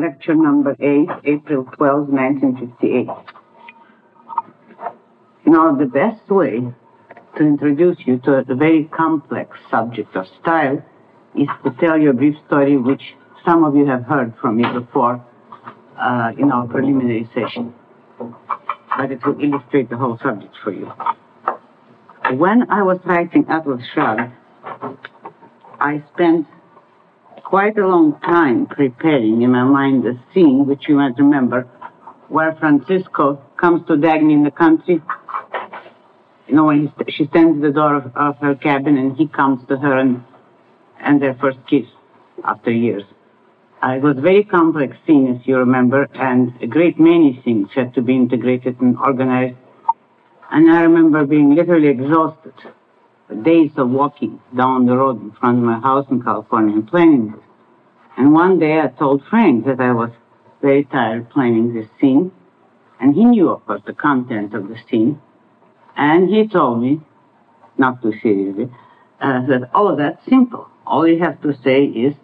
lecture number 8, April 12, 1958. Now, the best way to introduce you to a very complex subject of style is to tell you a brief story which some of you have heard from me before uh, in our preliminary session. But it will illustrate the whole subject for you. When I was writing Atlas Shrugged, I spent quite a long time preparing in my mind the scene, which you might remember, where Francisco comes to Dagny in the country. You know, when he, she stands at the door of, of her cabin and he comes to her and, and their first kiss after years. Uh, it was a very complex scene, as you remember, and a great many things had to be integrated and organized. And I remember being literally exhausted days of walking down the road in front of my house in California and planning this. And one day I told Frank that I was very tired planning this scene. And he knew, of course, the content of the scene. And he told me, not too seriously, uh, that all of that's simple. All you have to say is,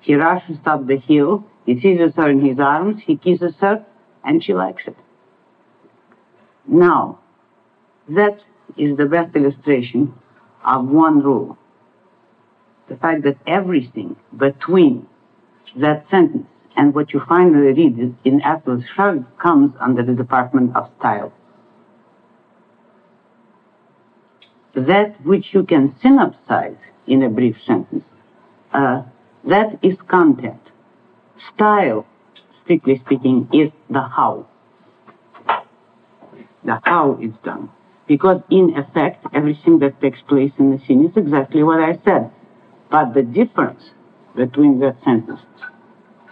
he rushes up the hill, he seizes her in his arms, he kisses her, and she likes it. Now, that is the best illustration of one rule. The fact that everything between that sentence and what you finally read in Atlas Shrugged comes under the department of style. That which you can synopsize in a brief sentence, uh, that is content. Style, strictly speaking, is the how. The how is done. Because in effect, everything that takes place in the scene is exactly what I said. But the difference between that sentence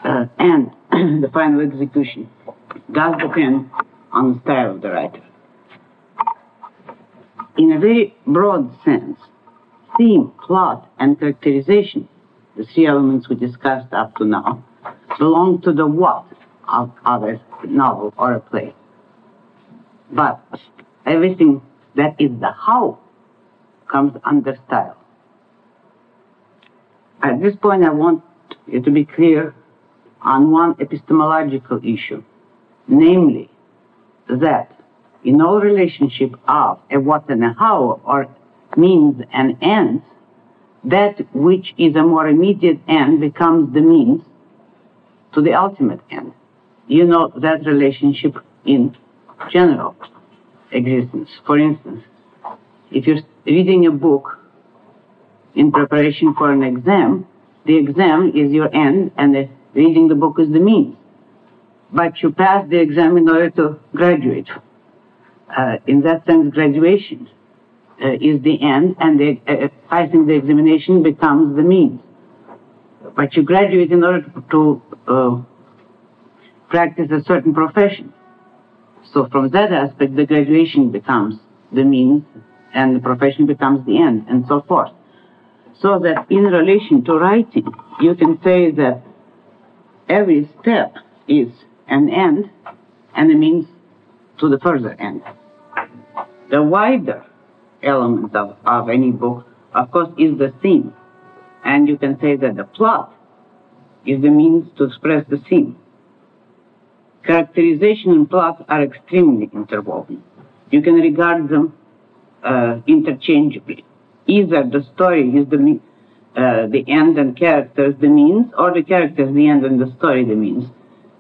uh, and the final execution does depend on the style of the writer. In a very broad sense, theme, plot, and characterization, the three elements we discussed up to now, belong to the what of, of a novel or a play. But everything that is the how comes under style. At this point, I want you to be clear on one epistemological issue, namely that in all relationship of a what and a how, or means and ends, that which is a more immediate end becomes the means to the ultimate end. You know that relationship in general existence. For instance, if you're reading a book in preparation for an exam, the exam is your end and the reading the book is the means. But you pass the exam in order to graduate. Uh, in that sense, graduation uh, is the end and the, uh, passing the examination becomes the means. But you graduate in order to, to uh, practice a certain profession. So from that aspect, the graduation becomes the means and the profession becomes the end and so forth. So that in relation to writing, you can say that every step is an end and a means to the further end. The wider element of, of any book, of course, is the theme. And you can say that the plot is the means to express the theme. Characterization and plot are extremely interwoven. You can regard them uh, interchangeably. Either the story is the, uh, the end and characters the means, or the characters the end and the story the means,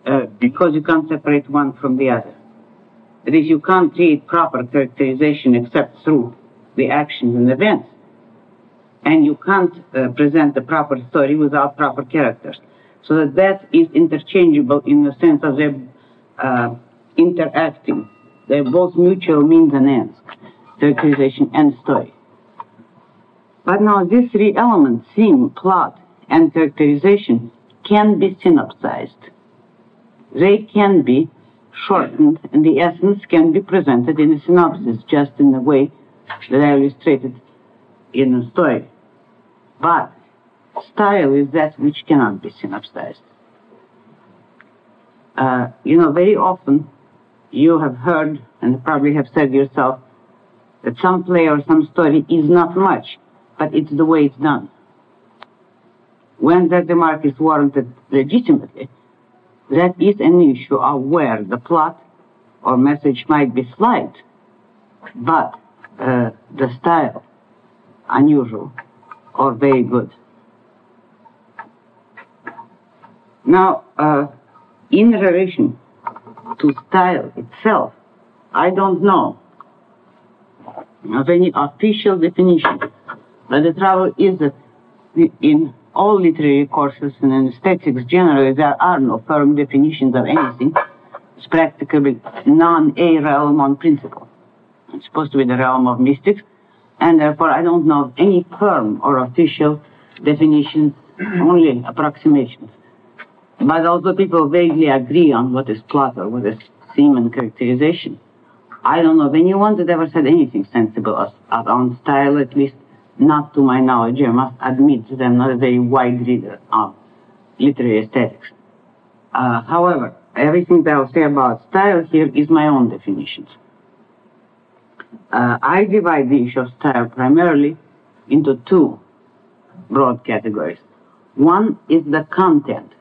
uh, because you can't separate one from the other. That is, you can't create proper characterization except through the actions and events. And you can't uh, present the proper story without proper characters. So that that is interchangeable in the sense of them uh, interacting. They're both mutual means and ends, characterization and story. But now these three elements, theme, plot, and characterization, can be synopsized. They can be shortened, and the essence can be presented in a synopsis, just in the way that I illustrated in a story. But style is that which cannot be synopsized. Uh, you know, very often you have heard and probably have said yourself that some play or some story is not much, but it's the way it's done. When that remark is warranted legitimately, that is an issue of where the plot or message might be slight, but uh, the style unusual or very good. Now, uh, in relation to style itself, I don't know of any official definition, but the trouble is that in all literary courses and in aesthetics generally, there are no firm definitions of anything. It's practically non-A realm on principle. It's supposed to be the realm of mystics, and therefore I don't know of any firm or official definitions, only approximations. But although people vaguely agree on what is plot or what is theme and characterization, I don't know of anyone that ever said anything sensible as on style, at least not to my knowledge. I must admit that I'm not a very wide reader of literary aesthetics. Uh, however, everything that I'll say about style here is my own definitions. Uh, I divide the issue of style primarily into two broad categories. One is the content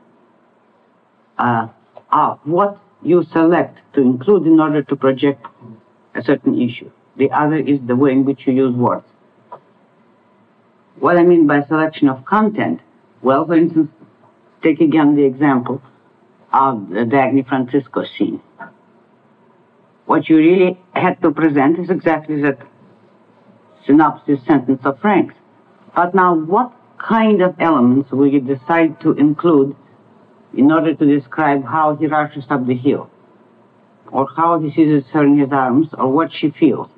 uh, of what you select to include in order to project a certain issue. The other is the way in which you use words. What I mean by selection of content, well, for instance, take again the example of the Dagny Francisco scene. What you really had to present is exactly that synopsis sentence of Frank's. But now, what kind of elements will you decide to include in order to describe how he rushes up the hill, or how he seizes her in his arms, or what she feels.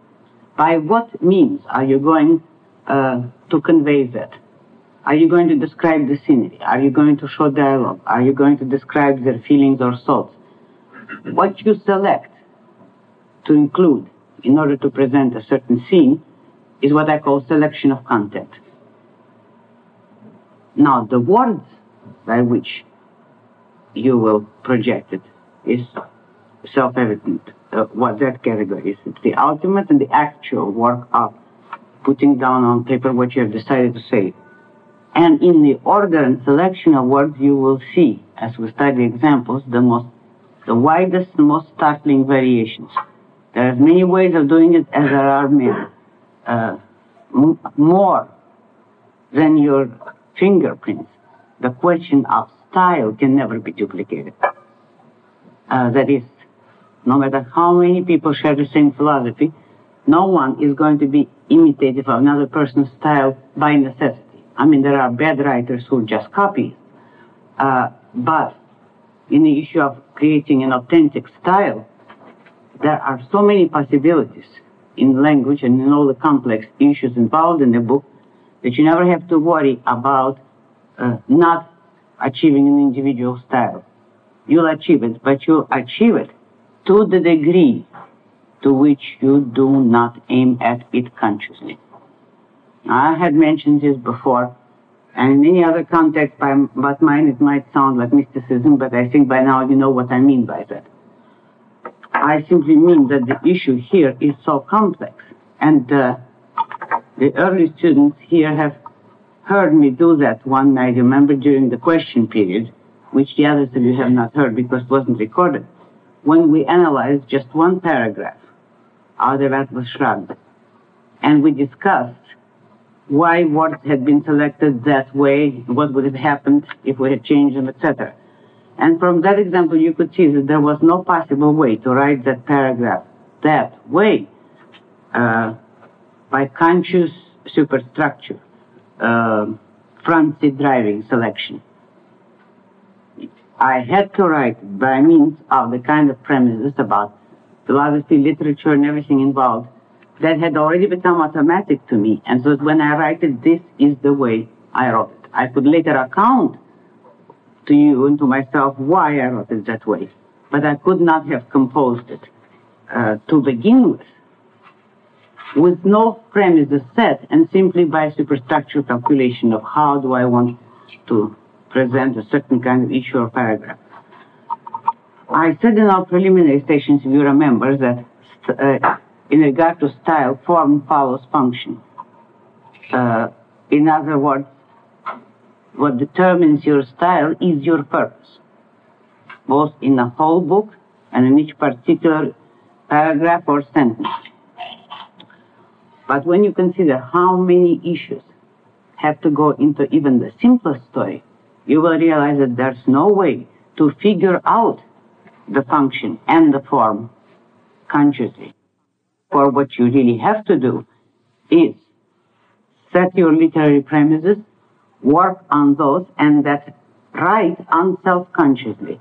By what means are you going uh, to convey that? Are you going to describe the scenery? Are you going to show dialogue? Are you going to describe their feelings or thoughts? What you select to include in order to present a certain scene is what I call selection of content. Now, the words by which you will project it is self-evident uh, what that category is. It's the ultimate and the actual work of putting down on paper what you have decided to say. And in the order and selection of words, you will see, as we study examples, the most, the widest most startling variations. There are many ways of doing it as there are many. Uh, more than your fingerprints. The question of style can never be duplicated. Uh, that is, no matter how many people share the same philosophy, no one is going to be imitative of another person's style by necessity. I mean, there are bad writers who just copy. Uh, but in the issue of creating an authentic style, there are so many possibilities in language and in all the complex issues involved in the book that you never have to worry about uh, not achieving an individual style. You'll achieve it, but you'll achieve it to the degree to which you do not aim at it consciously. I had mentioned this before, and in any other context, by, but mine it might sound like mysticism, but I think by now you know what I mean by that. I simply mean that the issue here is so complex, and uh, the early students here have heard me do that one night, remember, during the question period, which the others of you have not heard because it wasn't recorded, when we analyzed just one paragraph out of Atlas Shrugged. And we discussed why words had been selected that way, what would have happened if we had changed them, etc. And from that example, you could see that there was no possible way to write that paragraph that way uh, by conscious superstructure front seat driving selection. I had to write by means of the kind of premises about philosophy, literature, and everything involved that had already become automatic to me. And so when I write it, this is the way I wrote it. I could later account to you and to myself why I wrote it that way. But I could not have composed it uh, to begin with with no premises set and simply by superstructure calculation of how do I want to present a certain kind of issue or paragraph. I said in our preliminary stations, if you remember, that uh, in regard to style, form follows function. Uh, in other words, what determines your style is your purpose. both in the whole book and in each particular paragraph or sentence. But when you consider how many issues have to go into even the simplest story, you will realize that there's no way to figure out the function and the form consciously. For what you really have to do is set your literary premises, work on those, and that write unself-consciously.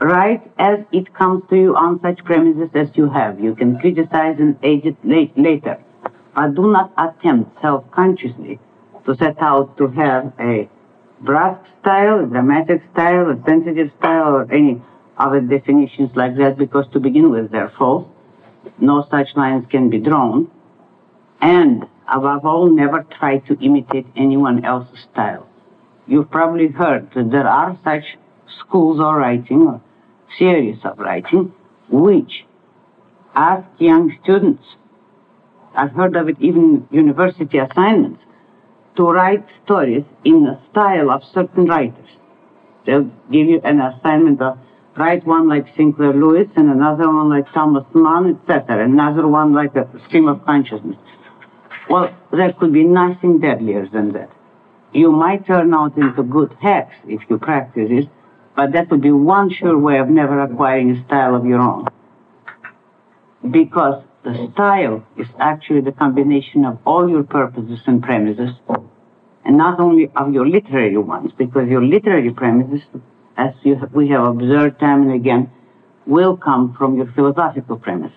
Write as it comes to you on such premises as you have. You can criticize and edit late, later, but do not attempt self-consciously to set out to have a brusque style, a dramatic style, a sensitive style, or any other definitions like that, because to begin with, they're false. No such lines can be drawn. And above all, never try to imitate anyone else's style. You've probably heard that there are such schools of writing or series of writing which ask young students, I've heard of it even university assignments, to write stories in the style of certain writers. They'll give you an assignment of write one like Sinclair Lewis and another one like Thomas Mann, etc., another one like a stream of consciousness. Well, there could be nothing deadlier than that. You might turn out into good hacks if you practice it, but that would be one sure way of never acquiring a style of your own. Because the style is actually the combination of all your purposes and premises, and not only of your literary ones, because your literary premises, as have, we have observed time and again, will come from your philosophical premises.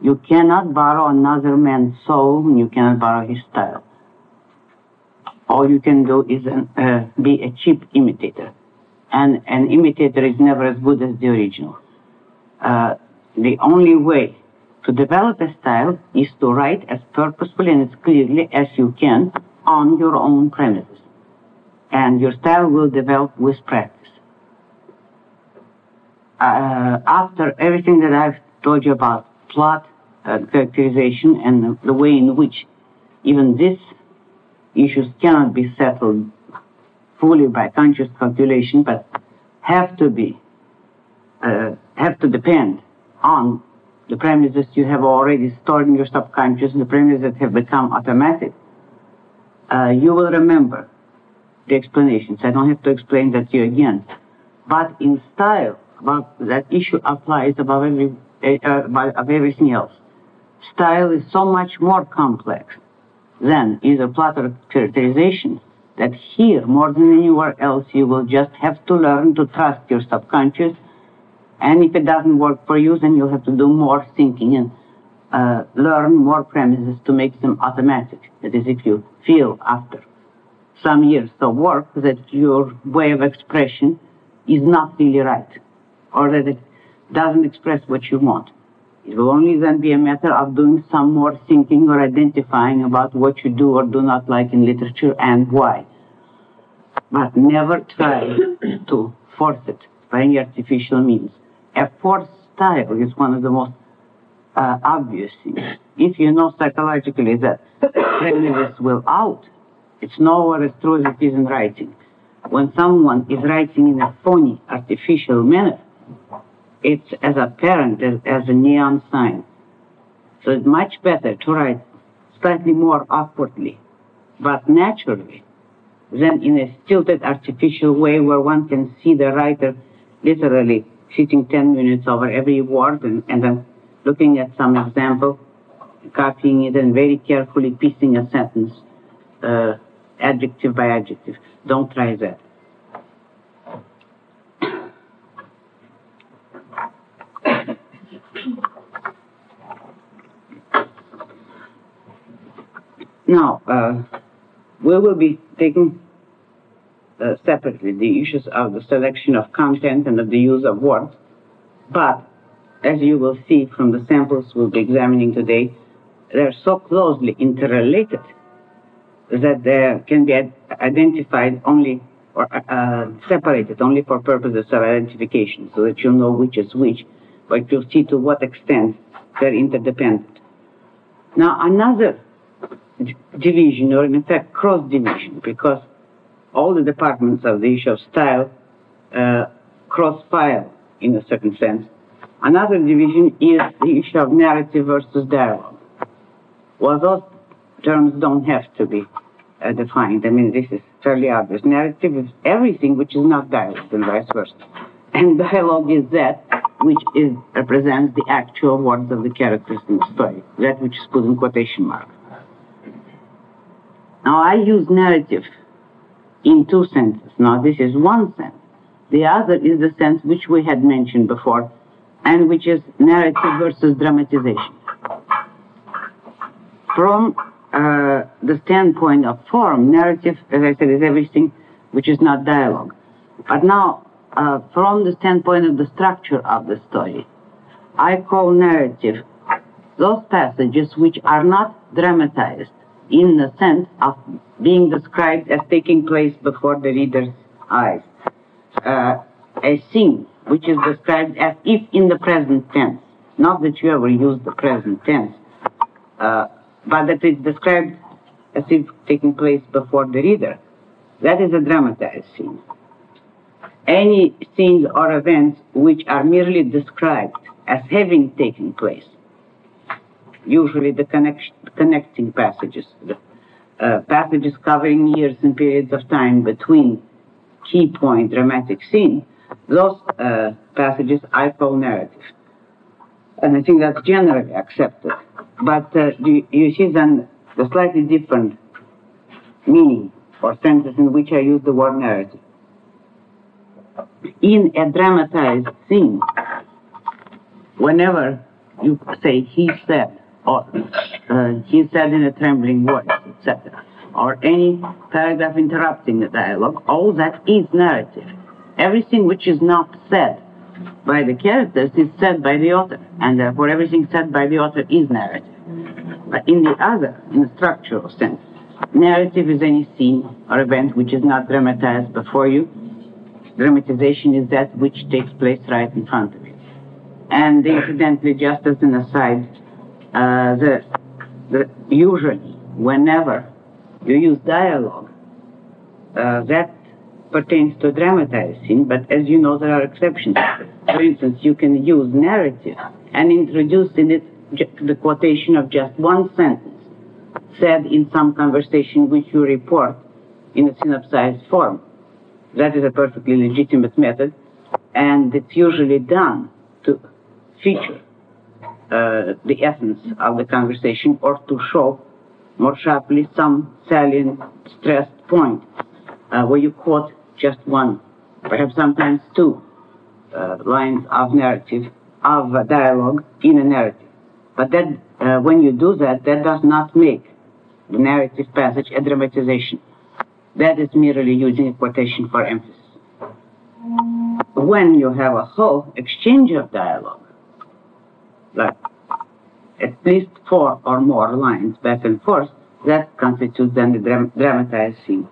You cannot borrow another man's soul, and you cannot borrow his style. All you can do is uh, be a cheap imitator. And an imitator is never as good as the original. Uh, the only way to develop a style is to write as purposefully and as clearly as you can on your own premises. And your style will develop with practice. Uh, after everything that I've told you about plot, uh, characterization, and the, way in which even these issues cannot be settled fully by conscious calculation, but have to be, uh, have to depend on the premises you have already stored in your subconscious, the premises that have become automatic, uh, you will remember the explanations. I don't have to explain that to you again. But in style, that issue applies above every, uh, above everything else. Style is so much more complex than either plot or characterization that here, more than anywhere else, you will just have to learn to trust your subconscious and if it doesn't work for you, then you'll have to do more thinking and uh, learn more premises to make them automatic. That is, if you feel after some years of work that your way of expression is not really right, or that it doesn't express what you want. It will only then be a matter of doing some more thinking or identifying about what you do or do not like in literature and why. But never try to force it by any artificial means a forced style is one of the most uh, obvious things. If you know psychologically that cleanliness will out, it's nowhere as true as it is in writing. When someone is writing in a phony, artificial manner, it's as apparent as, as a neon sign. So it's much better to write slightly more awkwardly, but naturally, than in a stilted, artificial way where one can see the writer literally sitting 10 minutes over every word and, and then looking at some example, copying it and very carefully piecing a sentence, uh, adjective by adjective. Don't try that. Now, uh, we will be taking uh, separately the issues of the selection of content and of the use of words. But as you will see from the samples we'll be examining today, they're so closely interrelated that they can be identified only or uh, separated only for purposes of identification so that you'll know which is which, but you'll see to what extent they're interdependent. Now, another division, or in fact cross division, because all the departments of the issue of style uh, cross-file in a certain sense. Another division is the issue of narrative versus dialogue. Well, those terms don't have to be uh, defined. I mean, this is fairly obvious. Narrative is everything which is not dialogue and vice versa. And dialogue is that which is, represents the actual words of the characters in the story, that which is put in quotation marks. Now, I use narrative in two senses. Now, this is one sense. The other is the sense which we had mentioned before, and which is narrative versus dramatization. From uh, the standpoint of form, narrative, as I said, is everything which is not dialogue. But now, uh, from the standpoint of the structure of the story, I call narrative those passages which are not dramatized in the sense of being described as taking place before the reader's eyes. Uh, a scene which is described as if in the present tense. Not that you ever use the present tense, uh, but that it's described as if taking place before the reader. That is a dramatized scene. Any scenes or events which are merely described as having taken place, usually the connection, connecting passages, the, uh, passages covering years and periods of time between key point dramatic scene, those uh, passages I call narrative. And I think that's generally accepted. But uh, you, you see then the slightly different meaning or senses in which I use the word narrative. In a dramatized scene, whenever you say he said, or uh, he said in a trembling voice, etc., or any paragraph interrupting the dialogue, all that is narrative. Everything which is not said by the characters is said by the author, and therefore everything said by the author is narrative. But in the other, in the structural sense, narrative is any scene or event which is not dramatized before you. Dramatization is that which takes place right in front of you. And incidentally, just as an aside, uh, the, the, usually, whenever you use dialogue, uh, that pertains to dramatized scene, but as you know, there are exceptions. For instance, you can use narrative and introduce in it the quotation of just one sentence said in some conversation which you report in a synopsized form. That is a perfectly legitimate method, and it's usually done to feature the essence of the conversation or to show more sharply some salient stressed point uh, where you quote just one, perhaps sometimes two uh, lines of narrative, of dialogue in a narrative. But that, uh, when you do that, that does not make the narrative passage a dramatization. That is merely using a quotation for emphasis. When you have a whole exchange of dialogue, like at least four or more lines back and forth, that constitutes then the dram dramatized scene.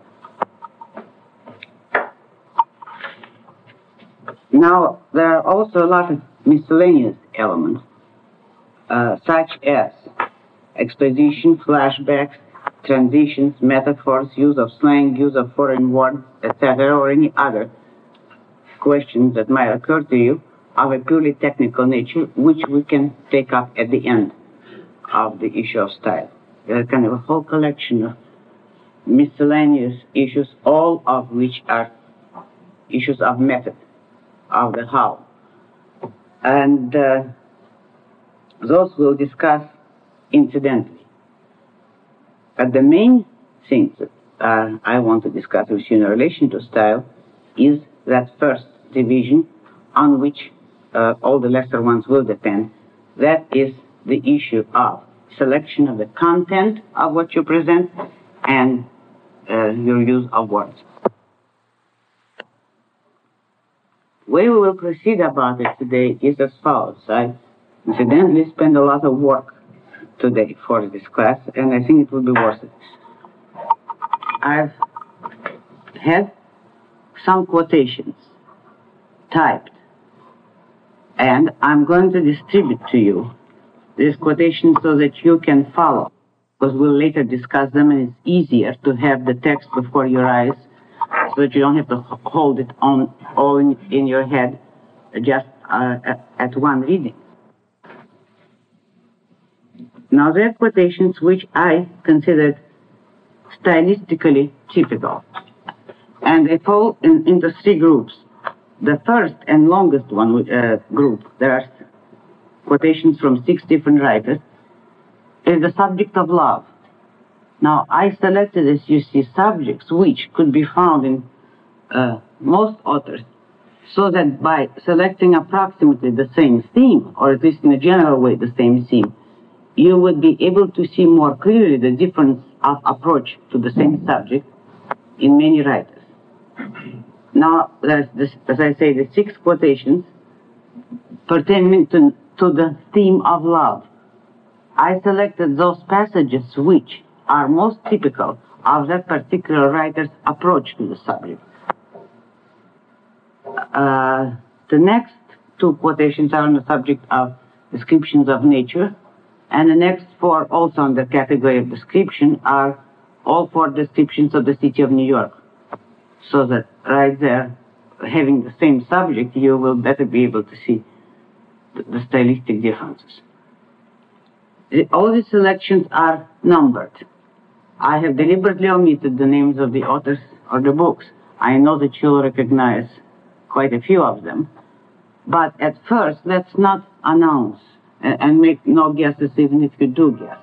Now, there are also a lot of miscellaneous elements, uh, such as exposition, flashbacks, transitions, metaphors, use of slang, use of foreign words, etc., or any other questions that might occur to you of a purely technical nature, which we can take up at the end of the issue of style. There's kind of a whole collection of miscellaneous issues, all of which are issues of method, of the how. And uh, those we'll discuss incidentally. But the main thing that uh, I want to discuss with you in relation to style is that first division on which uh, all the lesser ones will depend. That is the issue of selection of the content of what you present and uh, your use of words. The way we will proceed about it today is as follows. I incidentally spent a lot of work today for this class, and I think it will be worth it. I've had some quotations typed, and I'm going to distribute to you this quotation so that you can follow, because we'll later discuss them, and it's easier to have the text before your eyes so that you don't have to hold it on all in, in your head just uh, at, at one reading. Now, there are quotations which I considered stylistically typical, and they fall in, into three groups. The first and longest one uh, group, there are quotations from six different writers, is the subject of love. Now, I selected, as you see, subjects which could be found in uh, most authors, so that by selecting approximately the same theme, or at least in a general way the same theme, you would be able to see more clearly the difference of approach to the same subject in many writers. Now, this, as I say, the six quotations pertaining to, to the theme of love. I selected those passages which are most typical of that particular writer's approach to the subject. Uh, the next two quotations are on the subject of descriptions of nature, and the next four, also on the category of description, are all four descriptions of the city of New York. So that right there, having the same subject, you will better be able to see the, the stylistic differences. The, all these selections are numbered. I have deliberately omitted the names of the authors or the books. I know that you'll recognize quite a few of them. But at first, let's not announce and make no guesses even if you do guess.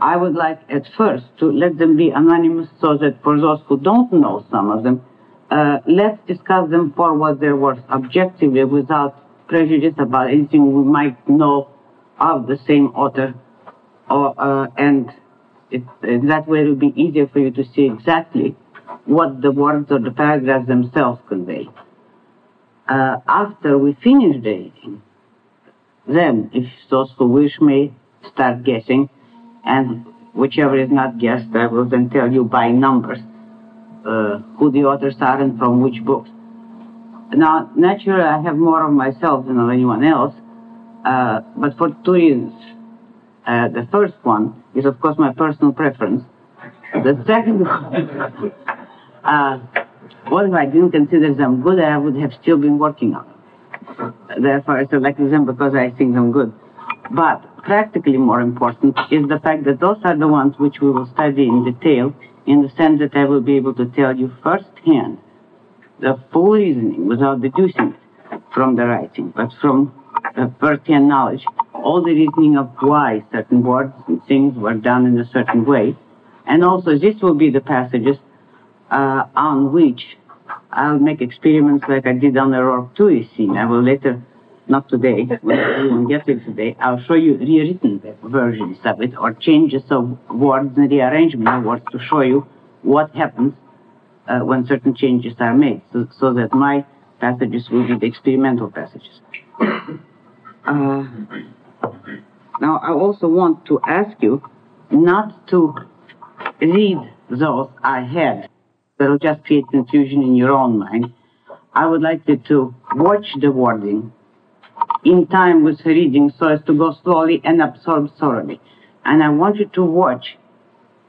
I would like at first to let them be anonymous so that for those who don't know some of them, uh, let's discuss them for what they're worth objectively without prejudice about anything we might know of the same author. Or, uh, and it, that way it will be easier for you to see exactly what the words or the paragraphs themselves convey. Uh, after we finish the reading, then, if those who wish may start guessing, and whichever is not guessed, I will then tell you by numbers who the authors are and from which books. Now, naturally, I have more of myself than of anyone else, uh, but for two reasons. Uh, the first one is, of course, my personal preference. The second one, uh, what if I didn't consider them good, I would have still been working on them. Therefore, I selected them because I think them good. But practically more important is the fact that those are the ones which we will study in detail in the sense that I will be able to tell you firsthand the full reasoning without deducing it from the writing, but from first-hand knowledge, all the reasoning of why certain words and things were done in a certain way. And also, this will be the passages uh, on which I'll make experiments like I did on the Roark Toohey scene. I will later, not today, when we won't get it today, I'll show you rewritten versions of it or changes of words and rearrangement of words to show you what happens uh, when certain changes are made, so, so, that my passages will be the experimental passages. Uh, now, I also want to ask you not to read those I had that'll just create confusion in your own mind. I would like you to watch the wording in time with her reading so as to go slowly and absorb thoroughly. And I want you to watch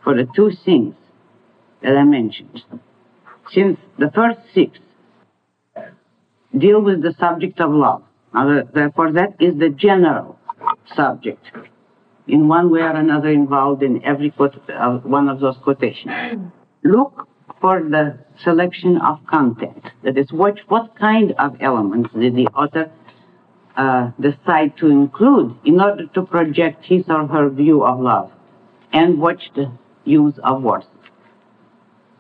for the two things that I mentioned. Since the first six deal with the subject of love, now therefore that is the general subject in one way or another involved in every uh, one of those quotations. Look for the selection of content. That is, what, what kind of elements did the author uh, decide to include in order to project his or her view of love? And watch the use of words,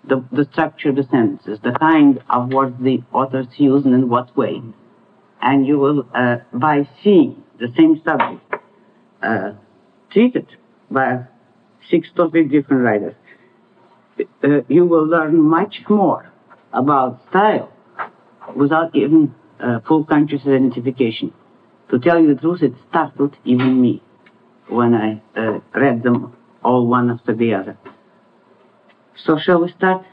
the, the structure of the sentences, the kind of words the authors use and in what way. And you will, uh, by seeing the same subject uh, treated by six topic different writers, uh, you will learn much more about style without even uh, full conscious identification. To tell you the truth, it startled even me when I uh, read them all one after the other. So shall we start?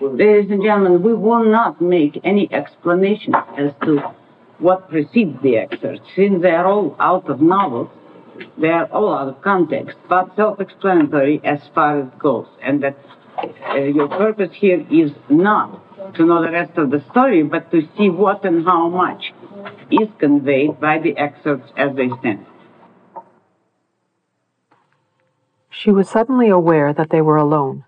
Ladies and gentlemen, we will not make any explanation as to what precedes the excerpt, since they are all out of novels they are all out of context, but self-explanatory as far as it goes, and that uh, your purpose here is not to know the rest of the story, but to see what and how much is conveyed by the excerpts as they stand. She was suddenly aware that they were alone.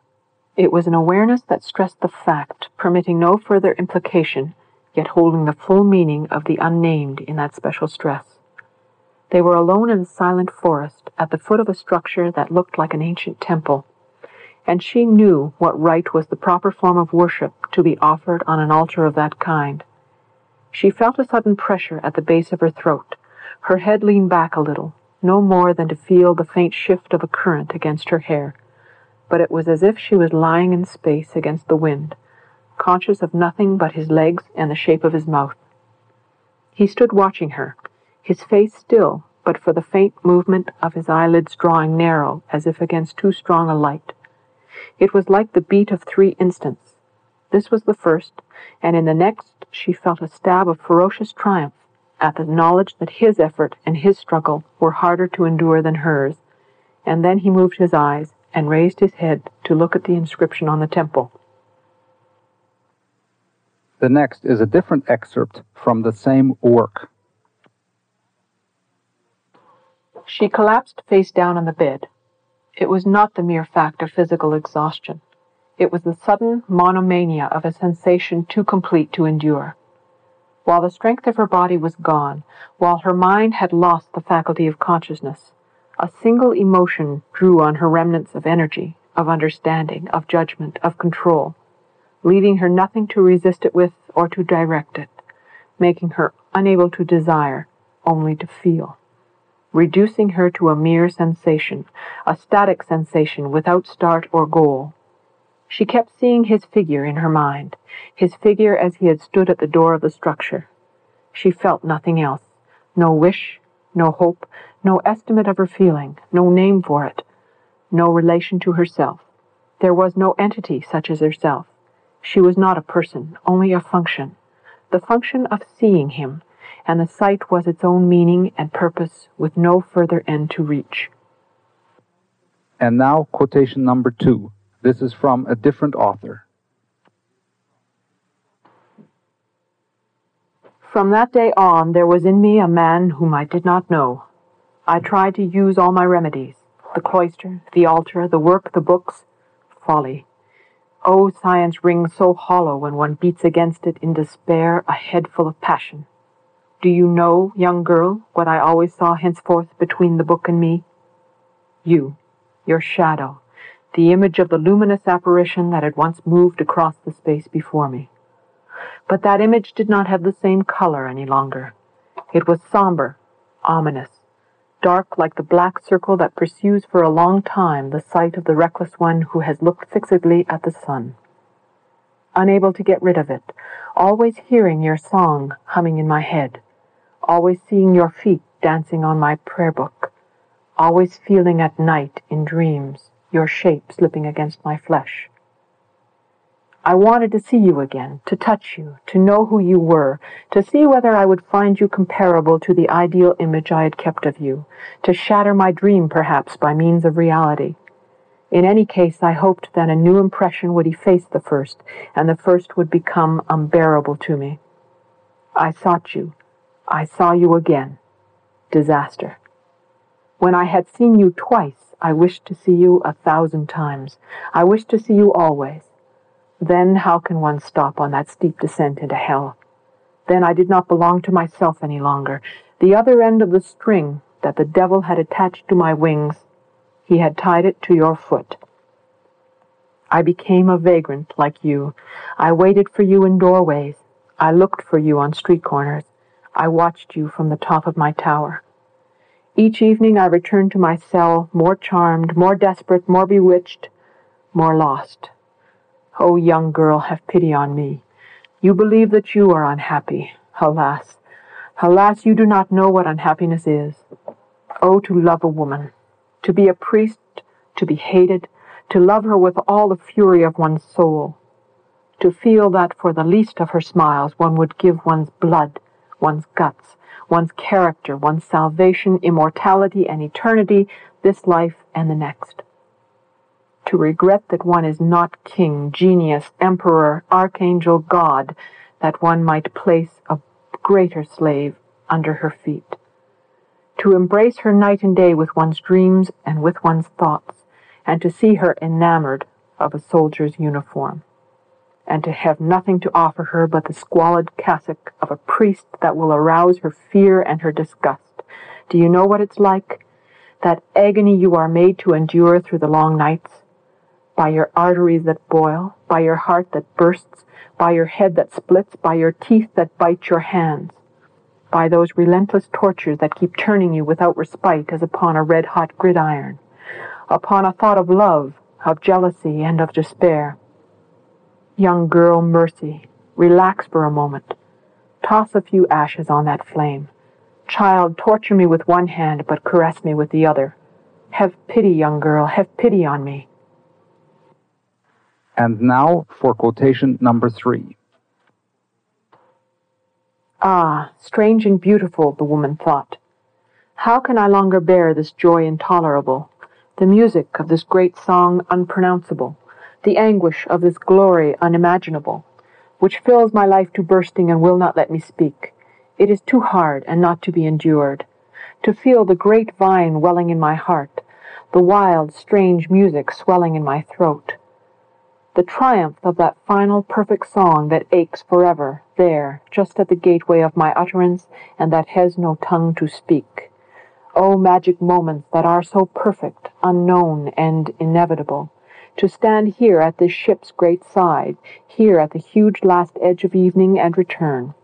It was an awareness that stressed the fact, permitting no further implication, yet holding the full meaning of the unnamed in that special stress. They were alone in a silent forest at the foot of a structure that looked like an ancient temple, and she knew what rite was the proper form of worship to be offered on an altar of that kind. She felt a sudden pressure at the base of her throat. Her head leaned back a little, no more than to feel the faint shift of a current against her hair, but it was as if she was lying in space against the wind, conscious of nothing but his legs and the shape of his mouth. He stood watching her, his face still, but for the faint movement of his eyelids drawing narrow as if against too strong a light. It was like the beat of three instants. This was the first, and in the next she felt a stab of ferocious triumph at the knowledge that his effort and his struggle were harder to endure than hers, and then he moved his eyes and raised his head to look at the inscription on the temple. The next is a different excerpt from the same work. She collapsed face down on the bed. It was not the mere fact of physical exhaustion. It was the sudden monomania of a sensation too complete to endure. While the strength of her body was gone, while her mind had lost the faculty of consciousness, a single emotion drew on her remnants of energy, of understanding, of judgment, of control, leaving her nothing to resist it with or to direct it, making her unable to desire, only to feel reducing her to a mere sensation, a static sensation without start or goal. She kept seeing his figure in her mind, his figure as he had stood at the door of the structure. She felt nothing else, no wish, no hope, no estimate of her feeling, no name for it, no relation to herself. There was no entity such as herself. She was not a person, only a function, the function of seeing him, and the sight was its own meaning and purpose with no further end to reach. And now, quotation number two. This is from a different author. From that day on, there was in me a man whom I did not know. I tried to use all my remedies the cloister, the altar, the work, the books. Folly. Oh, science rings so hollow when one beats against it in despair, a head full of passion. Do you know, young girl, what I always saw henceforth between the book and me? You, your shadow, the image of the luminous apparition that had once moved across the space before me. But that image did not have the same color any longer. It was somber, ominous, dark like the black circle that pursues for a long time the sight of the reckless one who has looked fixedly at the sun. Unable to get rid of it, always hearing your song humming in my head, always seeing your feet dancing on my prayer book, always feeling at night in dreams your shape slipping against my flesh. I wanted to see you again, to touch you, to know who you were, to see whether I would find you comparable to the ideal image I had kept of you, to shatter my dream perhaps by means of reality. In any case, I hoped that a new impression would efface the first, and the first would become unbearable to me. I sought you, I saw you again. Disaster. When I had seen you twice, I wished to see you a thousand times. I wished to see you always. Then how can one stop on that steep descent into hell? Then I did not belong to myself any longer. The other end of the string that the devil had attached to my wings, he had tied it to your foot. I became a vagrant like you. I waited for you in doorways. I looked for you on street corners. I watched you from the top of my tower. Each evening I returned to my cell, more charmed, more desperate, more bewitched, more lost. Oh, young girl, have pity on me. You believe that you are unhappy. Alas, alas, you do not know what unhappiness is. Oh, to love a woman, to be a priest, to be hated, to love her with all the fury of one's soul, to feel that for the least of her smiles one would give one's blood one's guts, one's character, one's salvation, immortality and eternity, this life and the next. To regret that one is not king, genius, emperor, archangel, God, that one might place a greater slave under her feet. To embrace her night and day with one's dreams and with one's thoughts, and to see her enamored of a soldier's uniform, and to have nothing to offer her but the squalid cassock of a priest that will arouse her fear and her disgust. Do you know what it's like? That agony you are made to endure through the long nights? By your arteries that boil, by your heart that bursts, by your head that splits, by your teeth that bite your hands, by those relentless tortures that keep turning you without respite as upon a red hot gridiron, upon a thought of love, of jealousy, and of despair. Young girl, mercy, relax for a moment. Toss a few ashes on that flame. Child, torture me with one hand, but caress me with the other. Have pity, young girl, have pity on me. And now for quotation number three. Ah, strange and beautiful, the woman thought. How can I longer bear this joy intolerable, the music of this great song unpronounceable, the anguish of this glory unimaginable, which fills my life to bursting and will not let me speak? It is too hard and not to be endured. To feel the great vine welling in my heart, the wild, strange music swelling in my throat, the triumph of that final perfect song that aches forever there, just at the gateway of my utterance, and that has no tongue to speak. O magic moments that are so perfect, unknown, and inevitable. To stand here at this ship's great side, here at the huge last edge of evening and return,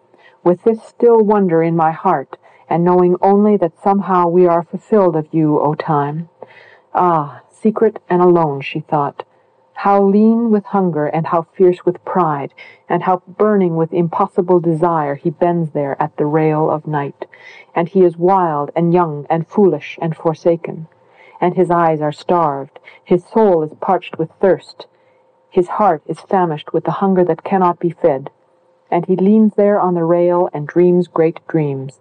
with this still wonder in my heart, and knowing only that somehow we are fulfilled of you, O time. Ah, secret and alone, she thought, how lean with hunger and how fierce with pride, and how burning with impossible desire he bends there at the rail of night. And he is wild and young and foolish and forsaken. And his eyes are starved, his soul is parched with thirst, his heart is famished with the hunger that cannot be fed. And he leans there on the rail and dreams great dreams.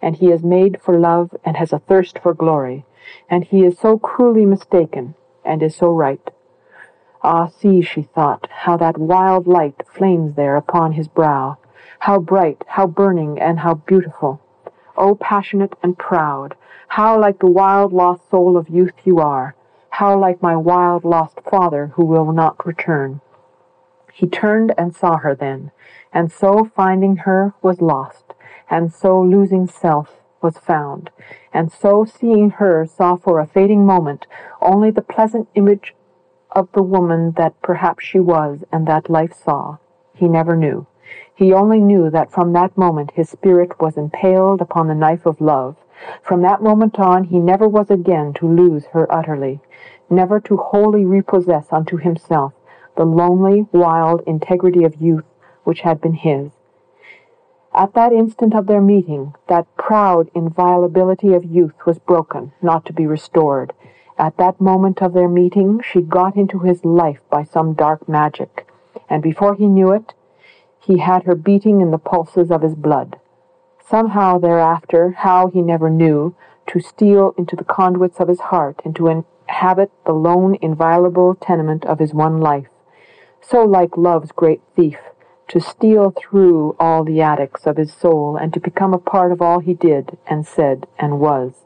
And he is made for love and has a thirst for glory. And he is so cruelly mistaken, and is so right. Ah, see, she thought, how that wild light flames there upon his brow. How bright, how burning, and how beautiful. Oh, passionate and proud, how like the wild lost soul of youth you are. How like my wild lost father who will not return. He turned and saw her then, and so finding her was lost, and so losing self was found, and so seeing her saw for a fading moment only the pleasant image of the woman that perhaps she was and that life saw. He never knew. He only knew that from that moment his spirit was impaled upon the knife of love. From that moment on he never was again to lose her utterly, never to wholly repossess unto himself the lonely, wild integrity of youth which had been his. At that instant of their meeting, that proud inviolability of youth was broken, not to be restored. At that moment of their meeting, she got into his life by some dark magic, and before he knew it, he had her beating in the pulses of his blood. Somehow thereafter, how he never knew, to steal into the conduits of his heart and to inhabit the lone, inviolable tenement of his one life. So like love's great thief, to steal through all the attics of his soul and to become a part of all he did and said and was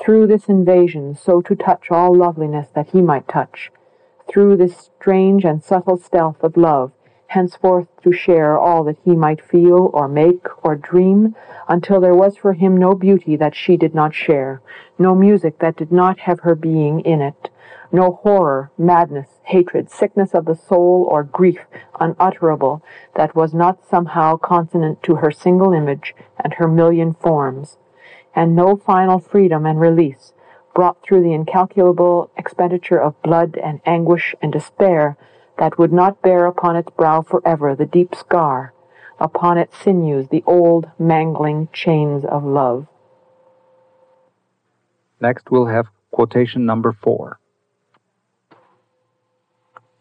through this invasion so to touch all loveliness that he might touch, through this strange and subtle stealth of love, henceforth to share all that he might feel or make or dream, until there was for him no beauty that she did not share, no music that did not have her being in it, no horror, madness, hatred, sickness of the soul, or grief unutterable that was not somehow consonant to her single image and her million forms. And no final freedom and release, brought through the incalculable expenditure of blood and anguish and despair that would not bear upon its brow forever the deep scar, upon its sinews the old mangling chains of love. Next, we'll have quotation number four.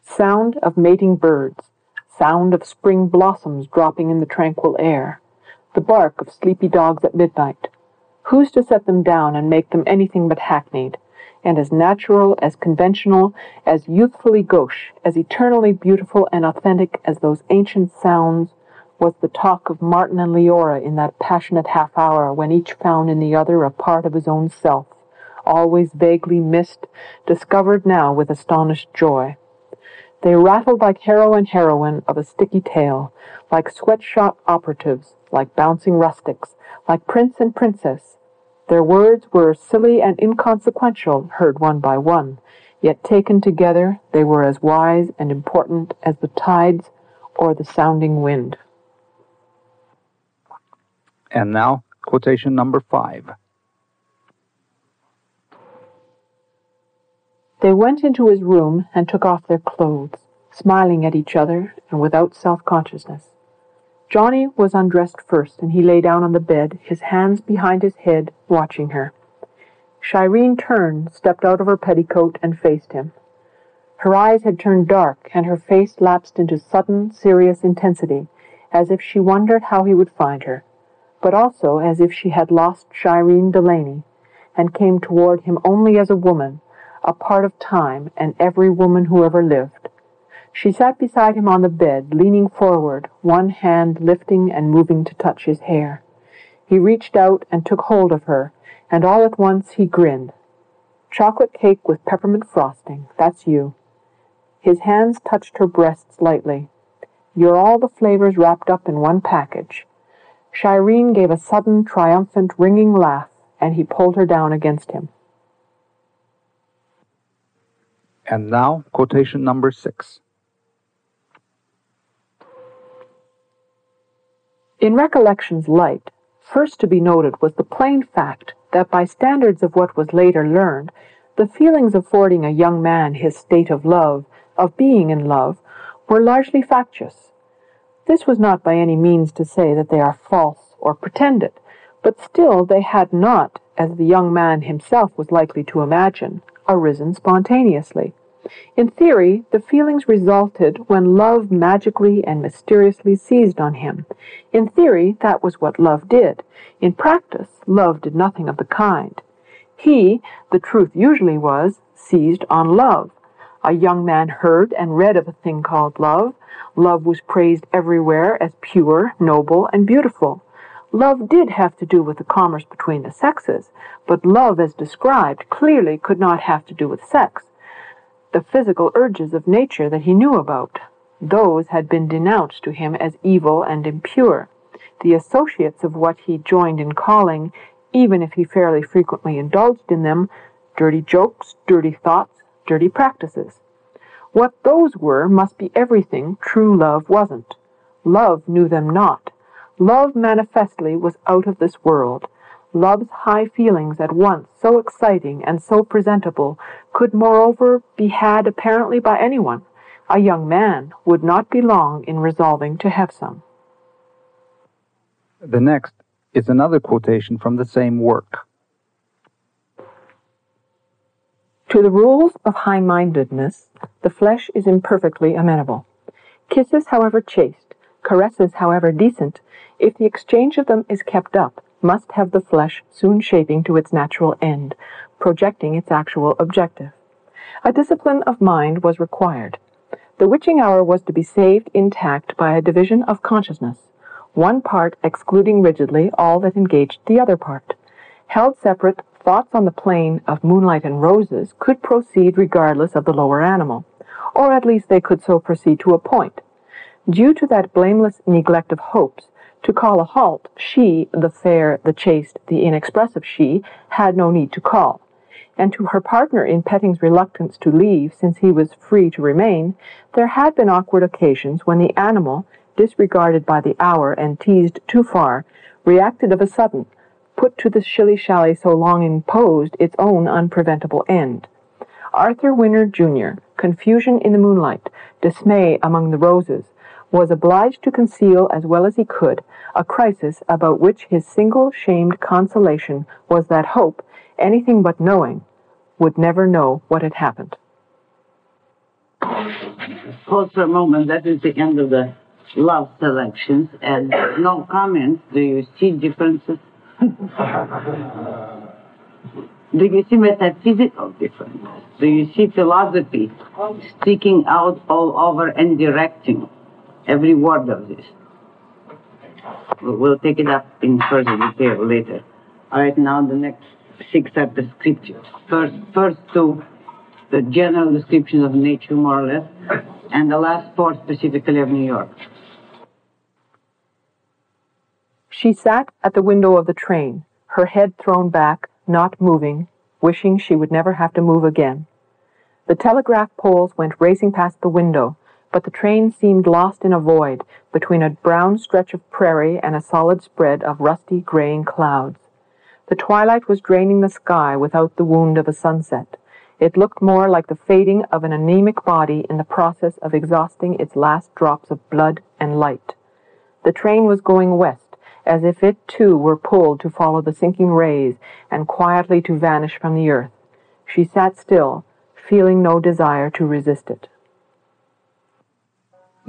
Sound of mating birds, sound of spring blossoms dropping in the tranquil air, the bark of sleepy dogs at midnight. Who's to set them down and make them anything but hackneyed, and as natural, as conventional, as youthfully gauche, as eternally beautiful and authentic as those ancient sounds was the talk of Martin and Leora in that passionate half hour when each found in the other a part of his own self, always vaguely missed, discovered now with astonished joy. They rattled like hero and heroine of a sticky tale, like sweatshop operatives, like bouncing rustics, like prince and princess. Their words were silly and inconsequential, heard one by one, yet taken together they were as wise and important as the tides or the sounding wind. And now, quotation number five. They went into his room and took off their clothes, smiling at each other and without self consciousness. Johnny was undressed first, and he lay down on the bed, his hands behind his head, watching her. Shireen turned, stepped out of her petticoat, and faced him. Her eyes had turned dark, and her face lapsed into sudden, serious intensity, as if she wondered how he would find her but also as if she had lost Shireen Delaney and came toward him only as a woman, a part of time and every woman who ever lived. She sat beside him on the bed, leaning forward, one hand lifting and moving to touch his hair. He reached out and took hold of her, and all at once he grinned. Chocolate cake with peppermint frosting, that's you. His hands touched her breasts lightly. You're all the flavors wrapped up in one package. Shireen gave a sudden, triumphant, ringing laugh, and he pulled her down against him. And now, quotation number six. In Recollections Light, first to be noted was the plain fact that by standards of what was later learned, the feelings affording a young man his state of love, of being in love, were largely factious. This was not by any means to say that they are false or pretended, but still they had not, as the young man himself was likely to imagine, arisen spontaneously. In theory, the feelings resulted when love magically and mysteriously seized on him. In theory, that was what love did. In practice, love did nothing of the kind. He, the truth usually was, seized on love. A young man heard and read of a thing called love, Love was praised everywhere as pure, noble, and beautiful. Love did have to do with the commerce between the sexes, but love as described clearly could not have to do with sex. The physical urges of nature that he knew about, those had been denounced to him as evil and impure. The associates of what he joined in calling, even if he fairly frequently indulged in them, dirty jokes, dirty thoughts, dirty practices. What those were must be everything true love wasn't. Love knew them not. Love manifestly was out of this world. Love's high feelings, at once so exciting and so presentable, could moreover be had apparently by anyone. A young man would not be long in resolving to have some. The next is another quotation from the same work. To the rules of high mindedness, the flesh is imperfectly amenable. Kisses, however chaste, caresses, however decent, if the exchange of them is kept up, must have the flesh soon shaping to its natural end, projecting its actual objective. A discipline of mind was required. The witching hour was to be saved intact by a division of consciousness, one part excluding rigidly all that engaged the other part. Held separate, thoughts on the plane of moonlight and roses could proceed regardless of the lower animal, or at least they could so proceed to a point. Due to that blameless neglect of hopes, to call a halt, she, the fair, the chaste, the inexpressive she, had no need to call. And to her partner in Petting's reluctance to leave since he was free to remain, there had been awkward occasions when the animal, disregarded by the hour and teased too far, reacted of a sudden, put to the shilly-shally so long imposed its own unpreventable end. Arthur Winner, Jr., confusion in the moonlight, dismay among the roses, was obliged to conceal as well as he could a crisis about which his single shamed consolation was that hope, anything but knowing, would never know what had happened. Pause for a moment. That is the end of the love selections and no comments. Do you see differences? Do you see metaphysical differences? Do you see philosophy sticking out all over and directing every word of this? We'll take it up in further detail later. All right, now the next six are the scriptures. First, first two, the general description of nature, more or less, and the last four specifically of New York. She sat at the window of the train, her head thrown back, not moving, wishing she would never have to move again. The telegraph poles went racing past the window, but the train seemed lost in a void between a brown stretch of prairie and a solid spread of rusty graying clouds. The twilight was draining the sky without the wound of a sunset. It looked more like the fading of an anemic body in the process of exhausting its last drops of blood and light. The train was going west, as if it too were pulled to follow the sinking rays and quietly to vanish from the earth. She sat still, feeling no desire to resist it.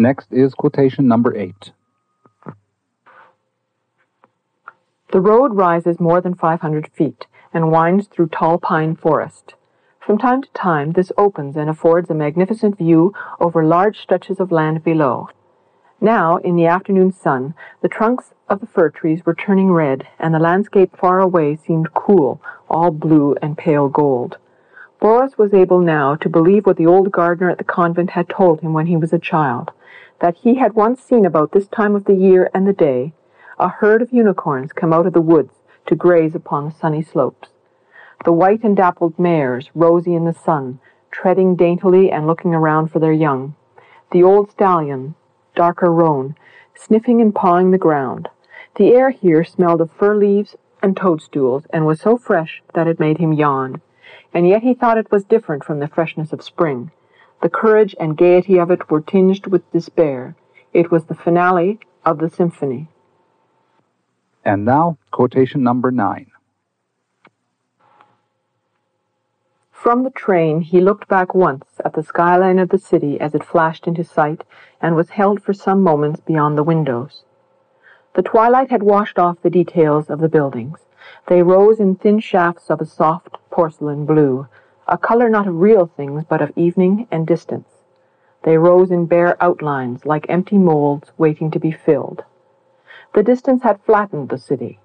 Next is quotation number eight. The road rises more than 500 feet and winds through tall pine forest. From time to time, this opens and affords a magnificent view over large stretches of land below. Now, in the afternoon sun, the trunks of the fir trees were turning red, and the landscape far away seemed cool, all blue and pale gold. Boris was able now to believe what the old gardener at the convent had told him when he was a child, that he had once seen about this time of the year and the day a herd of unicorns come out of the woods to graze upon the sunny slopes. The white and dappled mares, rosy in the sun, treading daintily and looking around for their young. The old stallion, darker roan, sniffing and pawing the ground. The air here smelled of fir leaves and toadstools, and was so fresh that it made him yawn. And yet he thought it was different from the freshness of spring. The courage and gaiety of it were tinged with despair. It was the finale of the symphony. And now, quotation number nine. From the train, he looked back once at the skyline of the city as it flashed into sight and was held for some moments beyond the windows. The twilight had washed off the details of the buildings. They rose in thin shafts of a soft porcelain blue, a color not of real things but of evening and distance. They rose in bare outlines like empty molds waiting to be filled. The distance had flattened the city.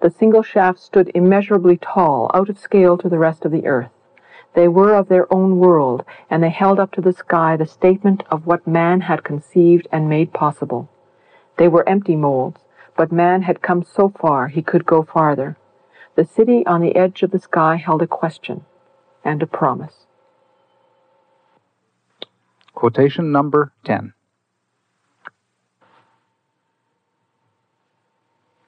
The single shafts stood immeasurably tall, out of scale to the rest of the earth. They were of their own world, and they held up to the sky the statement of what man had conceived and made possible. They were empty molds, but man had come so far he could go farther. The city on the edge of the sky held a question and a promise. Quotation number 10.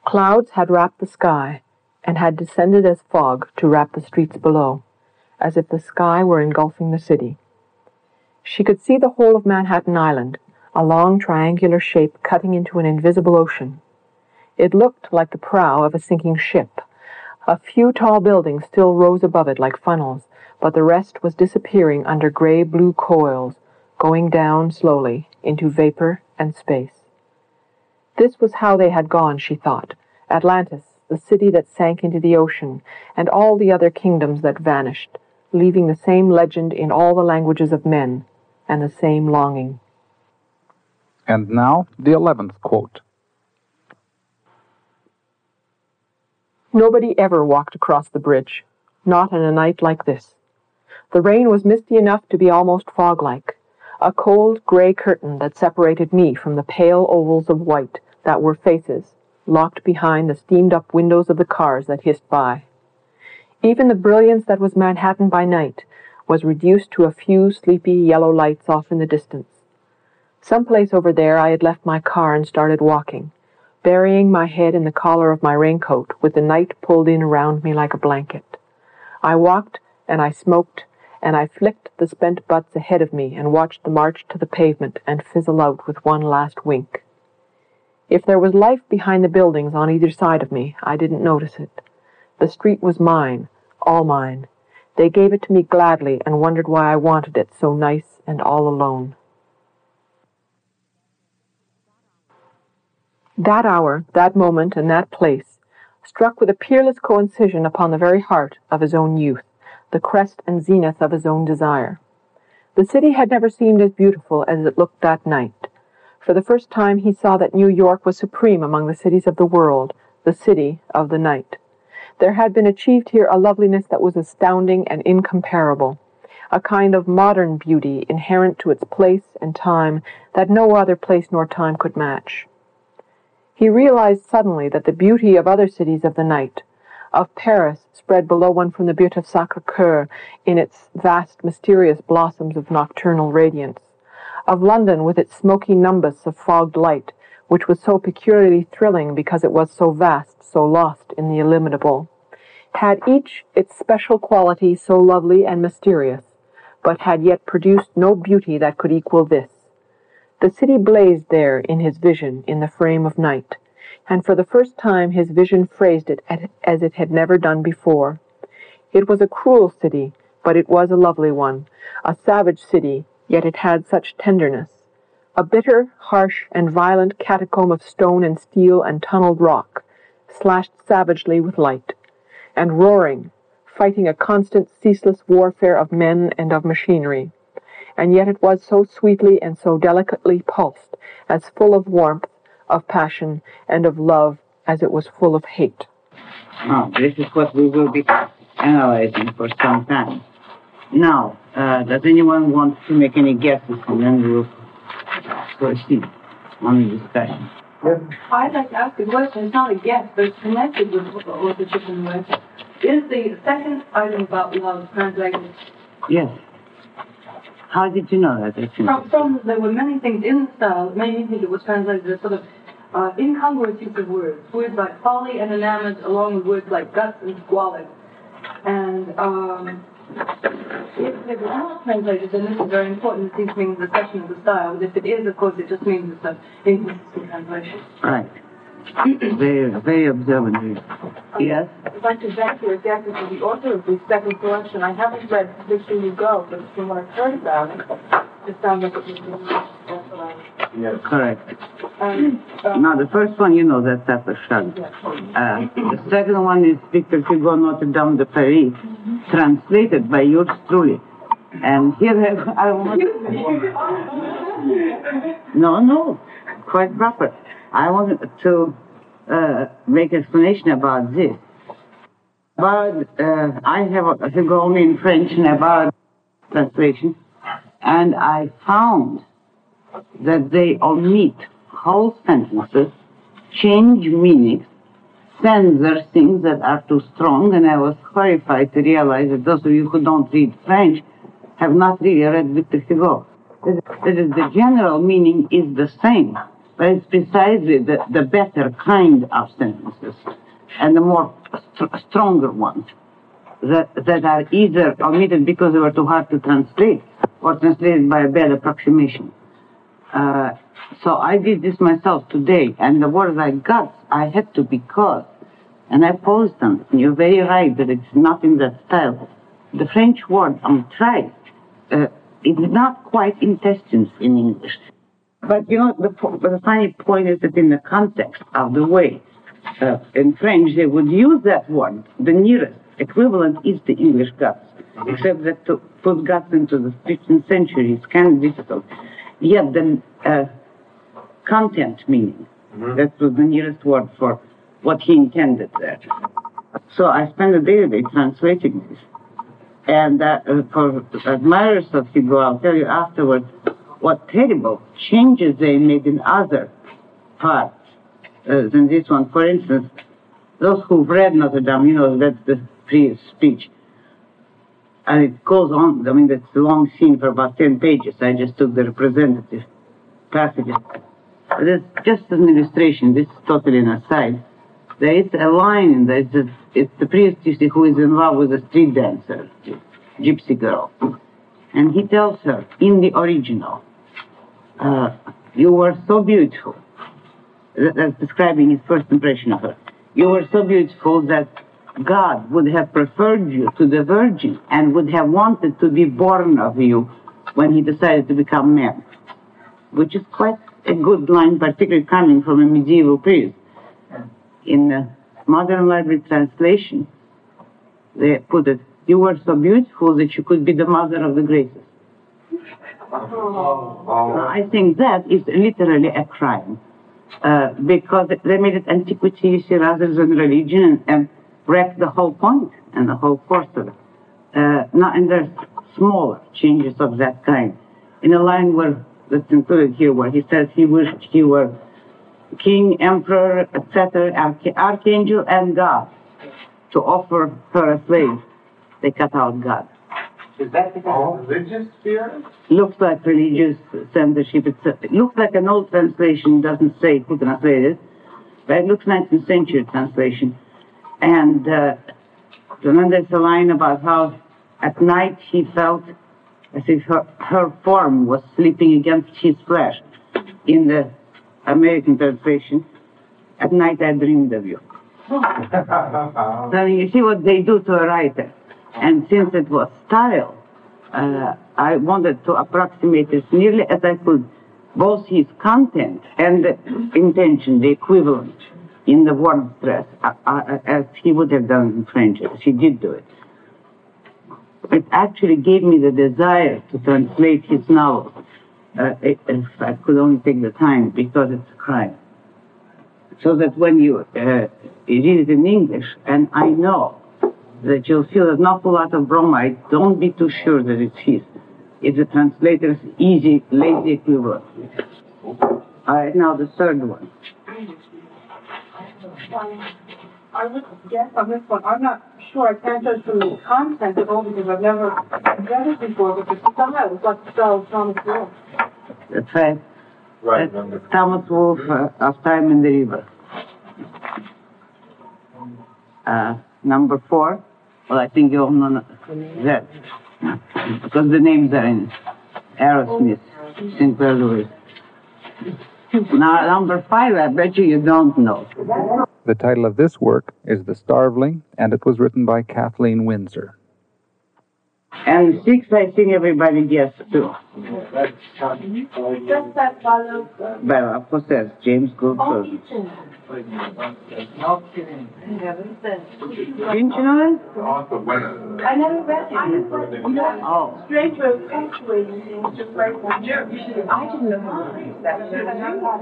Clouds had wrapped the sky and had descended as fog to wrap the streets below as if the sky were engulfing the city. She could see the whole of Manhattan Island, a long triangular shape cutting into an invisible ocean. It looked like the prow of a sinking ship. A few tall buildings still rose above it like funnels, but the rest was disappearing under gray blue coils, going down slowly into vapor and space. This was how they had gone, she thought. Atlantis, the city that sank into the ocean, and all the other kingdoms that vanished, leaving the same legend in all the languages of men and the same longing. And now, the eleventh quote. Nobody ever walked across the bridge, not on a night like this. The rain was misty enough to be almost fog like, a cold gray curtain that separated me from the pale ovals of white that were faces, locked behind the steamed up windows of the cars that hissed by. Even the brilliance that was Manhattan by night was reduced to a few sleepy yellow lights off in the distance. Someplace over there I had left my car and started walking, burying my head in the collar of my raincoat with the night pulled in around me like a blanket. I walked and I smoked and I flicked the spent butts ahead of me and watched the march to the pavement and fizzle out with one last wink. If there was life behind the buildings on either side of me, I didn't notice it. The street was mine, all mine. They gave it to me gladly and wondered why I wanted it so nice and all alone. That hour, that moment, and that place struck with a peerless coincision upon the very heart of his own youth, the crest and zenith of his own desire. The city had never seemed as beautiful as it looked that night. For the first time he saw that New York was supreme among the cities of the world, the city of the night. There had been achieved here a loveliness that was astounding and incomparable, a kind of modern beauty inherent to its place and time that no other place nor time could match. He realized suddenly that the beauty of other cities of the night, of Paris spread below one from the Butte of Sacre Coeur in its vast mysterious blossoms of nocturnal radiance, of London with its smoky nimbus of fogged light, which was so peculiarly thrilling because it was so vast, so lost in the illimitable, had each its special quality so lovely and mysterious, but had yet produced no beauty that could equal this. The city blazed there in his vision in the frame of night and for the first time his vision phrased it as it had never done before. It was a cruel city, but it was a lovely one, a savage city, yet it had such tenderness. A bitter, harsh, and violent catacomb of stone and steel and tunneled rock, slashed savagely with light, and roaring, fighting a constant, ceaseless warfare of men and of machinery. And yet it was so sweetly and so delicately pulsed, as full of warmth of passion and of love as it was full of hate. Oh, this is what we will be analyzing for some time. Now, uh, does anyone want to make any guesses and then we'll proceed on the discussion? I'd like to ask a question. It's not a guess, but it's connected with what the chicken with. Is the second item about love translated? Yes. How did you know that? From, from there were many things in the style that made me think it was translated as sort of uh, incongruous use of words. Words like folly and enamored, along with words like guts and squalid. And um, if it was not translated, then this is very important. It seems to me the discussion of the style. But if it is, of course, it just means it's an inconsistent translation. Right. Very, very observant. Yes? I'd like to thank you exactly for the author of the second collection. I haven't read Victor Hugo, but from what I've heard about it, it sounds like it was Yes. Correct. Um, um, now, the first one, you know, that's Atlas Shrugged. Uh, the second one is Victor Hugo Notre Dame de Paris, mm-hmm. translated by yours truly. And here I want. no, no, quite proper. I wanted to uh, make an explanation about this. But uh, I have a Hugo in French and about translation, and I found that they omit whole sentences, change meanings, censor things that are too strong, and I was horrified to realize that those of you who don't read French have not really read Victor Hugo. That is, the general meaning is the same, but it's precisely the, the better kind of sentences and the more st- stronger ones that, that are either omitted because they were too hard to translate or translated by a bad approximation. Uh, so I did this myself today, and the words I got, I had to because, and I posed them. And you're very right that it's not in that style. The French word entraille uh, is not quite intestines in English. But you know, the, the funny point is that in the context of the way uh, in French they would use that word, the nearest equivalent is the English guts, except that to put guts into the 15th century is kind of difficult. Yet the uh, content meaning, mm-hmm. that was the nearest word for what he intended there. So I spent a day today translating this. And uh, for admirers of Hugo, I'll tell you afterwards what terrible changes they made in other parts uh, than this one. For instance, those who've read Notre Dame, you know, that's the previous speech. And it goes on, I mean, it's a long scene for about 10 pages. I just took the representative passages. This just an illustration, this is totally an aside. There is a line in there, it's, a, it's the priest, you see, who is in love with a street dancer, gypsy girl. And he tells her, in the original, uh, you were so beautiful. That's describing his first impression of her. You were so beautiful that God would have preferred you to the Virgin and would have wanted to be born of you when he decided to become man, which is quite a good line, particularly coming from a medieval priest. In the modern library translation, they put it, you were so beautiful that you could be the mother of the graces. I think that is literally a crime. Uh, because they made it antiquity, you see, rather than religion, and, and wrecked the whole point and the whole force of it. Uh, now, and there's smaller changes of that kind. In a line where that's included here, where he says he wished he were king, emperor, etc., arch- archangel, and God to offer her a slave. They cut out God. Is that because of religious fear? Looks like religious censorship. It's a, it looks like an old translation. Doesn't say who translated it, but it looks 19th century translation. And uh, then there's a line about how at night he felt as if her, her form was sleeping against his flesh. In the American translation, at night I dreamed of you. so you see what they do to a writer. And since it was style, uh, I wanted to approximate as nearly as I could both his content and the intention, the equivalent in the word stress, uh, uh, as he would have done in French, as he did do it. It actually gave me the desire to translate his novels, uh, if I could only take the time, because it's a crime. So that when you, uh, read it in English, and I know that you'll feel an awful lot of bromide, don't be too sure that it's his. It's the translator's easy, lazy equivalent. All right, now the third one. I would guess on this one, I'm not sure, I can't judge from the content at all because I've never read it before, but the style is like the style of Thomas Wolfe. That's right. Right. That's Thomas Wolfe uh, of Time and the River. Uh, number four. Well, I think you all know that because the names are in it. Arrowsmith, Sinclair Lewis. Now, number five, I bet you you don't know. The title of this work is The Starveling, and it was written by Kathleen Winsor. And six, I think everybody guessed too. Just that. Well, of course, that's James Goldberg. Didn't you know that? Also, when, I never read it. I just read it. Oh. strange way of punctuating things, just like that. I didn't know how to use that.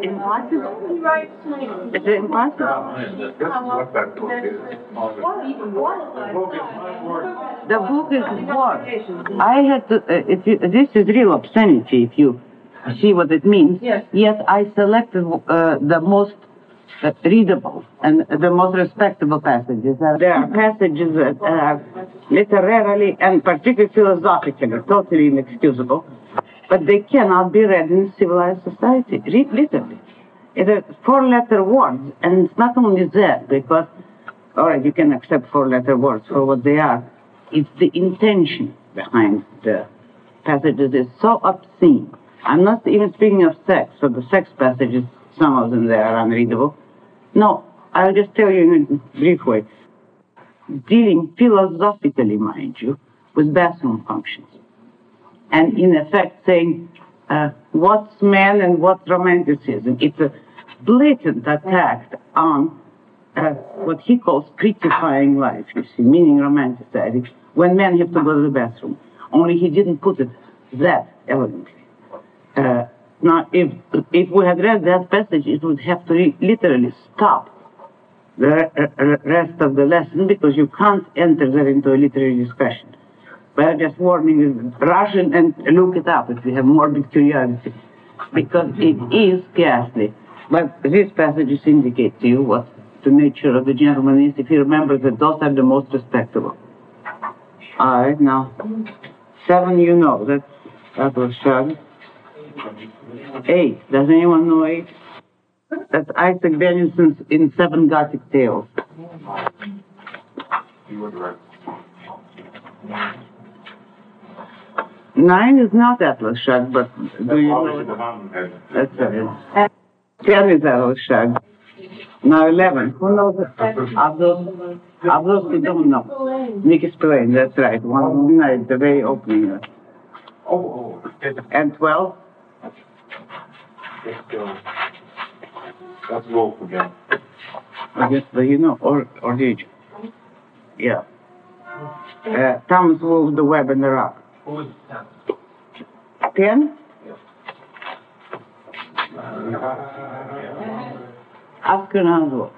Impossible. He writes me. It's impossible. this is what that book is. The book is what? I had to, uh, if you, this is real obscenity if you see what it means. Yes. Yet I selected uh, the most uh, readable and the most respectable passages. Uh, there are passages that are literarily and particularly philosophically totally inexcusable, but they cannot be read in civilized society. Read literally. It's a four-letter words, and it's not only that, because, all right, you can accept four-letter words for what they are. It's the intention behind the passages is so obscene. I'm not even speaking of sex, so the sex passages, some of them there are unreadable. No, I'll just tell you in a brief way. Dealing philosophically, mind you, with bathroom functions. And in effect saying, uh, what's man and what's romanticism? It's a blatant attack on uh, what he calls prettifying life, you see, meaning romanticizing, when men have to go to the bathroom. Only he didn't put it that elegantly. Uh, now, if, if we had read that passage, it would have to literally stop the re- re- rest of the lesson because you can't enter there into a literary discussion. But I'm just warning you, rush in and look it up if you have morbid curiosity, because it is ghastly. But these passages indicate to you what the nature of the gentleman is, if you remember that those are the most respectable. All right, now, seven you know, that, that was seven. Eight, does anyone know eight? That's Isak Dinesen's in Seven Gothic Tales. You would read. Nine is not Atlas Shrugged, but do you know it? the Fountainhead. That's right. Ten is Atlas Shrugged. Now eleven, who knows? Of those, of those who don't know. Mickey Spillane, that's right, one night, the very opening. Oh, oh. oh. And twelve? Let's go. That's Wolfe again. I guess, but you know, or, or did you? Yeah. Uh, Thomas Wolfe, The Web and the Rock. Who is that? Ten? Afghan Oswald.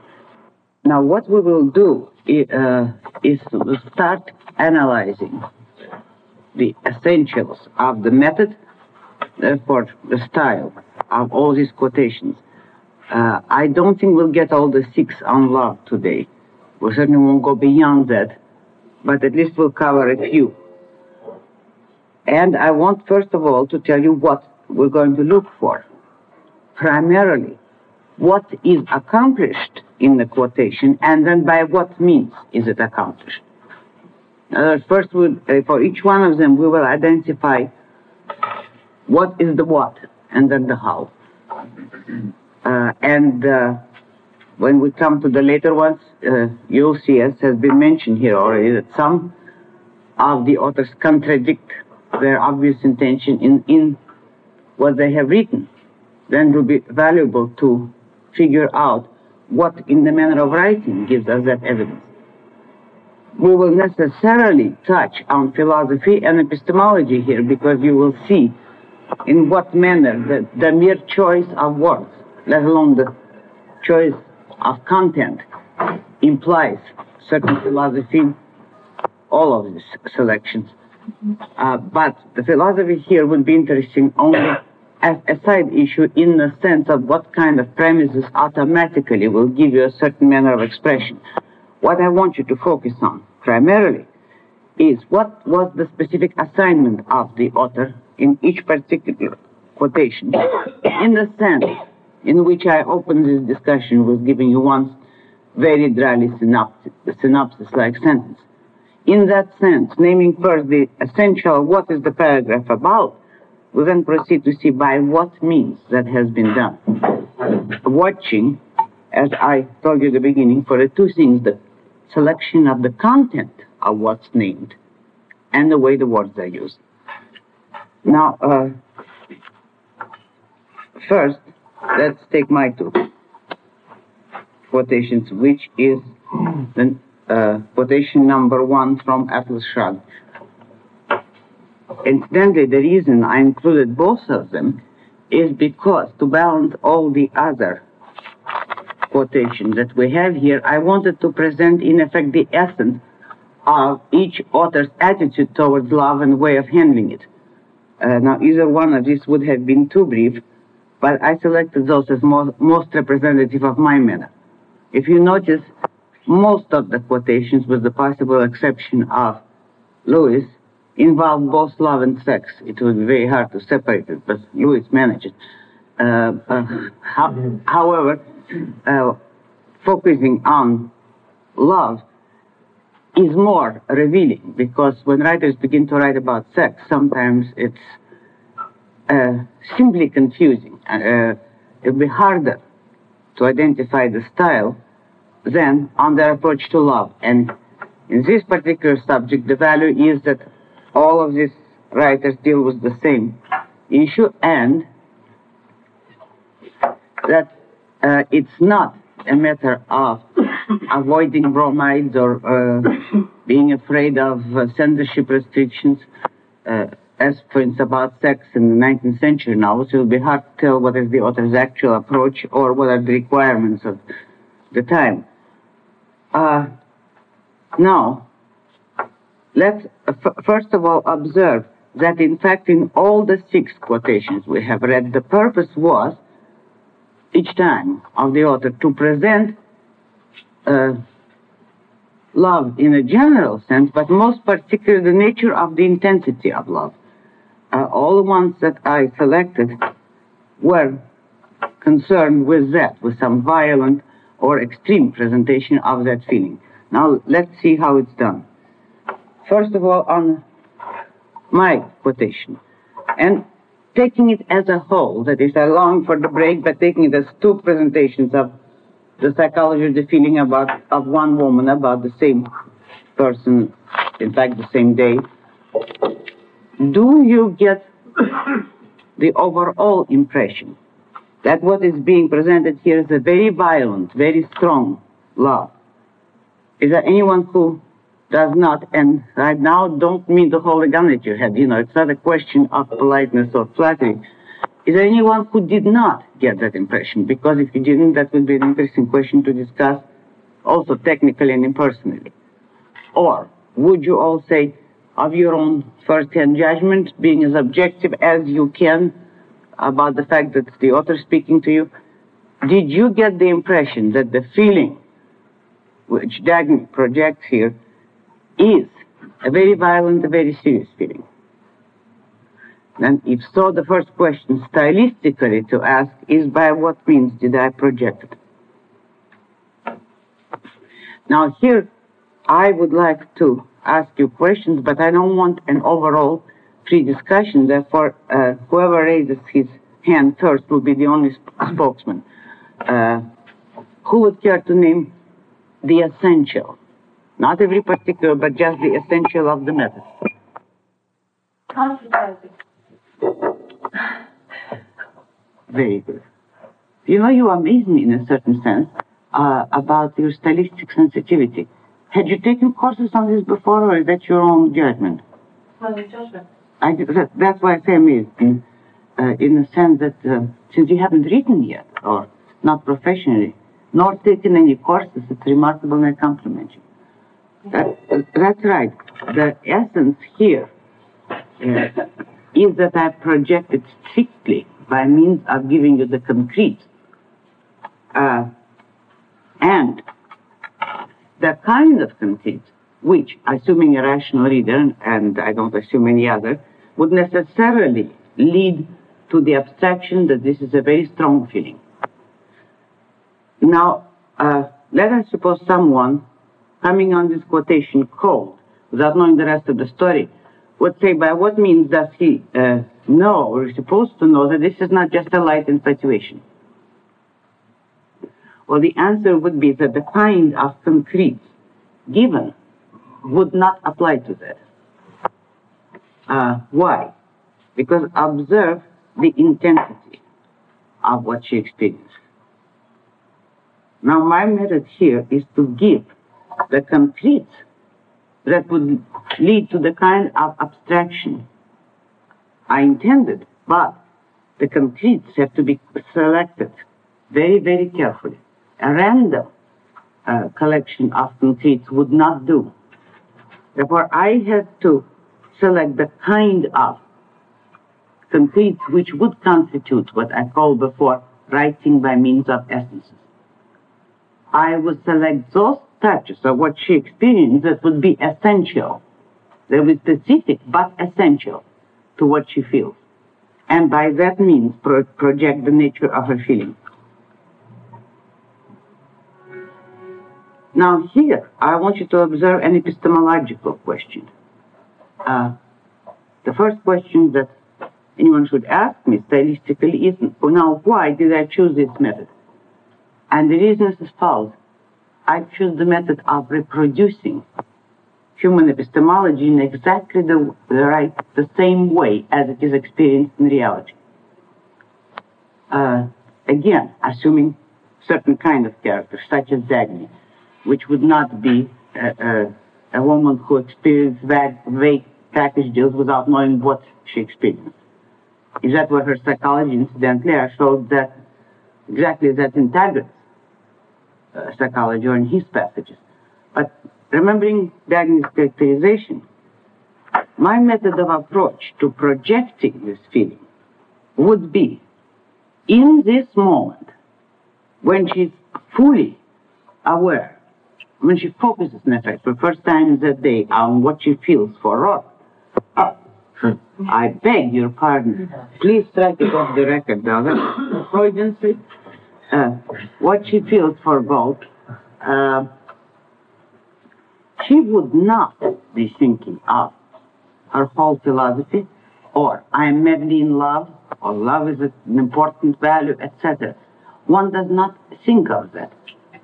Now, what we will do uh, is start analyzing the essentials of the method, therefore the style of all these quotations. Uh, I don't think we'll get all the six on love today. We certainly won't go beyond that, but at least we'll cover a few. And I want, first of all, to tell you what we're going to look for. Primarily, what is accomplished in the quotation, and then by what means is it accomplished. First, we'll, uh, for each one of them, we will identify what is the what, and then the how. Uh, and uh, when we come to the later ones, uh, you'll see, as has been mentioned here already, that some of the authors contradict their obvious intention in, in what they have written. Then it will be valuable to figure out what in the manner of writing gives us that evidence. We will necessarily touch on philosophy and epistemology here because you will see in what manner the, the mere choice of words, let alone the choice of content, implies certain philosophy, all of these selections. Uh, but the philosophy here would be interesting only as a side issue in the sense of what kind of premises automatically will give you a certain manner of expression. What I want you to focus on primarily is what was the specific assignment of the author in each particular quotation in the sense in which I opened this discussion with giving you one very dryly synopsis, synopsis-like sentence. In that sense, naming first the essential what is the paragraph about, we then proceed to see by what means that has been done. Watching, as I told you at the beginning, for the two things, the selection of the content of what's named and the way the words are used. Now, uh, first, let's take my two quotations, which is the uh, quotation number one from Atlas Shrugged. Incidentally, the reason I included both of them is because to balance all the other quotations that we have here, I wanted to present, in effect, the essence of each author's attitude towards love and way of handling it. Uh, now, either one of these would have been too brief, but I selected those as mo- most representative of my manner. If you notice, most of the quotations, with the possible exception of Lewis, involve both love and sex. It would be very hard to separate it, but Lewis managed. Uh, uh, how, however, uh, focusing on love is more revealing because when writers begin to write about sex, sometimes it's uh, simply confusing. Uh, it will be harder to identify the style than on their approach to love. And in this particular subject, the value is that all of these writers deal with the same issue and that uh, it's not a matter of avoiding bromides or uh, being afraid of uh, censorship restrictions. Uh, as, for instance, about sex in the 19th century novels, it will be hard to tell what is the author's actual approach or what are the requirements of the time. Uh, now, let's uh, f- first of all observe that, in fact, in all the six quotations we have read, the purpose was each time of the author to present uh, love in a general sense, but most particularly the nature of the intensity of love. Uh, all the ones that I selected were concerned with that, with some violent or extreme presentation of that feeling. Now let's see how it's done. First of all, on my quotation, and taking it as a whole, that is, I long for the break, but taking it as two presentations of the psychology the feeling about of one woman about the same person, in fact, the same day. Do you get the overall impression that what is being presented here is a very violent, very strong love. Is there anyone who does not, and I now don't mean hold a gun at your head, you know, it's not a question of politeness or flattery. Is there anyone who did not get that impression? Because if you didn't, that would be an interesting question to discuss also technically and impersonally. Or would you all say, of your own first-hand judgment, being as objective as you can about the fact that the author speaking to you, did you get the impression that the feeling which Dagny projects here is a very violent, a very serious feeling? And if so, the first question stylistically to ask is by what means did I project? Now here, I would like to ask you questions, but I don't want an overall free discussion. Therefore, uh, whoever raises his hand first will be the only sp- spokesman. Uh, who would care to name the essential? Not every particular, but just the essential of the method. Very good. You know, you amaze me in a certain sense uh, about your stylistic sensitivity. Had you taken courses on this before, or is that your own judgment? My judgment. I, that, that's why I say amazed, in, uh, in the sense that uh, since you haven't written yet, or not professionally, nor taken any courses, it's remarkable and I compliment you. That, that's right. The essence here uh, is that I project it strictly by means of giving you the concrete. Uh, and the kind of concrete which, assuming a rational reader, and I don't assume any other, would necessarily lead to the abstraction that this is a very strong feeling. Now, uh, let us suppose someone coming on this quotation cold, without knowing the rest of the story, would say, by what means does he uh, know or is supposed to know that this is not just a light infatuation? Well, the answer would be that the kind of concrete given would not apply to that. Uh, why? Because observe the intensity of what she experienced. Now, my method here is to give the concrete that would lead to the kind of abstraction I intended, but the concretes have to be selected very, very carefully. A random uh, collection of concretes would not do. Therefore, I had to select the kind of concretes which would constitute what I called before writing by means of essences. I would select those touches of what she experienced that would be essential. They would be specific but essential to what she feels. And by that means pro- project the nature of her feeling. Now here, I want you to observe an epistemological question. Uh, the first question that anyone should ask me stylistically is, now why did I choose this method? And the reason is as follows. I choose the method of reproducing human epistemology in exactly the, the right, the same way as it is experienced in reality. Uh, again, assuming certain kind of characters, such as Dagny, which would not be a, a, a woman who experienced vague, vague package deals without knowing what she experienced. Is that what her psychology, incidentally, I showed that exactly that in Taggart's uh, psychology or in his passages. But remembering Dagny's characterization, my method of approach to projecting this feeling would be in this moment when she's fully aware, when she focuses, in effect, for the first time that day on what she feels for Roark. Uh, I beg your pardon. Please strike it off the record, brother. Freudian slip. Uh, what she feels for both. Uh, she would not be thinking of her whole philosophy, or I am madly in love, or love is an important value, etc. One does not think of that.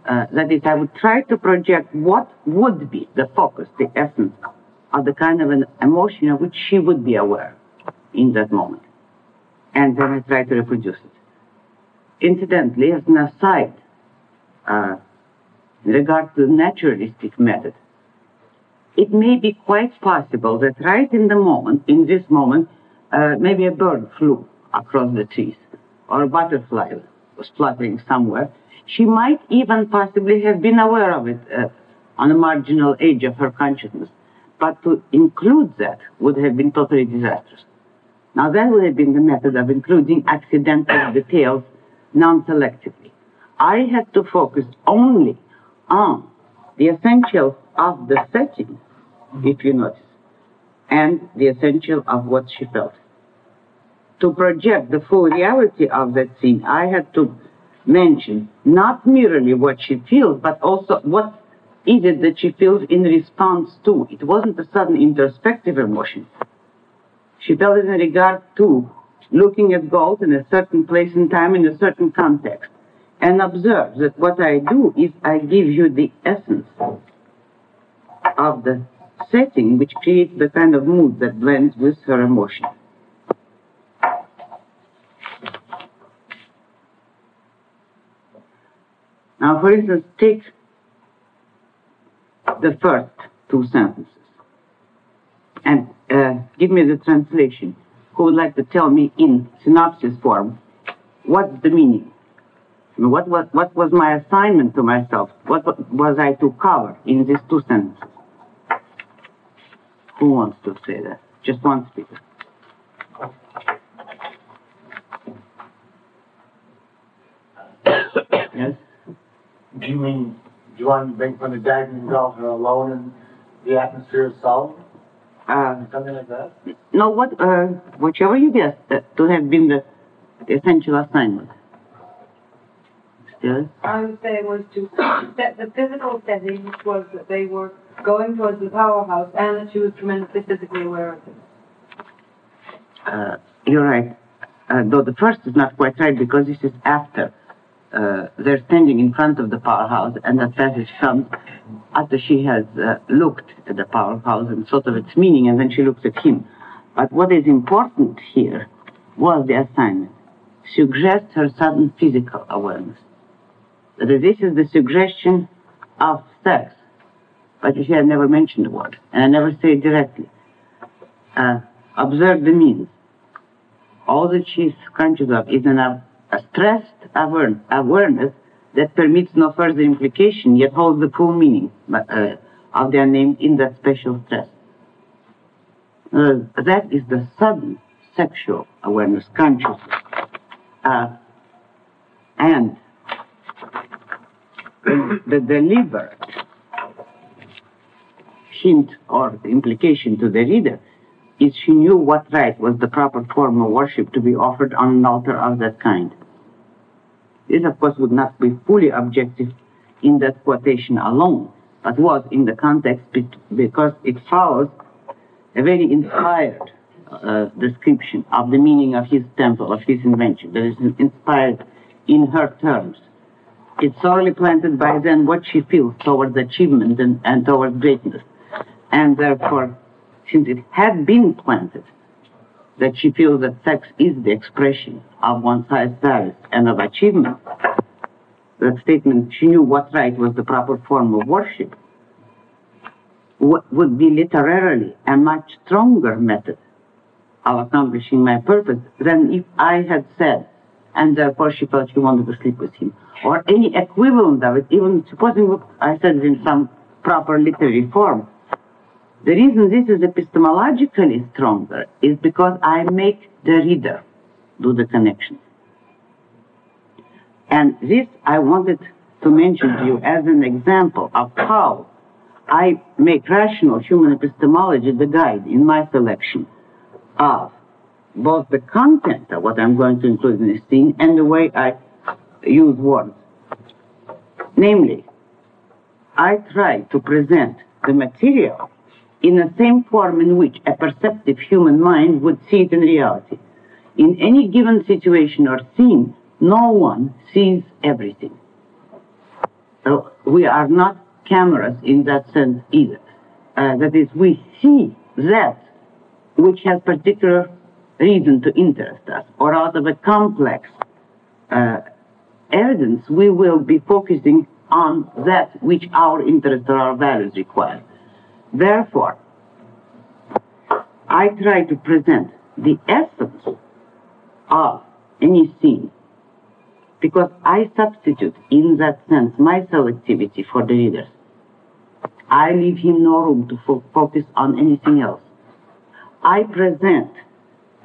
Uh, that is, I would try to project what would be the focus, the essence of the kind of an emotion of which she would be aware in that moment. And then I try to reproduce it. Incidentally, as an aside, uh, in regard to the naturalistic method, it may be quite possible that right in the moment, in this moment, uh, maybe a bird flew across the trees or a butterfly was fluttering somewhere. She might even possibly have been aware of it uh, on a marginal edge of her consciousness. But to include that would have been totally disastrous. Now, that would have been the method of including accidental details non-selectively. I had to focus only on the essential of the setting, if you notice, and the essential of what she felt. To project the full reality of that scene, I had to mention not merely what she feels, but also what is it that she feels in response to. It wasn't a sudden introspective emotion. She felt it in regard to looking at Galt in a certain place and time in a certain context. And observe that what I do is I give you the essence of the setting which creates the kind of mood that blends with her emotion. Now, for instance, take the first two sentences and uh, give me the translation. Who would like to tell me in synopsis form what's the meaning? What, was, what was my assignment to myself? What was I to cover in these two sentences? Who wants to say that? Just one speaker. yes? Do you mean, do you want to make when the diamond girls are alone in the atmosphere of solitude? Uh, Something like that? no, what, uh, whichever you guess uh, to have been the, the essential assignment. Still? I would say was to set the physical setting, was that they were going towards the powerhouse and that she was tremendously physically aware of it. Uh, you're right. Uh, though the first is not quite right because this is after uh, they're standing in front of the powerhouse and that passage comes after she has uh, looked at the powerhouse and sort of its meaning and then she looks at him. But what is important here was the assignment. Suggest her sudden physical awareness. That this is the suggestion of sex. But you see, I never mentioned the word, and I never say it directly. Uh, observe the means. All that she's conscious of is an, a stressed aware- awareness that permits no further implication, yet holds the full meaning uh, of their name in that special stress. Uh, that is the sudden sexual awareness, consciousness. Uh, and the deliberate hint or implication to the reader is she knew what rite was the proper form of worship to be offered on an altar of that kind. This, of course, would not be fully objective in that quotation alone, but was in the context because it follows a very inspired uh, description of the meaning of his temple, of his invention, that is inspired in her terms. It's sorely planted by then what she feels towards achievement and, and towards greatness. And therefore, since it had been planted, that she feels that sex is the expression of one's highest values and of achievement, that statement, she knew what rite was the proper form of worship, would be literally a much stronger method of accomplishing my purpose than if I had said, and therefore she felt she wanted to sleep with him, or any equivalent of it, even supposing I said it in some proper literary form. The reason this is epistemologically stronger is because I make the reader do the connection. And this I wanted to mention to you as an example of how I make rational human epistemology the guide in my selection of both the content of what I'm going to include in this scene and the way I use words. Namely, I try to present the material in the same form in which a perceptive human mind would see it in reality. In any given situation or scene, no one sees everything. So we are not cameras in that sense either. Uh, that is, we see that which has particular reason to interest us, or out of a complex uh, evidence, we will be focusing on that which our interests or our values require. Therefore, I try to present the essence of any scene because I substitute in that sense my selectivity for the readers. I leave him no room to fo- focus on anything else. I present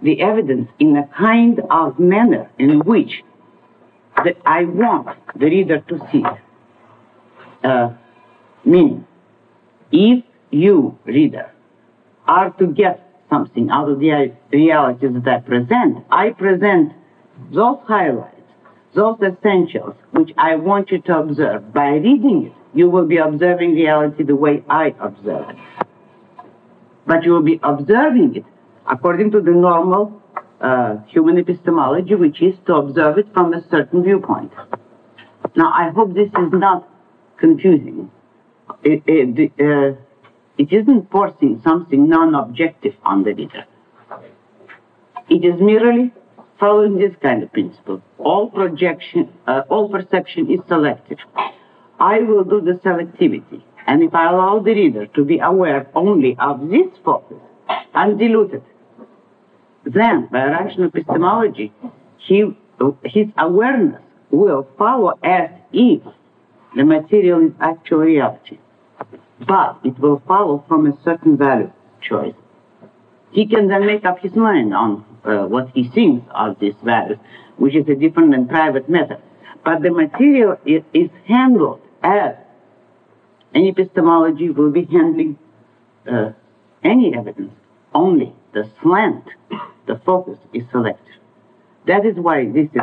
the evidence in a kind of manner in which I want the reader to see. Uh, meaning, if you, reader, are to get something out of the realities that I present, I present those highlights, those essentials, which I want you to observe. By reading it, you will be observing reality the way I observe it. But you will be observing it according to the normal uh, human epistemology, which is to observe it from a certain viewpoint. Now, I hope this is not confusing. It, it, uh, it isn't forcing something non-objective on the reader. It is merely following this kind of principle. All projection, uh, all perception is selective. I will do the selectivity, and if I allow the reader to be aware only of this focus, undiluted, then by rational epistemology, he, his awareness will follow as if the material is actual reality. But it will follow from a certain value choice. He can then make up his mind on uh, what he thinks of these values, which is a different and private matter. But the material is, is handled as an epistemology will be handling uh, any evidence. Only the slant, the focus is selective. That is why this is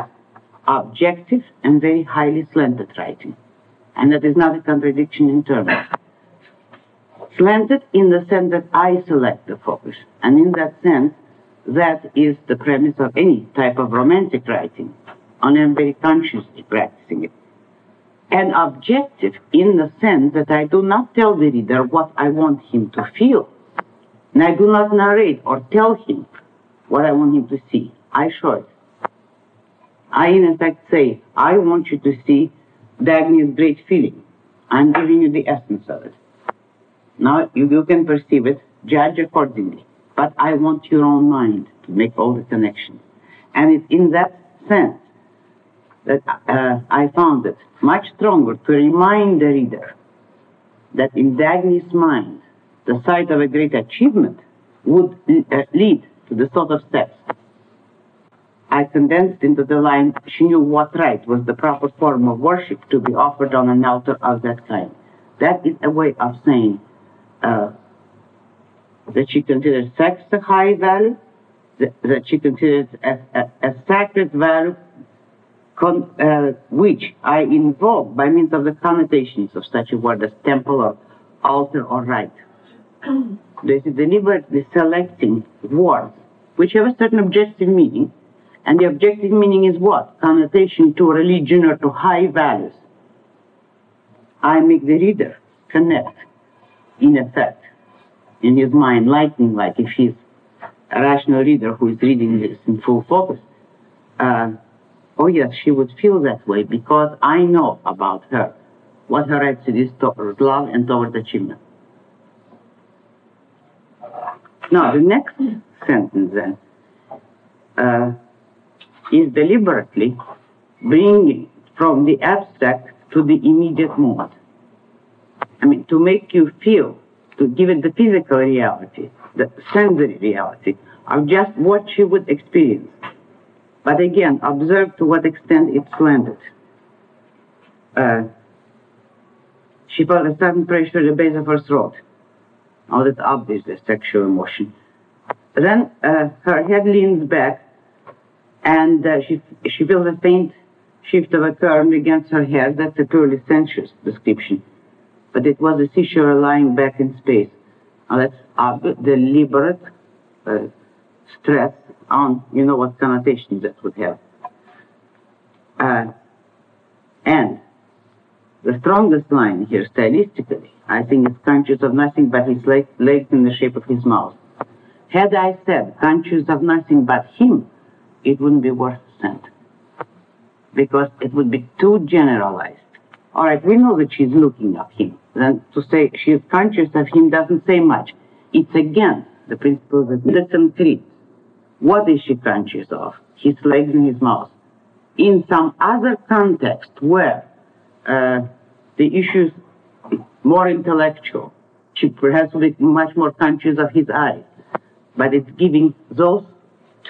objective and very highly slanted writing. And that is not a contradiction in terms. Slanted in the sense that I select the focus. And in that sense, that is the premise of any type of romantic writing. And I'm very consciously practicing it. And objective in the sense that I do not tell the reader what I want him to feel. And I do not narrate or tell him what I want him to see. I show it. I, in effect, say, I want you to see Dagny's great feeling. I'm giving you the essence of it. Now you, you can perceive it, judge accordingly. But I want your own mind to make all the connections. And it's in that sense that uh, I found it much stronger to remind the reader that in Dagny's mind, the sight of a great achievement would uh, lead to the sort of steps. I condensed into the line, she knew what rite was the proper form of worship to be offered on an altar of that kind. That is a way of saying uh, that she considers sex a high value, that, that she considers a, a, a sacred value, con, uh, which I invoke by means of the connotations of such a word as temple or altar or rite. this is deliberately selecting words which have a certain objective meaning, and the objective meaning is what? Connotation to religion or to high values. I make the reader connect, in effect, in his mind, lightning like if he's a rational reader who is reading this in full focus. Uh, oh yes, she would feel that way because I know about her, what her attitude is towards love and towards achievement. Now, the next sentence then uh, is deliberately bringing from the abstract to the immediate moment. I mean, to make you feel, to give it the physical reality, the sensory reality of just what you would experience. But again, observe to what extent it's landed. Uh, she felt a sudden pressure at the base of her throat. Oh, that's obviously sexual emotion. Then uh, her head leans back, and uh, she she feels a faint shift of a current against her head. That's a purely sensuous description, but it was a seashore lying back in space. Now that's obvious, deliberate uh, stress on you know what connotations that would have. Uh, and the strongest line here, stylistically, I think is conscious of nothing but his leg, legs in the shape of his mouth. Had I said conscious of nothing but him, it wouldn't be worth a cent. because it would be too generalized. All right, we know that she's looking at him. Then to say she's conscious of him doesn't say much. It's again the principle that Middleton treats. What is she conscious of? His legs and his mouth. In some other context where uh, the issues more intellectual, she perhaps will be much more conscious of his eyes. But it's giving those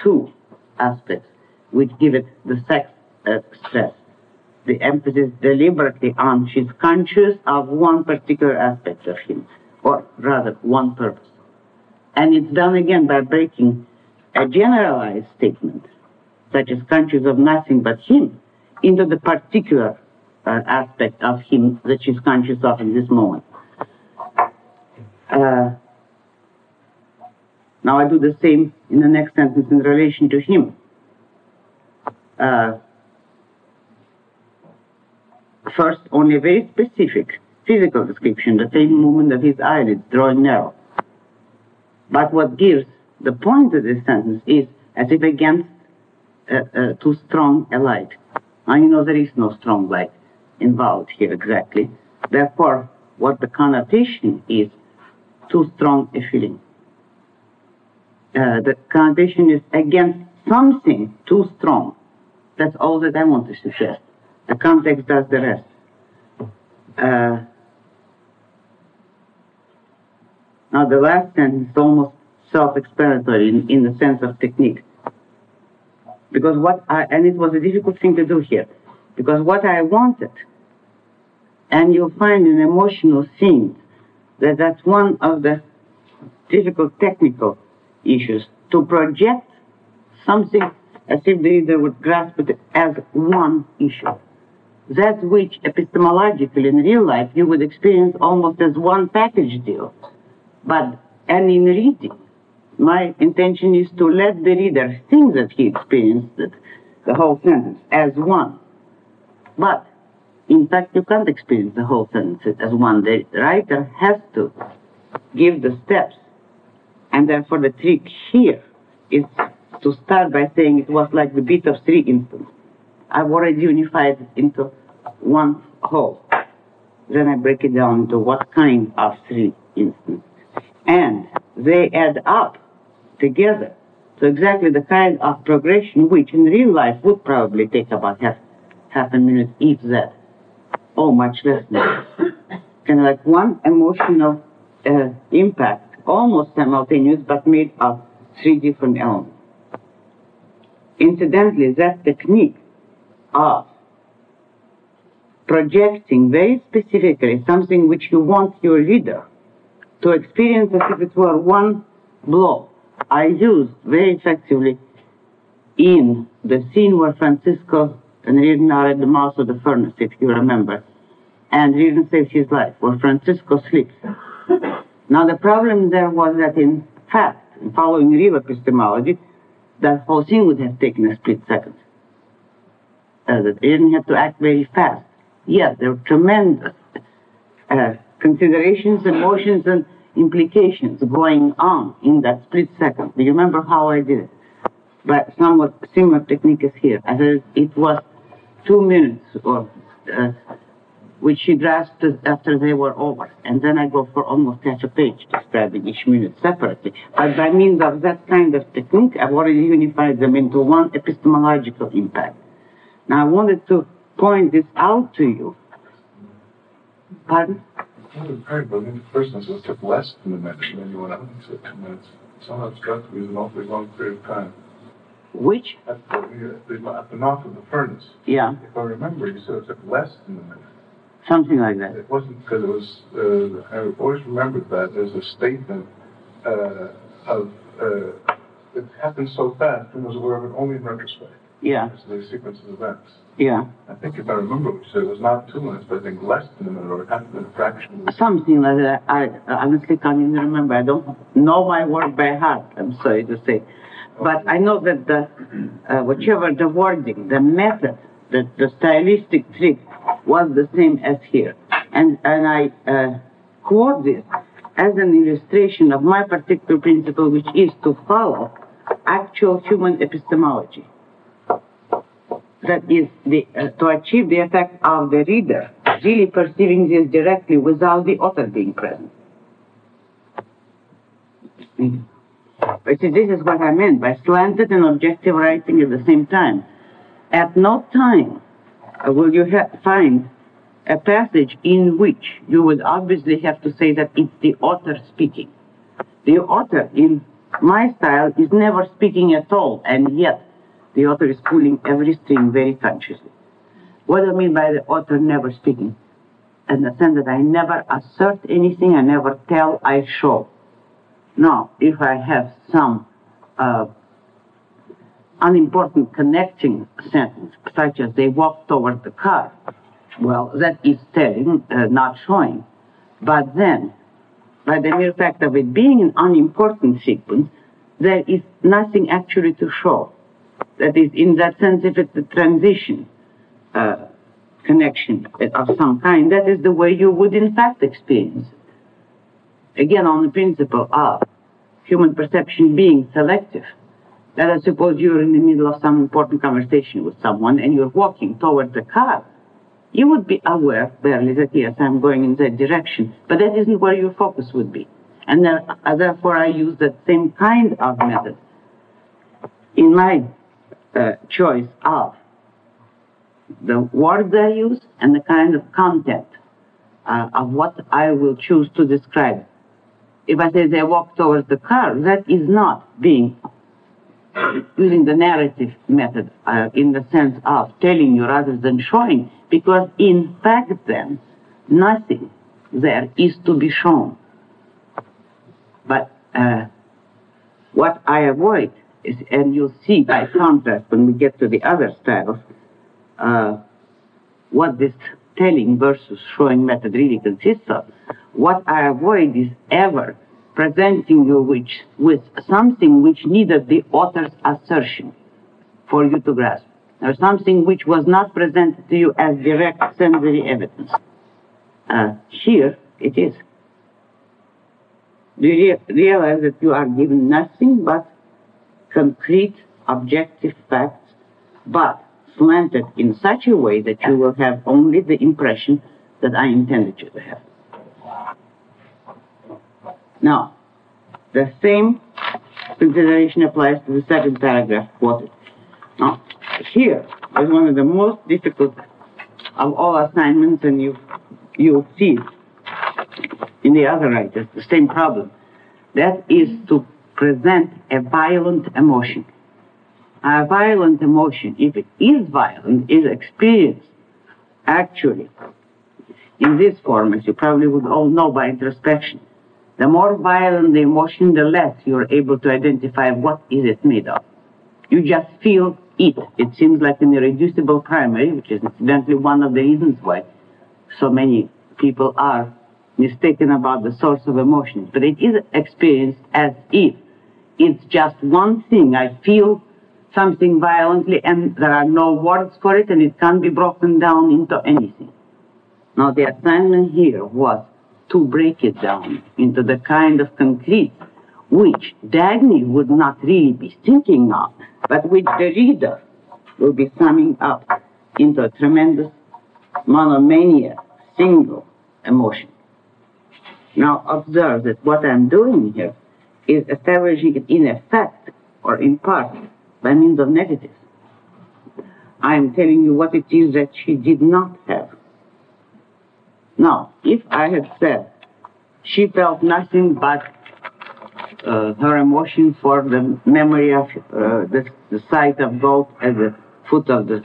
two aspects which give it the sex uh, stress. The emphasis deliberately on she's conscious of one particular aspect of him, or rather one purpose. And it's done again by breaking a generalized statement, such as conscious of nothing but him, into the particular uh, aspect of him that she's conscious of in this moment. Uh, now I do the same in the next sentence in relation to him. Uh, first, only a very specific physical description, the same movement of his eyelids drawing narrow. But what gives the point of this sentence is as if against uh, uh, too strong a light. You know there is no strong light involved here exactly. Therefore, what the connotation is too strong a feeling. Uh, the connotation is against something too strong. That's all that I want to suggest. The context does the rest. Uh, now, the last sentence is almost self-explanatory in, in the sense of technique. Because what I, and it was a difficult thing to do here, because what I wanted, and you'll find in emotional scenes that that's one of the difficult technical issues, to project something as if the reader would grasp it as one issue. That which epistemologically in real life you would experience almost as one package deal. But, and in reading, my intention is to let the reader think that he experienced it, the whole sentence, as one. But, in fact, you can't experience the whole sentence as one. The writer has to give the steps. And therefore, the trick here is to start by saying it was like the beat of three instants. I've already unified it into one whole. Then I break it down into what kind of three instants. And they add up together to exactly the kind of progression which in real life would probably take about half, half a minute, if that. Oh, much less than kind of like one emotional uh, impact, almost simultaneous, but made of three different elements. Incidentally, that technique of projecting very specifically something which you want your leader to experience as if it were one blow, I used very effectively in the scene where Francisco and Rearden are at the mouth of the furnace, if you remember, and Rearden saves his life, where Francisco sleeps. now, the problem there was that, in fact, in following real epistemology, that whole scene would have taken a split second. Uh, that Rearden had to act very fast. Yes, there are tremendous uh, considerations, emotions, and implications going on in that split second. Do you remember how I did it? But somewhat similar technique is here. As it was two minutes or uh, which she drafted after they were over. And then I go for almost half a page describing each minute separately. But by means of that kind of technique, I've already unified them into one epistemological impact. Now I wanted to point this out to you. Pardon? Very brilliant. The first instance took less than a minute, and then you went out and said two minutes. Of it's got to be an awfully long period of time. Which? At the, at the, at the mouth of the furnace, Yeah, if I remember, you said it took less than a minute. something like that. It wasn't because it was, uh, I always remembered that as a statement uh, of, uh, it happened so fast and was aware of it only in retrospect. Yeah, It's the sequence of events. Yeah. I think if I remember what you said, it was not two minutes, but I think less than a minute, or in a fraction Something like that. I I honestly can't even remember. I don't know my work by heart. I'm sorry to say, but I know that the uh, whichever the wording, the method, the, the stylistic trick was the same as here, and and I uh, quote this as an illustration of my particular principle, which is to follow actual human epistemology. That is the, uh, to achieve the effect of the reader really perceiving this directly without the author being present. Mm. See, this is what I meant by slanted and objective writing at the same time. At no time uh, will you find a passage in which you would obviously have to say that it's the author speaking. The author, in my style, is never speaking at all, and yet the author is pulling every string very consciously. What I mean by the author never speaking? In the sense that I never assert anything, I never tell, I show. Now, if I have some uh, unimportant connecting sentence, such as they walk toward the car, well, that is telling, uh, not showing. But then, by the mere fact of it being an unimportant sequence, there is nothing actually to show. That is, in that sense, if it's a transition uh, connection of some kind, that is the way you would in fact experience it. Again, on the principle of human perception being selective. Let us suppose you're in the middle of some important conversation with someone and you're walking towards the car. You would be aware barely that yes, I'm going in that direction, but that isn't where your focus would be. And therefore, I use that same kind of method in my uh, choice of the words I use and the kind of content uh, of what I will choose to describe. If I say they walk towards the car, that is not being using the narrative method uh, in the sense of telling you rather than showing, because in fact then nothing there is to be shown. But uh, what I avoid and you'll see by contrast when we get to the other styles, uh, what this telling versus showing method really consists of. What I avoid is ever presenting you which, with something which needed the author's assertion for you to grasp, or something which was not presented to you as direct sensory evidence. Uh, here it is. Do you realize that you are given nothing but concrete, objective facts, but slanted in such a way that you will have only the impression that I intended you to have. Now, the same consideration applies to the second paragraph quoted. Now, here is one of the most difficult of all assignments, and you you'll see in the other writers the same problem. That is to present a violent emotion. A violent emotion, if it is violent, is experienced actually in this form, as you probably would all know by introspection. The more violent the emotion, the less you're able to identify what is it made of. You just feel it. It seems like an irreducible primary, which is incidentally one of the reasons why so many people are mistaken about the source of emotions. But it is experienced as if it's just one thing. I feel something violently and there are no words for it and it can't be broken down into anything. Now the assignment here was to break it down into the kind of concrete which Dagny would not really be thinking of, but which the reader will be summing up into a tremendous monomania, single emotion. Now observe that what I'm doing here is establishing it in effect or in part by means of negatives. I am telling you what it is that she did not have. Now, if I had said she felt nothing but uh, her emotion for the memory of uh, the, the site of Galt at the foot of the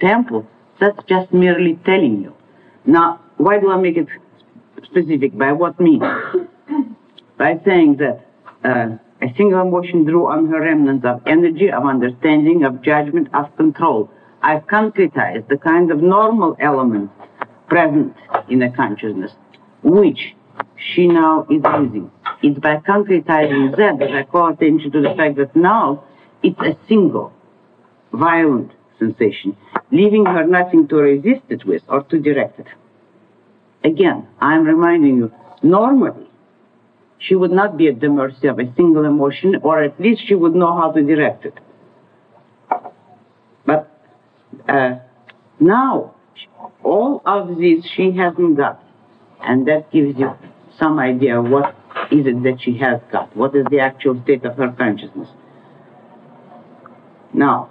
temple, that's just merely telling you. Now, why do I make it specific? By what means? By saying that uh, a single emotion drew on her remnants of energy, of understanding, of judgment, of control. I've concretized the kind of normal elements present in the consciousness, which she now is using. It's by concretizing that that I call attention to the fact that now it's a single, violent sensation, leaving her nothing to resist it with or to direct it. Again, I'm reminding you, normally, she would not be at the mercy of a single emotion, or at least she would know how to direct it. But Uh, now, all of this she hasn't got, and that gives you some idea what is it that she has got, what is the actual state of her consciousness. Now,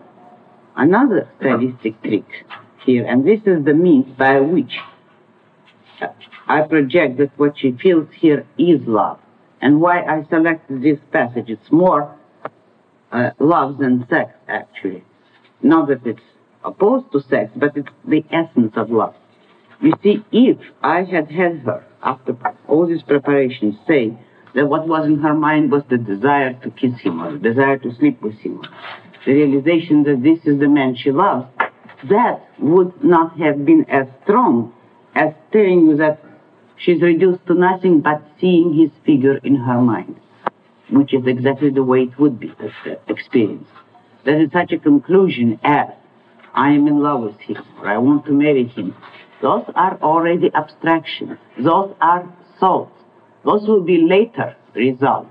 another stylistic trick here, and this is the means by which I project that what she feels here is love. And why I selected this passage, it's more uh, love than sex, actually. Not that it's opposed to sex, but it's the essence of love. You see, if I had had her, after all these preparations, say that what was in her mind was the desire to kiss him or the desire to sleep with him, the realization that this is the man she loves, that would not have been as strong as telling you that she's reduced to nothing but seeing his figure in her mind, which is exactly the way it would be experienced. That is such a conclusion as I am in love with him or I want to marry him. Those are already abstractions. Those are thoughts. Those will be later results.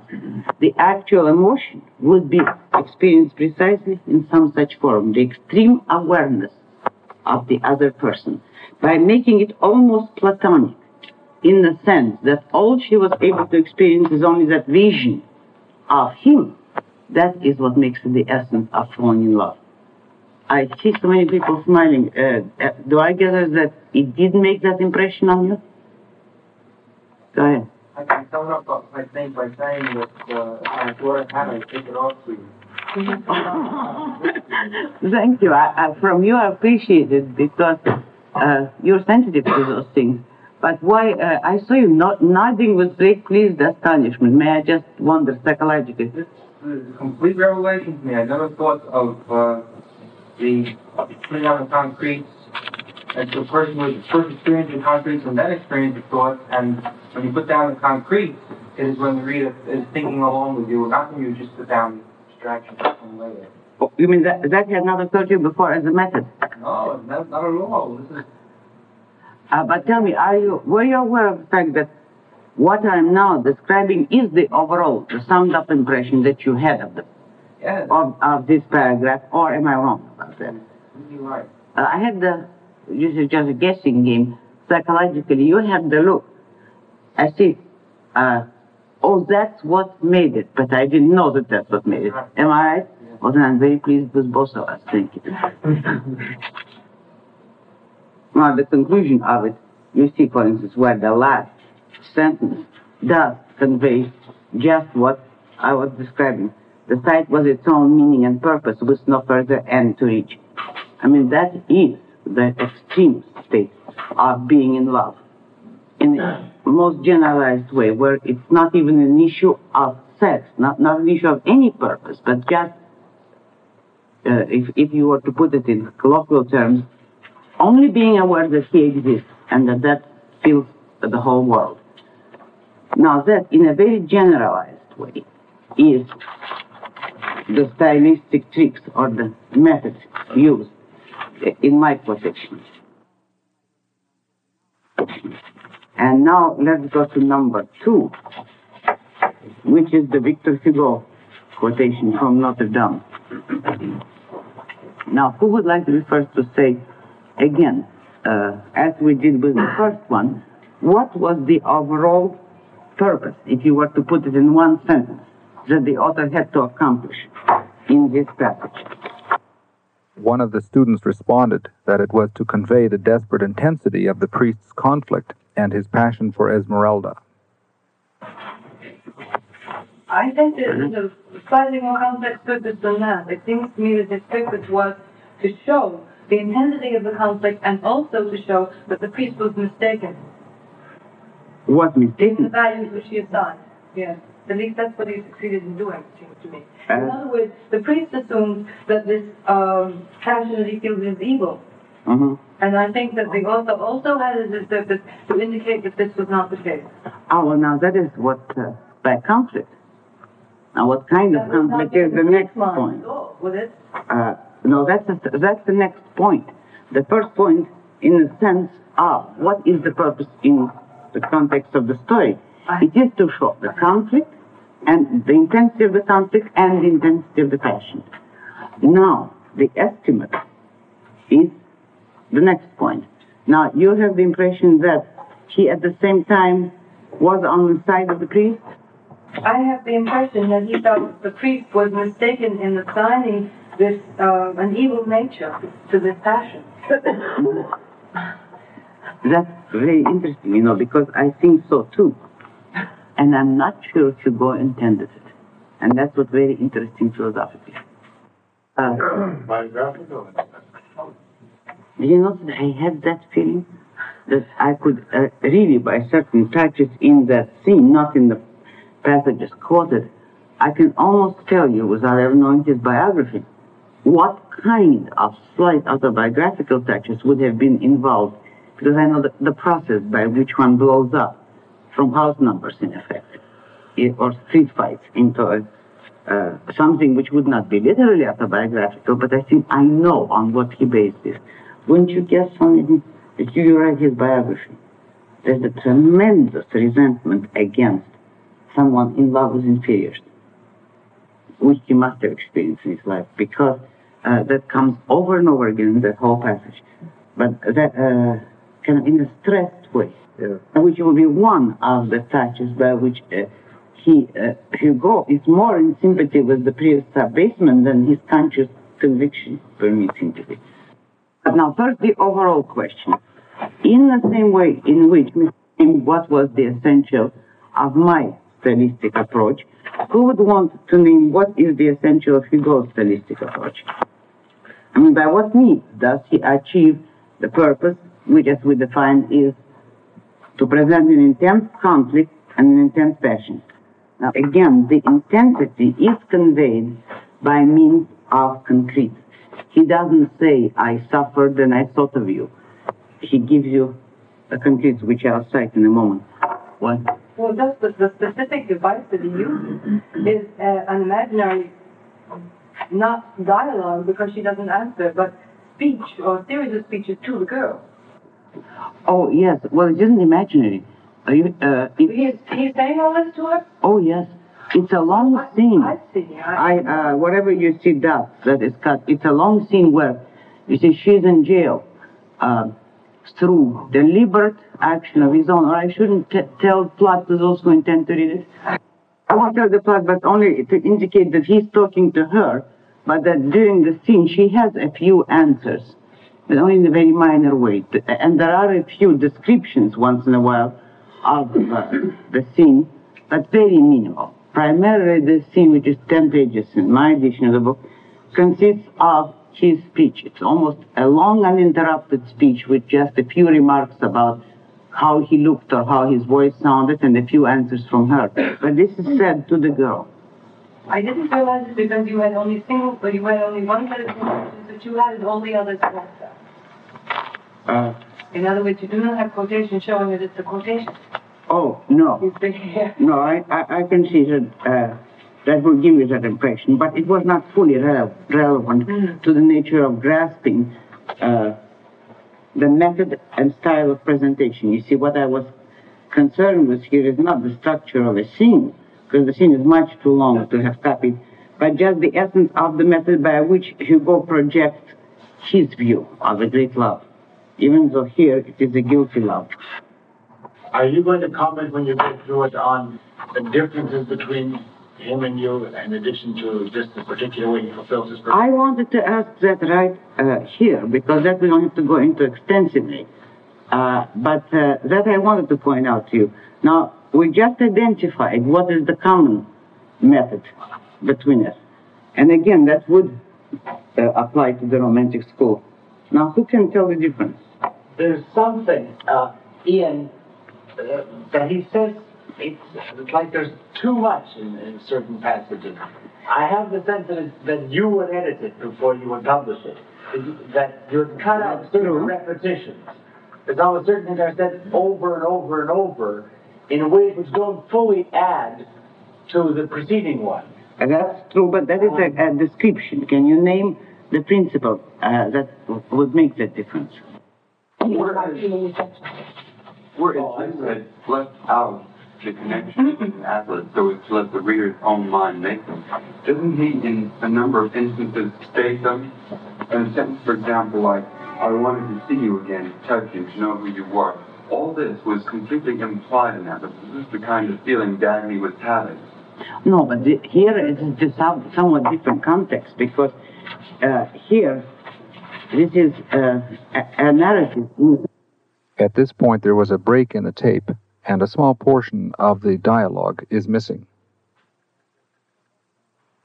The actual emotion would be experienced precisely in some such form, the extreme awareness of the other person, by making it almost platonic, in the sense that all she was able to experience is only that vision of him. That is what makes it the essence of falling in love. I see so many people smiling. Uh, uh, do I gather that it did make that impression on you? Go ahead. I can sum up my thing by saying that uh, daughter had I take it off to you. Thank you. I, I, from you, I appreciate it because uh, you're sensitive to those things. But why uh, I saw you not nodding with great pleased astonishment. May I just wonder psychologically? This is a complete revelation to me. I never thought of uh, the putting on the concrete as the person was first experience experiencing concrete and then experiencing thought. And when you put down the concrete, it is when the reader is thinking along with you, not when you just put down distractions and later. Oh, you mean that that had not occurred to you before as a method? No, not, not at all. This is. Uh, but tell me, are you were you aware of the fact that what I'm now describing is the overall, the summed up impression that you had of the Yes. of, of this paragraph, or am I wrong about that? You're. Uh, I had the this is just a guessing game. Psychologically, you have the look as if, uh, oh, that's what made it, but I didn't know that that's what made it. Am I right? Well, then I'm very pleased with both of us. Thank you. now, the conclusion of it, you see, for instance, where the last sentence does convey just what I was describing. The sight was its own meaning and purpose with no further end to reach. I mean, that is the extreme state of being in love in the most generalized way, where it's not even an issue of sex, not, not an issue of any purpose, but just, uh, if, if you were to put it in colloquial terms, only being aware that he exists and that that fills the whole world. Now that, in a very generalized way, is the stylistic tricks or the methods used in my quotation. And now let's go to number two, which is the Victor Hugo quotation from Notre Dame. Now, who would like to be first to say again, uh, as we did with the first one, what was the overall purpose, if you were to put it in one sentence, that the author had to accomplish in this passage? One of the students responded that it was to convey the desperate intensity of the priest's conflict and his passion for Esmeralda. I think that the slightly more complex purpose than that. It seems to me that this purpose was to show the intensity of the conflict and also to show that the priest was mistaken Was mistaken? in the values which he assigned. Yes. At least that's what he succeeded in doing, it seems to me. In Uh, other words, the priest assumes that this um, passion that he feels is evil. Mm-hmm. And I think that the author also had his purpose to indicate that this was not the case. Oh, well, now that is what, uh, by conflict. Now, what kind of That not conflict is the next point? all, was it? Uh, no, that's, the that's the next point. The first point, in the sense of what is the purpose in the context of the story? It is to show the conflict and the intensity of the conflict and the intensity of the passion. Now, the estimate is the next point. Now, you have the impression that he at the same time was on the side of the priest? I have the impression that he thought the priest was mistaken in assigning this uh, an evil nature to this passion. That's very interesting, you know, because I think so too. And I'm not sure if Hugo intended it. And that's what's very interesting philosophically. Uh, Biographical. do you know that I had that feeling that I could uh, really, by certain touches in that scene, not in the passages quoted, I can almost tell you, without ever knowing his biography, what kind of slight autobiographical touches would have been involved, because I know the, the process by which one blows up from house numbers, in effect, or street fights into a, uh, something which would not be literally autobiographical, but I think I know on what he based this. Wouldn't you guess something that you read his biography? There's a tremendous resentment against someone in love with inferiors, which he must have experienced in his life, because uh, that comes over and over again in that whole passage. But that uh, kind of in a stressed way, Yeah. which will be one of the touches by which uh, he, uh, Hugo, is more in sympathy with the priest's abasement than his conscious conviction permits him to be. But now, first, the overall question. In the same way in which Mr. What was the essential of my stylistic approach, who would want to name what is the essential of Hugo's stylistic approach? I mean, by what means does he achieve the purpose, which, as we defined, is to present an intense conflict and an intense passion? Now, again, the intensity is conveyed by means of concrete. He doesn't say, I suffered and I thought of you. He gives you a concrete, which I'll cite in a moment. What? Well, just the, the specific device that he uses is uh, an imaginary, not dialogue because she doesn't answer, but speech or series of speeches to the girl. Oh, yes. Well, it isn't imaginary. Are you, uh, it, He's, he's saying all this to her? oh, yes. It's a long scene. I see. I, I, uh, whatever you see that, that is cut, it's a long scene where, you see, she's in jail, uh, through deliberate action of his own, or I shouldn't t- tell plot to those who intend to read it. I won't tell the plot, but only to indicate that he's talking to her, but that during the scene she has a few answers, but only in a very minor way. And there are a few descriptions once in a while of uh, the scene, but very minimal. Primarily, the scene, which is 10 pages in my edition of the book, consists of his speech. It's almost a long, uninterrupted speech with just a few remarks about how he looked or how his voice sounded and a few answers from her. But this is said to the girl. I didn't realize it because you had only single, but you had only one set of quotations that you had and all the others like that. Uh, In other words, you do not have quotation showing that it's a quotation. oh, no. You see here. No, I, I, I can see that uh, that will give you that impression, but it was not fully rele- relevant Mm. to the nature of grasping uh, the method and style of presentation. You see, what I was concerned with here is not the structure of a scene, because the scene is much too long to have copied, but just the essence of the method by which Hugo projects his view of a great love, even though here it is a guilty love. Are you going to comment when you go through it on the differences between him and you, in addition to just the particular way he fulfills his purpose? I wanted to ask that right uh, here because that we don't have to go into extensively. Uh, but uh, that I wanted to point out to you. Now, we just identified what is the common method between us. And again, that would uh, apply to the romantic school. Now, who can tell the difference? There's something, uh, Ian, uh, that he says it's, it's like there's too much in, in certain passages. I have the sense that, it, that you would edit it before you would publish it. It- That you're cut out certain repetitions. There's always certain things are said over and over and over in ways which don't fully add to the preceding one. Uh, that's true, but that is a, a description. Can you name the principle uh, that w- would make that difference? Where it's said left out the connection with the atlas, so it's let the reader's own mind make them. Doesn't he, in a number of instances, state them? In a sentence, for example, like, I wanted to see you again, touch you, to know who you were. All this was completely implied in that. This is the kind of feeling Dagny was having. No, but the, here it is just some, somewhat different context because uh, here this is uh, a, a narrative. At this point, there was a break in the tape, and a small portion of the dialogue is missing.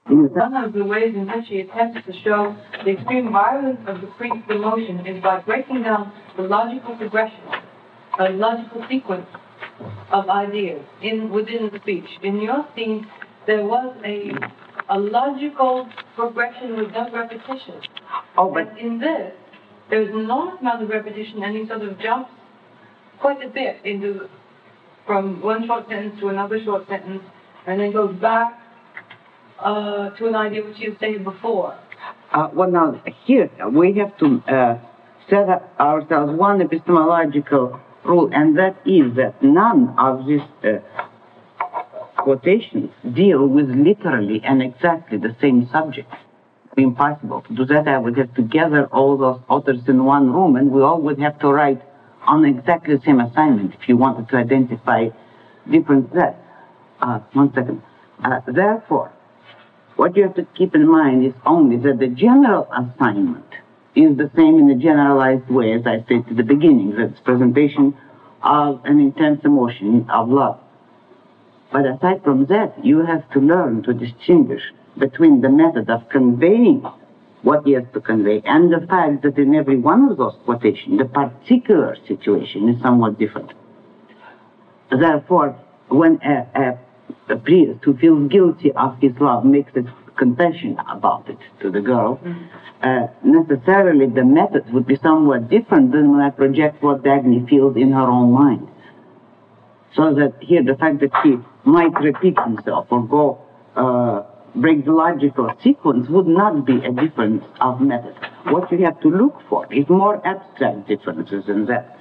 One of the ways in which he attempts to show the extreme violence of the priest's emotion is by breaking down the logical progression, a logical sequence of ideas in within the speech. In your scene, there was a a logical progression with no repetition. Oh, but And in this, there's an enormous amount of repetition, and he sort of jumps quite a bit into from one short sentence to another short sentence, and then goes back uh, to an idea which you stated before. Uh, well, now, here we have to uh, set up ourselves one epistemological rule, and that is that none of these uh, quotations deal with literally and exactly the same subject. Impossible. To do that, I would have to gather all those authors in one room, and we all would have to write on exactly the same assignment if you wanted to identify different that. Uh, one second. Uh, therefore, what you have to keep in mind is only that the general assignment is the same in a generalized way as I said at the beginning, that it's presentation of an intense emotion of love. But aside from that, you have to learn to distinguish between the method of conveying what he has to convey and the fact that in every one of those quotations, the particular situation is somewhat different. Therefore, when a, a, a priest who feels guilty of his love makes a confession about it to the girl, uh, necessarily the method would be somewhat different than when I project what Dagny feels in her own mind. So that here, the fact that he might repeat himself or go uh, break the logical sequence would not be a difference of method. What you have to look for is more abstract differences than that.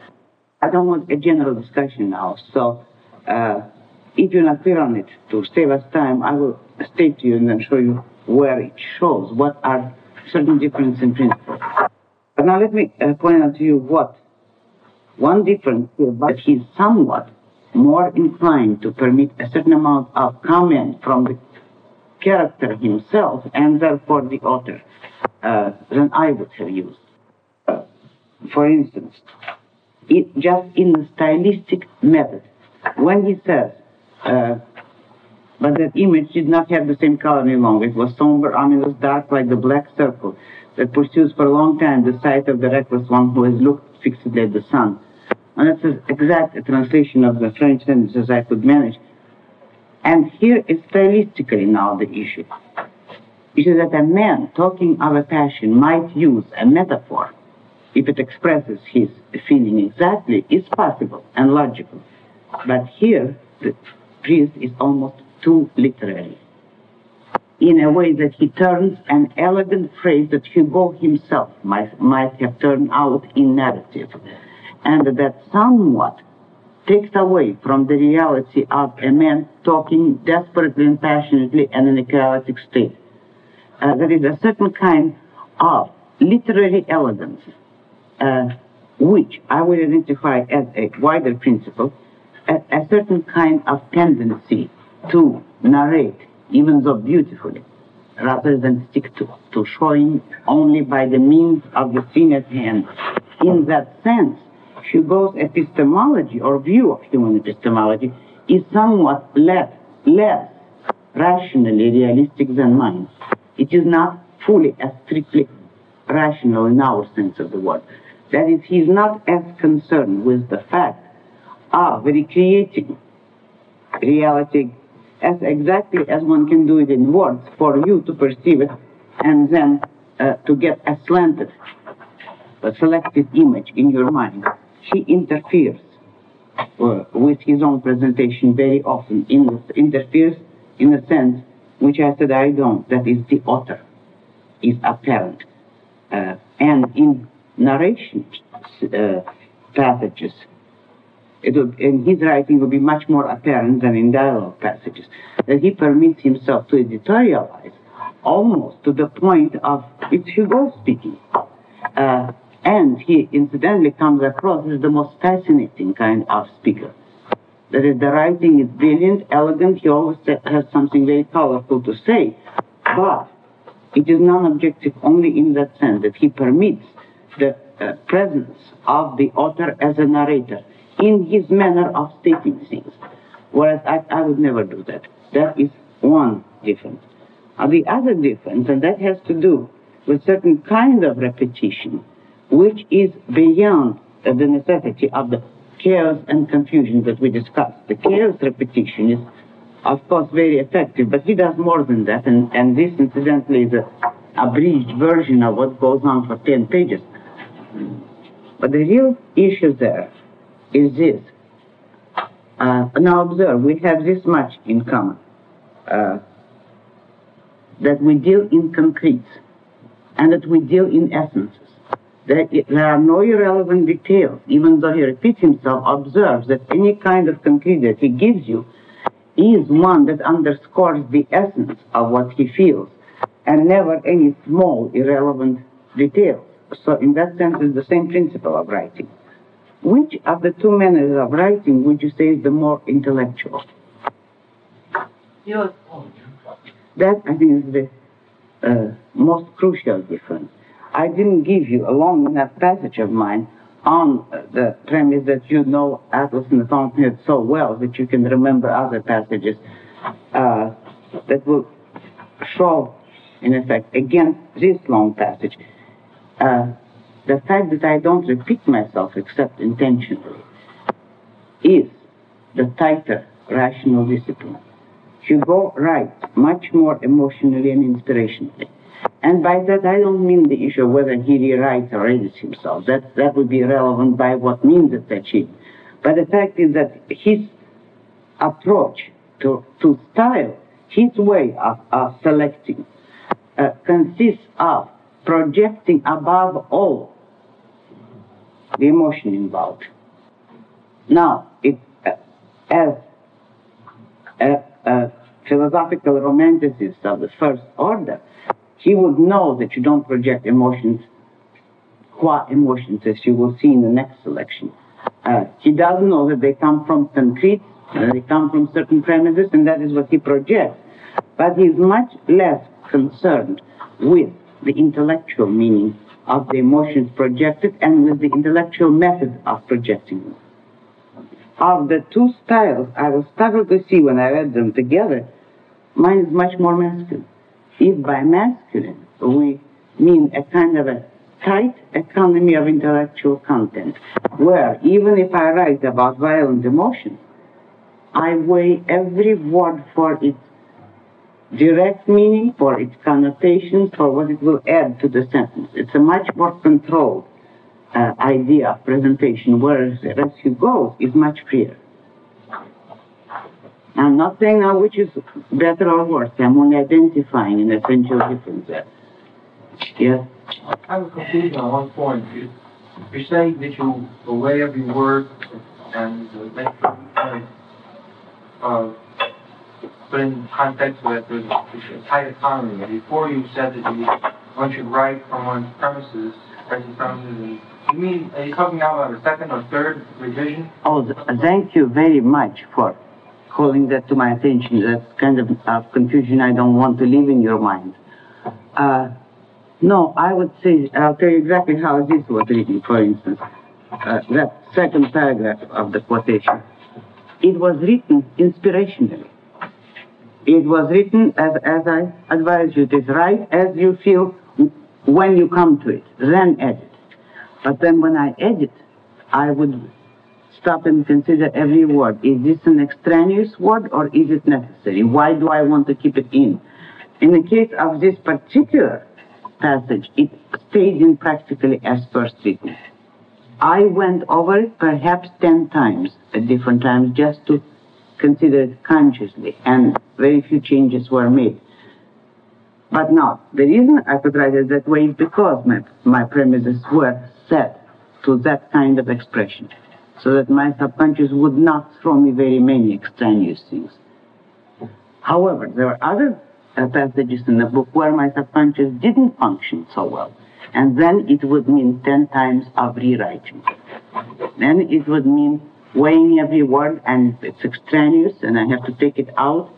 I don't want a general discussion now, so uh, if you're not clear on it, to save us time, I will state to you and then show you where it shows what are certain differences in principle. But now let me uh, point out to you what one difference here, but he's somewhat more inclined to permit a certain amount of comment from the character himself and therefore the author uh, than I would have used. Uh, for instance, it, just in the stylistic method, when he says, uh, but that image did not have the same color any longer. It was somber, ominous, dark, like the black circle that pursues for a long time the sight of the reckless one who has looked fixedly at the sun. And that's as exact a translation of the French sentence as I could manage. And here is stylistically now the issue. It is that a man talking of a passion might use a metaphor if it expresses his feeling exactly, is possible and logical. But here, the priest is almost too literary in a way that he turns an elegant phrase that Hugo himself might, might have turned out in narrative, and that somewhat takes away from the reality of a man talking desperately and passionately and in a chaotic state. Uh, there is a certain kind of literary elegance, uh, which I would identify as a wider principle, a, a certain kind of tendency to narrate, even though beautifully, rather than stick to, to showing only by the means of the scene at hand. In that sense, Hugo's epistemology or view of human epistemology is somewhat less, less rationally realistic than mine. It is not fully as strictly rational in our sense of the word. That is, he is not as concerned with the fact of recreating reality as exactly as one can do it in words for you to perceive it and then uh, to get a slanted, a selected image in your mind. He interferes uh, with his own presentation very often, in, interferes in a sense which I said I don't, that is the author is apparent. Uh, and in narration uh, passages, it in his writing will be much more apparent than in dialogue passages, that he permits himself to editorialize almost to the point of, it's Hugo speaking, uh, And he incidentally comes across as the most fascinating kind of speaker. That is, the writing is brilliant, elegant, he always has something very colorful to say, but it is non-objective only in that sense that he permits the uh, presence of the author as a narrator in his manner of stating things. Whereas I, I would never do that. That is one difference. Uh, the other difference, and that has to do with certain kind of repetition, which is beyond the necessity of the chaos and confusion that we discussed. The chaos repetition is, of course, very effective, but he does more than that, and, and this, incidentally, is a abridged version of what goes on for 10 pages. But the real issue there is this. Uh, now observe, we have this much in common. Uh, that we deal in concretes and that we deal in essences. There, there are no irrelevant details, even though he repeats himself, observes that any kind of concrete that he gives you is one that underscores the essence of what he feels and never any small irrelevant details. So in that sense, it's the same principle of writing. Which of the two manners of writing would you say is the more intellectual? Yours. That, I think, is the uh, most crucial difference. I didn't give you a long enough passage of mine on uh, the premise that you know Atlas and the Fountainhead so well that you can remember other passages uh, that will show, in effect, against this long passage, uh, the fact that I don't repeat myself except intentionally is the tighter rational discipline. Hugo writes much more emotionally and inspirationally. And by that, I don't mean the issue of whether he rewrites or edits himself. That, that would be irrelevant by what means it's achieved. But the fact is that his approach to, to style, his way of, of selecting, uh, consists of projecting above all the emotion involved. Now, it, uh, as a, a philosophical romanticist of the first order, he would know that you don't project emotions qua emotions, as you will see in the next selection. Uh, he doesn't know that they come from concrete, uh, they come from certain premises, and that is what he projects. But he is much less concerned with the intellectual meaning of the emotions projected and with the intellectual method of projecting them. Of the two styles, I was startled to see when I read them together, mine is much more masculine. If by masculine we mean a kind of a tight economy of intellectual content, where even if I write about violent emotion, I weigh every word for its direct meaning, for its connotations, for what it will add to the sentence. It's a much more controlled uh, idea of presentation, whereas as Hugo's is much freer. I'm not saying now which is better or worse. I'm only identifying an essential difference there. Yes? I have a confusion on one point. You, you say that you weigh every word and uh, make every point uh, put in context with there's a tight economy. Before you said that you one should write from one's premises, present premises, and you mean are you talking now about a second or third revision? Oh, th- thank you very much for calling that to my attention. That's kind of confusion I don't want to leave in your mind. Uh, no, I would say, I'll tell you exactly how this was written, for instance. Uh, that second paragraph of the quotation. It was written inspirationally. It was written as, as I advise you. It is right as you feel when you come to it. Then edit. But then when I edit, I would stop and consider every word. Is this an extraneous word or is it necessary? Why do I want to keep it in? In the case of this particular passage, it stayed in practically as first written. I went over it perhaps 10 times at different times just to consider it consciously, and very few changes were made. But now, the reason I could write it that way is because my, my premises were set to that kind of expression, so that my subconscious would not throw me very many extraneous things. However, there were other uh, passages in the book where my subconscious didn't function so well. And then it would mean 10 times of rewriting. Then it would mean weighing every word and it's extraneous and I have to take it out.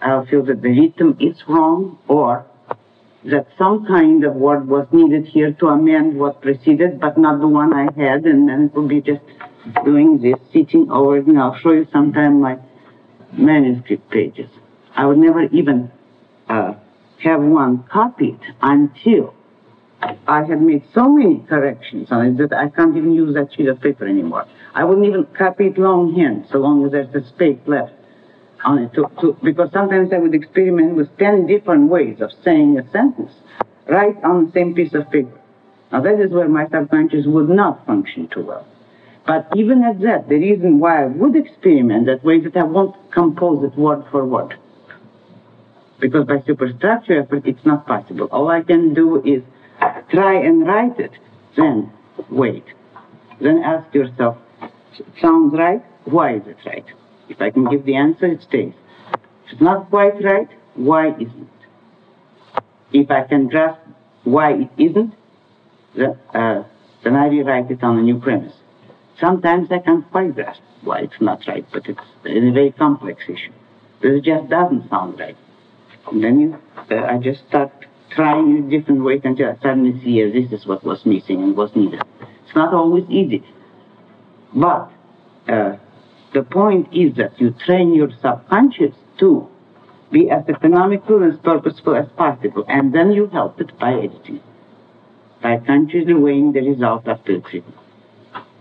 I'll feel that the rhythm is wrong or that some kind of word was needed here to amend what preceded, but not the one I had, and then it would be just doing this, sitting over it, and I'll show you sometime my manuscript pages. I would never even uh, have one copied until I had made so many corrections on it that I can't even use that sheet of paper anymore. I wouldn't even copy it longhand so long as there's a space left on it because sometimes I would experiment with 10 different ways of saying a sentence right on the same piece of paper. Now that is where my subconscious would not function too well. But even at that, the reason why I would experiment that way is that I won't compose it word for word. Because by superstructure effort, it's not possible. All I can do is try and write it, then wait. Then ask yourself, sounds right? Why is it right? If I can give the answer, it stays. If it's not quite right, why isn't it? If I can grasp why it isn't, then, uh, then I rewrite it on a new premise. Sometimes I can't quite grasp why it's not right, but it's a very complex issue. It just doesn't sound right. And then you, uh, I just start trying in different ways until I suddenly see yes, this is what was missing and was needed. It's not always easy. But uh, the point is that you train your subconscious to be as economical and as purposeful as possible, and then you help it by editing, by consciously weighing the result of filtering.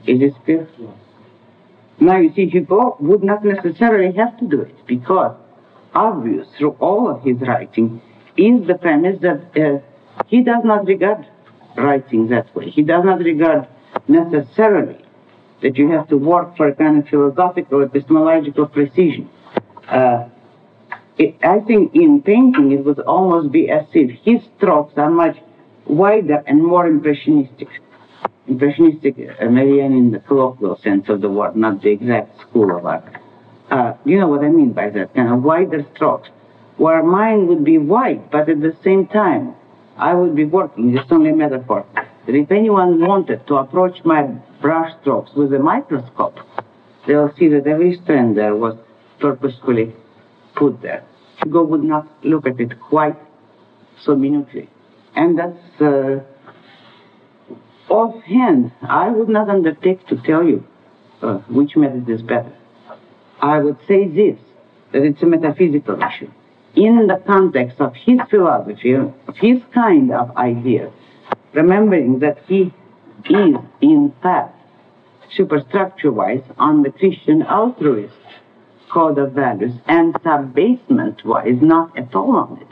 Is it clear? Now you see, Hugo would not necessarily have to do it because obvious through all of his writing is the premise that uh, he does not regard writing that way. He does not regard necessarily that you have to work for a kind of philosophical, epistemological precision. Uh, it, I think in painting it would almost be as if his strokes are much wider and more impressionistic. Impressionistic, uh, Marianne in the colloquial sense of the word, not the exact school of art. Uh, you know what I mean by that, kind of wider strokes, where mine would be wide, but at the same time, I would be working, it's only a metaphor, that if anyone wanted to approach my brush strokes with a microscope, they'll see that every strand there was purposefully put there. Hugo would not look at it quite so minutely. And that's uh, offhand. I would not undertake to tell you uh, which method is better. I would say this, that it's a metaphysical issue. In the context of his philosophy, of his kind of idea, remembering that he is, in fact, superstructure-wise on the Christian altruist code of values and sub-basement-wise not at all on it.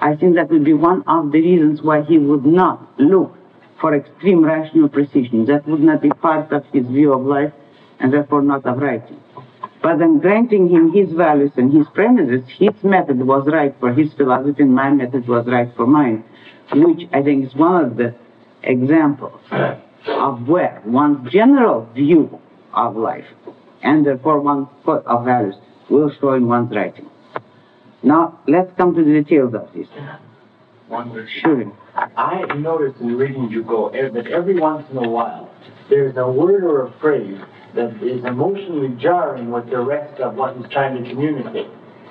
I think that would be one of the reasons why he would not look for extreme rational precision. That would not be part of his view of life and therefore not of writing. But then granting him his values and his premises, his method was right for his philosophy and my method was right for mine, which I think is one of the examples of where one's general view of life and therefore one's of values will show in one's writing. Now, let's come to the details of this. Sure. I noticed in reading Hugo eh, that every once in a while there's a word or a phrase that is emotionally jarring with the rest of what he's trying to communicate.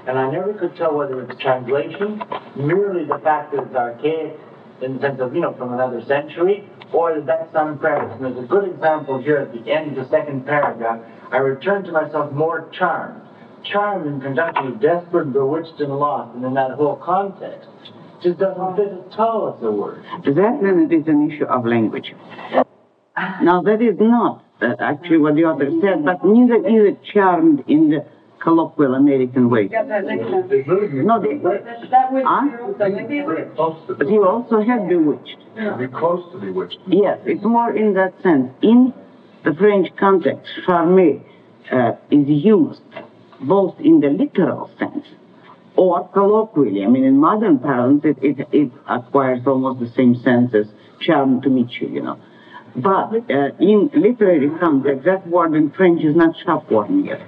And I never could tell whether it's translation, merely the fact that it's archaic in the sense of, you know, from another century, or is that some premise? And there's a good example here at the end of the second paragraph. I return to myself more charmed. Charmed in conjunction with desperate, bewitched, and lost, and in that whole context. Just doesn't fit at all as a word. That then it is an issue of language. Now, that is not uh, actually what the author said, but neither is it charmed in the colloquial American way. Yeah, that makes sense. No, they, That, that would, Huh? Very close to but he also had bewitched. Be close to bewitched. Yes, it's more in that sense. In the French context, charmer uh, is used both in the literal sense or colloquially. I mean, in modern parlance, it, it, it acquires almost the same sense as charm to meet you, you know. But uh, in literary context, that word in French is not shopworn yet.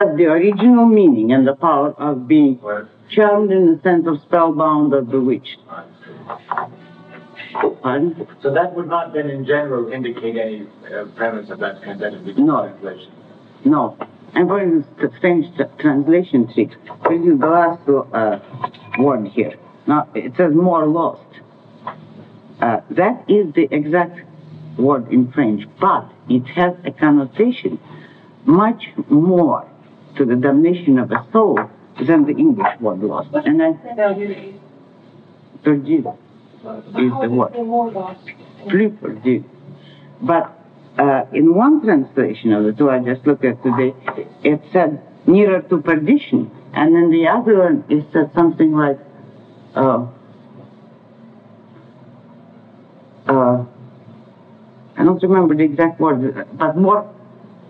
The original meaning and the power of being charmed in the sense of spellbound or bewitched. Pardon? So that would not then in general indicate any uh, premise of that kind that would be No. translation. No. And for instance, the French t- translation trick, for instance, the last uh, word here. Now, it says more lost. Uh, that is the exact word in French, but it has a connotation much more to the damnation of a soul than the English word lost. And I, perdu is the word. Plus perdu. But uh, in one translation of the two I just looked at today, it said nearer to perdition, and in the other one it said something like, uh, uh, I don't remember the exact word, but more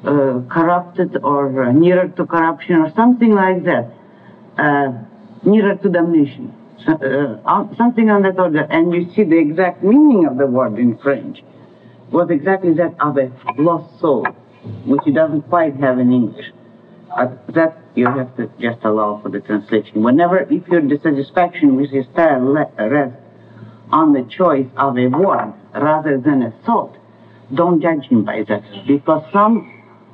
uh, corrupted or nearer to corruption or something like that, uh, nearer to damnation, so, uh, uh, something on that order. And you see the exact meaning of the word in French was exactly that of a lost soul, which it doesn't quite have in English. That you have to just allow for the translation. Whenever, if your dissatisfaction with your style le- rests on the choice of a word rather than a thought, don't judge him by that. Because some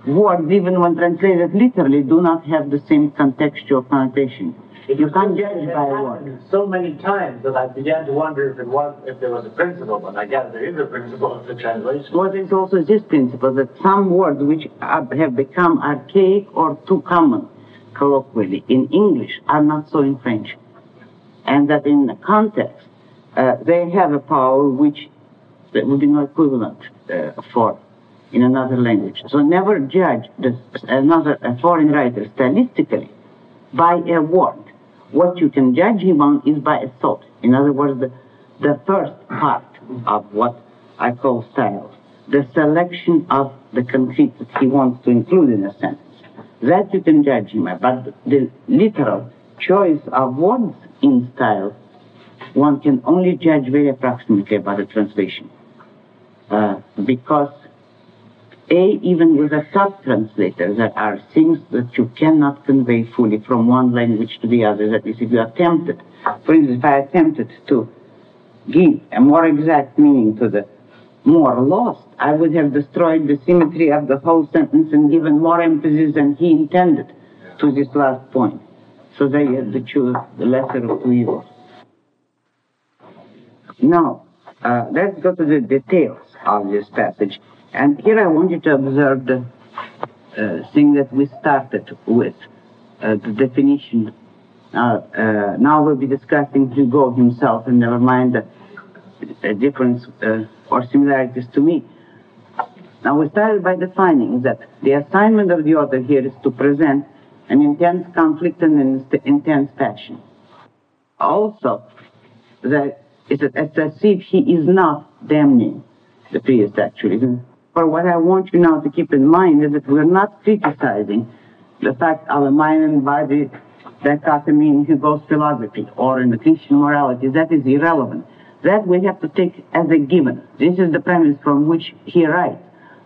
words, even when translated literally, do not have the same contextual connotation. You can't judge by a word. so many times that I began to wonder if it was if there was a principle, but I guess there is a principle of the translation. What is also this principle that some words which have become archaic or too common colloquially in English are not so in French. And that in the context, uh, they have a power which would be no equivalent uh, for in another language. So never judge another a foreign writer stylistically by a word. What you can judge him on is by a thought. In other words, the, the first part of what I call style, the selection of the conceit that he wants to include in a sentence. That you can judge him by. But the literal choice of words in style, one can only judge very approximately by the translation. Uh, because a, even with a sub-translator, there are things that you cannot convey fully from one language to the other. That is, if you attempted, for instance, if I attempted to give a more exact meaning to the more lost, I would have destroyed the symmetry of the whole sentence and given more emphasis than he intended to this last point. So they had to choose the lesser of two evils. Now, uh, let's go to the details of this passage. And here I want you to observe the uh, thing that we started with, uh, the definition. Uh, now we'll be discussing Hugo himself, and never mind the, difference uh, or similarities to me. Now we started by defining that the assignment of the author here is to present an intense conflict and an intense passion. Also, that it's as if he is not damning the priest actually. For what I want you now to keep in mind is that we're not criticizing the fact of a mind and body dichotomy in Hugo's philosophy or in the Christian morality. That is irrelevant. That we have to take as a given. This is the premise from which he writes.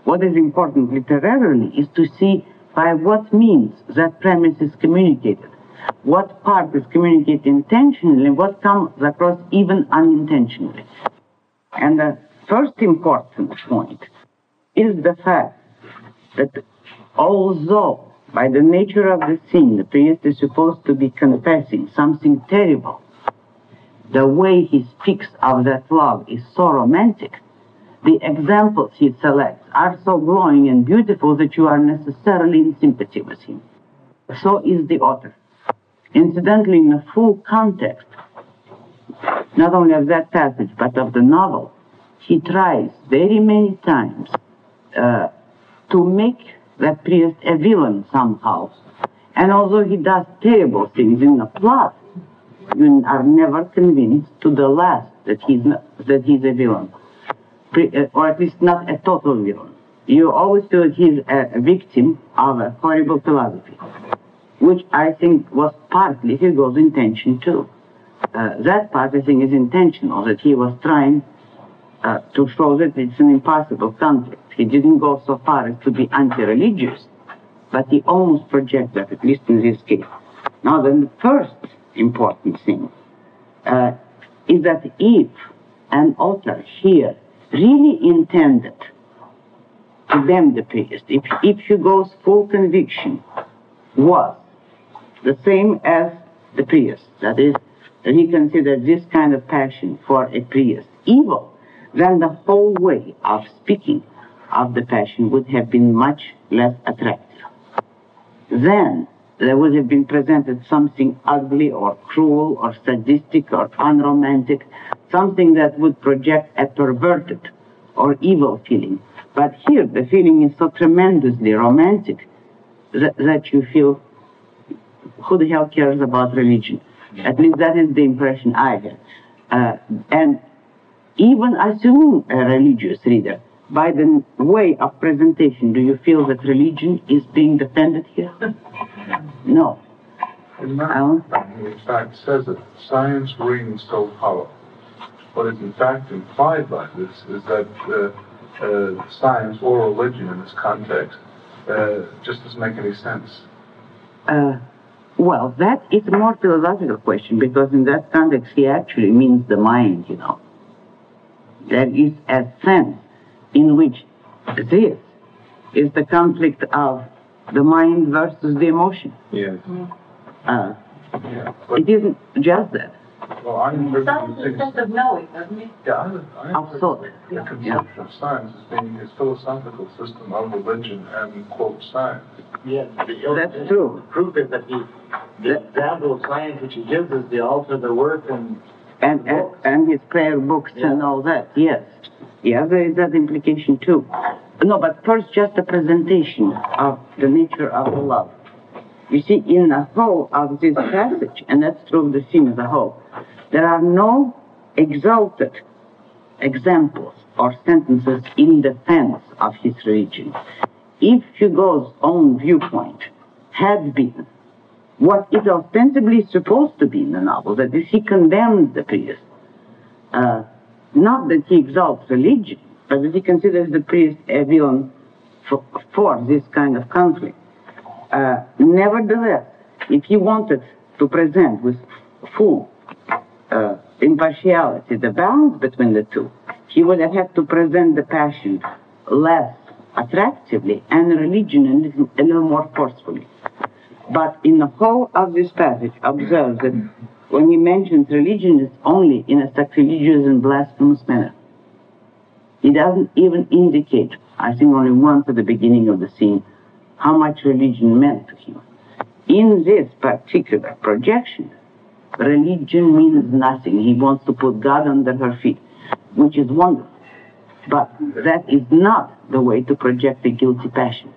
What is important literarily is to see by what means that premise is communicated. What part is communicated intentionally, what comes across even unintentionally. And the first important point is the fact that although by the nature of the sin the priest is supposed to be confessing something terrible, the way he speaks of that love is so romantic, the examples he selects are so glowing and beautiful that you are necessarily in sympathy with him. So is the author. Incidentally, in the full context, not only of that passage, but of the novel, he tries very many times uh, to make that priest a villain somehow. And although he does terrible things in the plot, you are never convinced to the last that he's not, that he's a villain, uh, or at least not a total villain. You always feel he's a, victim of a horrible philosophy, which I think was partly Hugo's intention too. Uh, that part I think is intentional, that he was trying uh, to show that it's an impossible conflict. He didn't go so far as to be anti-religious, but he almost projected that, at least in this case. Now, then the first important thing uh, is that if an author here really intended to damn the priest, if, if Hugo's full conviction was the same as the priest, that is, that he considered this kind of passion for a priest evil, then the whole way of speaking of the passion would have been much less attractive. Then there would have been presented something ugly or cruel or sadistic or unromantic, something that would project a perverted or evil feeling. But here the feeling is so tremendously romantic that, that you feel who the hell cares about religion? At least that is the impression I get. Uh, and even assuming a religious reader, by the way of presentation, do you feel that religion is being defended here? No. In in fact, says that science rings so hollow. What is in fact implied by this is that uh, uh, science or religion in this context uh, just doesn't make any sense. Uh, well, that is a more philosophical question because in that context he actually means the mind, you know. There is a sense in which this is the conflict of the mind versus the emotion. Yes. Uh, Yeah. it isn't just that. Well, I interpret Science is things. a sense of knowing, doesn't it? Yeah, I, I Of thought. interpret the conception of science as being a philosophical system of religion and quote science. Yes, That's true. The proof is that he, the example of science which he gives is the altar, the work, and And, and, and his prayer books and all that, yes. Yeah, there is that implication too. No, but first just a presentation of the nature of love. You see, in the whole of this passage, and that's true of the theme as a whole, there are no exalted examples or sentences in defense of his religion. If Hugo's own viewpoint had been what is ostensibly supposed to be in the novel, that is, he condemns the priest, uh, not that he exalts religion, but that he considers the priest a villain for, for this kind of conflict. Uh, nevertheless, if he wanted to present with full uh, impartiality the balance between the two, he would have had to present the passion less attractively and religion a little, a little more forcefully. But in the whole of this passage, observe that when he mentions religion, it's only in a sacrilegious and blasphemous manner. He doesn't even indicate, I think only once at the beginning of the scene, how much religion meant to him. In this particular projection, religion means nothing. He wants to put God under her feet, which is wonderful. But that is not the way to project a guilty passion.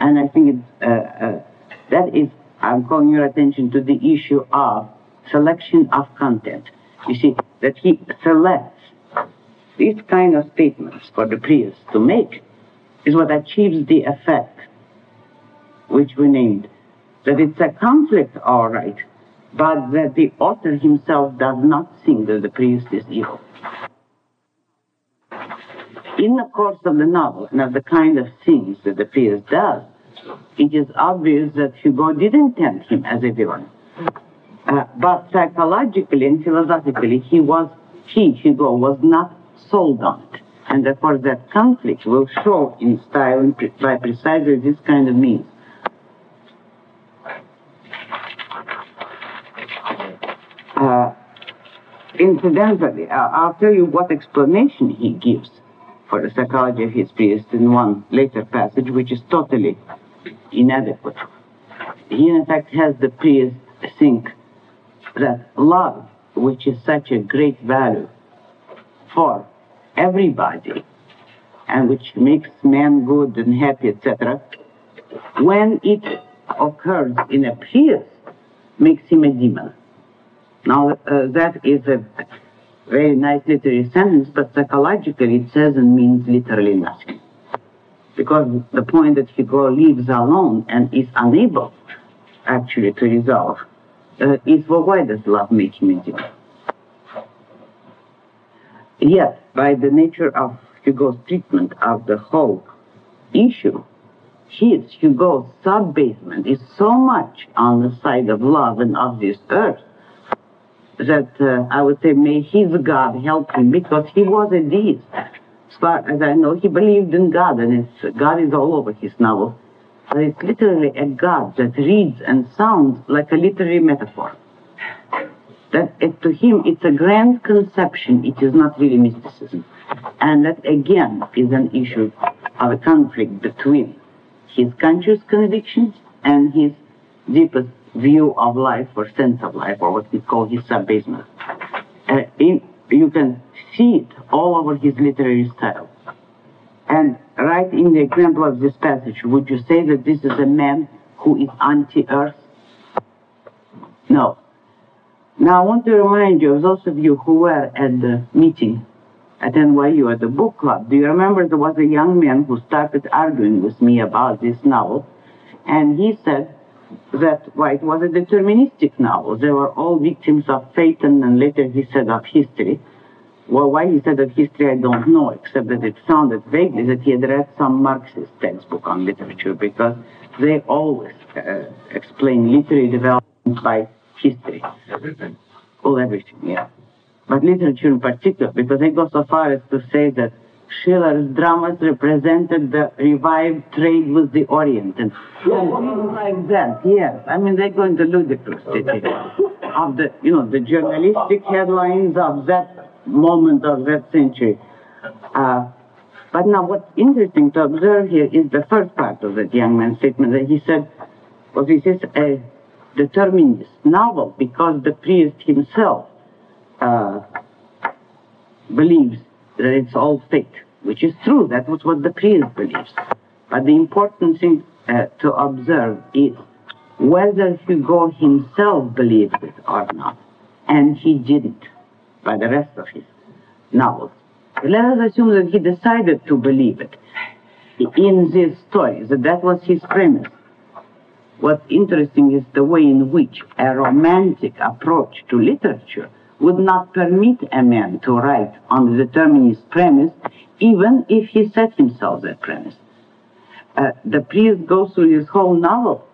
And I think it's, uh, uh, that is, I'm calling your attention to the issue of selection of content. You see, that he selects these kind of statements for the priest to make is what achieves the effect which we named. That it's a conflict, all right, but that the author himself does not think that the priest is evil. In the course of the novel and of the kind of things that the priest does, it is obvious that Hugo did intend him as a villain. Uh, but psychologically and philosophically, he was, he, Hugo, was not sold on it. And therefore, that conflict will show in style and pre- by precisely this kind of means. Uh, incidentally, uh, I'll tell you what explanation he gives for the psychology of his priest in one later passage, which is totally inadequate. He, in fact, has the priest think that love, which is such a great value for everybody, and which makes man good and happy, etc., when it occurs in a priest, makes him a demon. Now, uh, that is a very nice literary sentence, but psychologically it says and means literally nothing. Because the point that Hugo leaves alone and is unable actually to resolve is why does love make demon? Yet, by the nature of Hugo's treatment of the whole issue, his, Hugo's sub-basement is so much on the side of love and of this earth that uh, I would say may his God help him because he was a deist. As far as I know, he believed in God, and God is all over his novel. But it's literally a God that reads and sounds like a literary metaphor. That it, to him, it's a grand conception. It is not really mysticism, and that again is an issue of a conflict between his conscious convictions and his deepest view of life or sense of life or what we call his sub-basement. Uh, you can see it all over his literary style. And right in the example of this passage, would you say that this is a man who is anti-earth? No. Now I want to remind you, of those of you who were at the meeting at NYU at the book club, do you remember there was a young man who started arguing with me about this novel? And he said that why it was a deterministic novel. They were all victims of fate, and later he said of history. Well, why he said of history, I don't know, except that it sounded vaguely that he had read some Marxist textbook on literature, because they always uh, explain literary development by history. Everything. Well, everything, yeah. But literature in particular, because they go so far as to say that Schiller's dramas represented the revived trade with the Orient. And like that, yes. I mean, they go into ludicrous detail of the, you know, the journalistic headlines of that moment of that century. Uh, but now what's interesting to observe here is the first part of that young man's statement that he said, well, this is a determinist novel because the priest himself uh, believes that it's all fake, which is true. That was what the priest believes. But the important thing uh, to observe is whether Hugo himself believed it or not. And he didn't by the rest of his novels. Let us assume that he decided to believe it in this story, that that was his premise. What's interesting is the way in which a romantic approach to literature would not permit a man to write on the determinist premise, even if he set himself that premise. Uh, the priest goes through his whole novel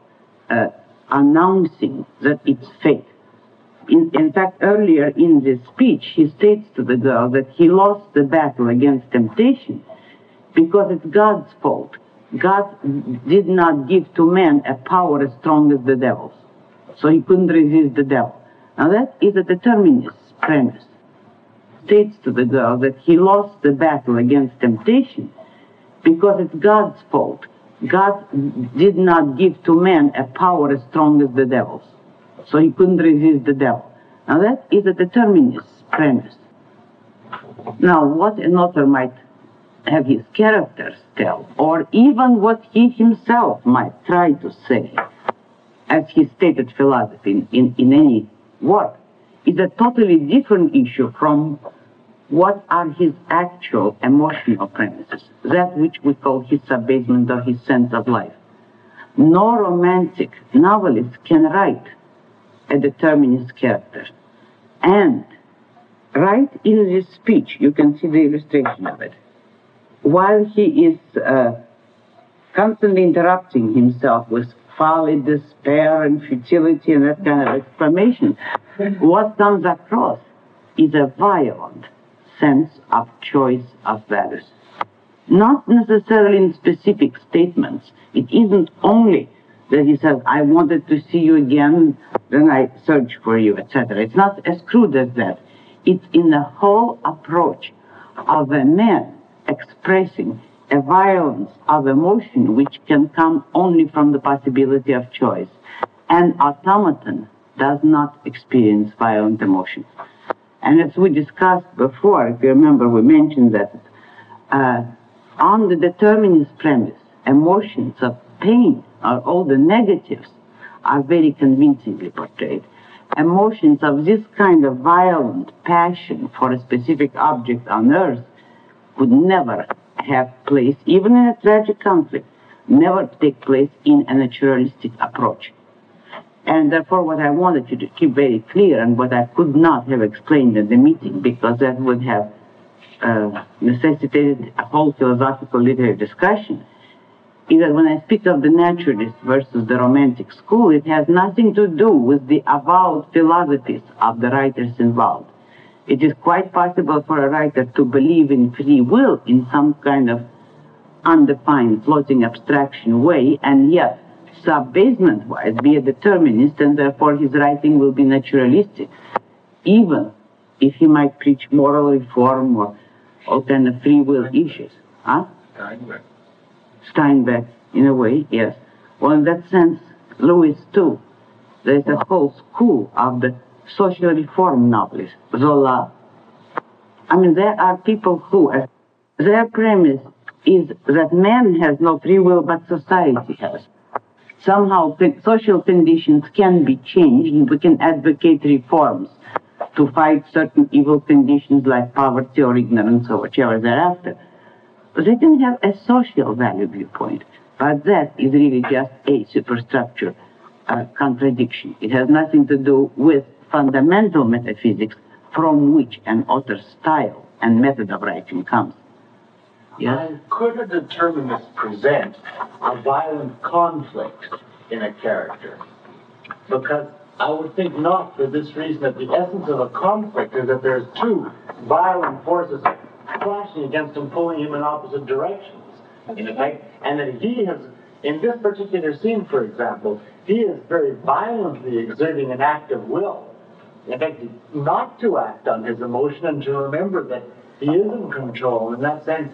uh, announcing that it's fate. In, in fact, earlier in this speech, he states to the girl that he lost the battle against temptation because it's God's fault. God did not give to man a power as strong as the devil's. So he couldn't resist the devil. Now that is a determinist premise. States to the girl that he lost the battle against temptation because it's God's fault. God did not give to man a power as strong as the devil's. So he couldn't resist the devil. Now that is a determinist premise. Now what an author might have his characters tell, or even what he himself might try to say, as his stated philosophy in, in, in any work, is a totally different issue from what are his actual emotional premises, that which we call his abasement or his sense of life. No romantic novelist can write a determinist character. And right in this speech, you can see the illustration of it. While he is uh, constantly interrupting himself with folly, despair, and futility, and that kind of exclamation, what comes across is a violent sense of choice of values. Not necessarily in specific statements. It isn't only that he says, I wanted to see you again, then I search for you, etc. It's not as crude as that. It's in the whole approach of a man expressing a violence of emotion which can come only from the possibility of choice. An automaton does not experience violent emotion. And as we discussed before, if you remember, we mentioned that uh, on the determinist premise, emotions of pain or all the negatives are very convincingly portrayed. Emotions of this kind of violent passion for a specific object on earth could never have place, even in a tragic conflict, never take place in a naturalistic approach. And therefore, what I wanted you to keep very clear, and what I could not have explained at the meeting, because that would have uh, necessitated a whole philosophical literary discussion, even when I speak of the naturalist versus the romantic school, it has nothing to do with the avowed philosophies of the writers involved. It is quite possible for a writer to believe in free will in some kind of undefined, floating abstraction way, and yet, sub-basement wise, be a determinist, and therefore his writing will be naturalistic, even if he might preach moral reform or all kind of free will issues. Huh? Steinbeck. In a way, yes. Well, in that sense, Lewis too. There's a whole school of the social reform novelists, Zola. I mean, there are people who, uh, their premise is that man has no free will, but society has. Somehow, social conditions can be changed, we can advocate reforms to fight certain evil conditions like poverty or ignorance or whichever thereafter. They can have a social value viewpoint, but that is really just a superstructure contradiction. It has nothing to do with fundamental metaphysics from which an author's style and method of writing comes. Yes? And could a determinist present a violent conflict in a character? Because I would think not for this reason that the essence of a conflict is that there's two violent forces clashing against him, pulling him in opposite directions, in effect, and that he has, in this particular scene, for example, he is very violently exerting an act of will. In fact, not to act on his emotion and to remember that he is in control. In that sense,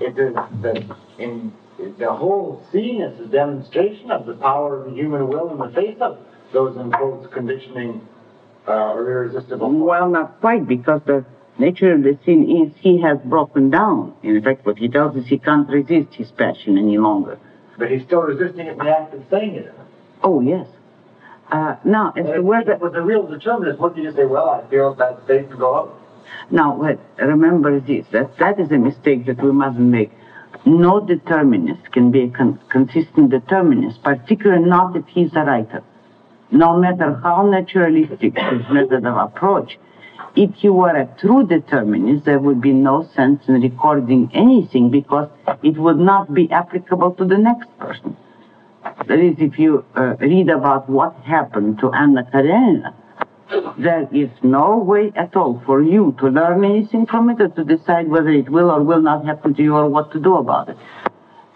it is that in the whole scene is a demonstration of the power of the human will in the face of those imposed conditioning uh, or irresistible. Well, not quite, because the nature of the scene is he has broken down. In fact, what he tells us he can't resist his passion any longer. But he's still resisting it in the act of saying it. Oh, yes. Uh, now, as to whether it was a real determinist, wouldn't you say, well, I feel that state to go up? Now, but remember this, that that is a mistake that we mustn't make. No determinist can be a con- consistent determinist, particularly not if he's a writer. No matter how naturalistic his method of approach, if you were a true determinist, there would be no sense in recording anything because it would not be applicable to the next person. That is, if you uh, read about what happened to Anna Karenina, there is no way at all for you to learn anything from it or to decide whether it will or will not happen to you or what to do about it.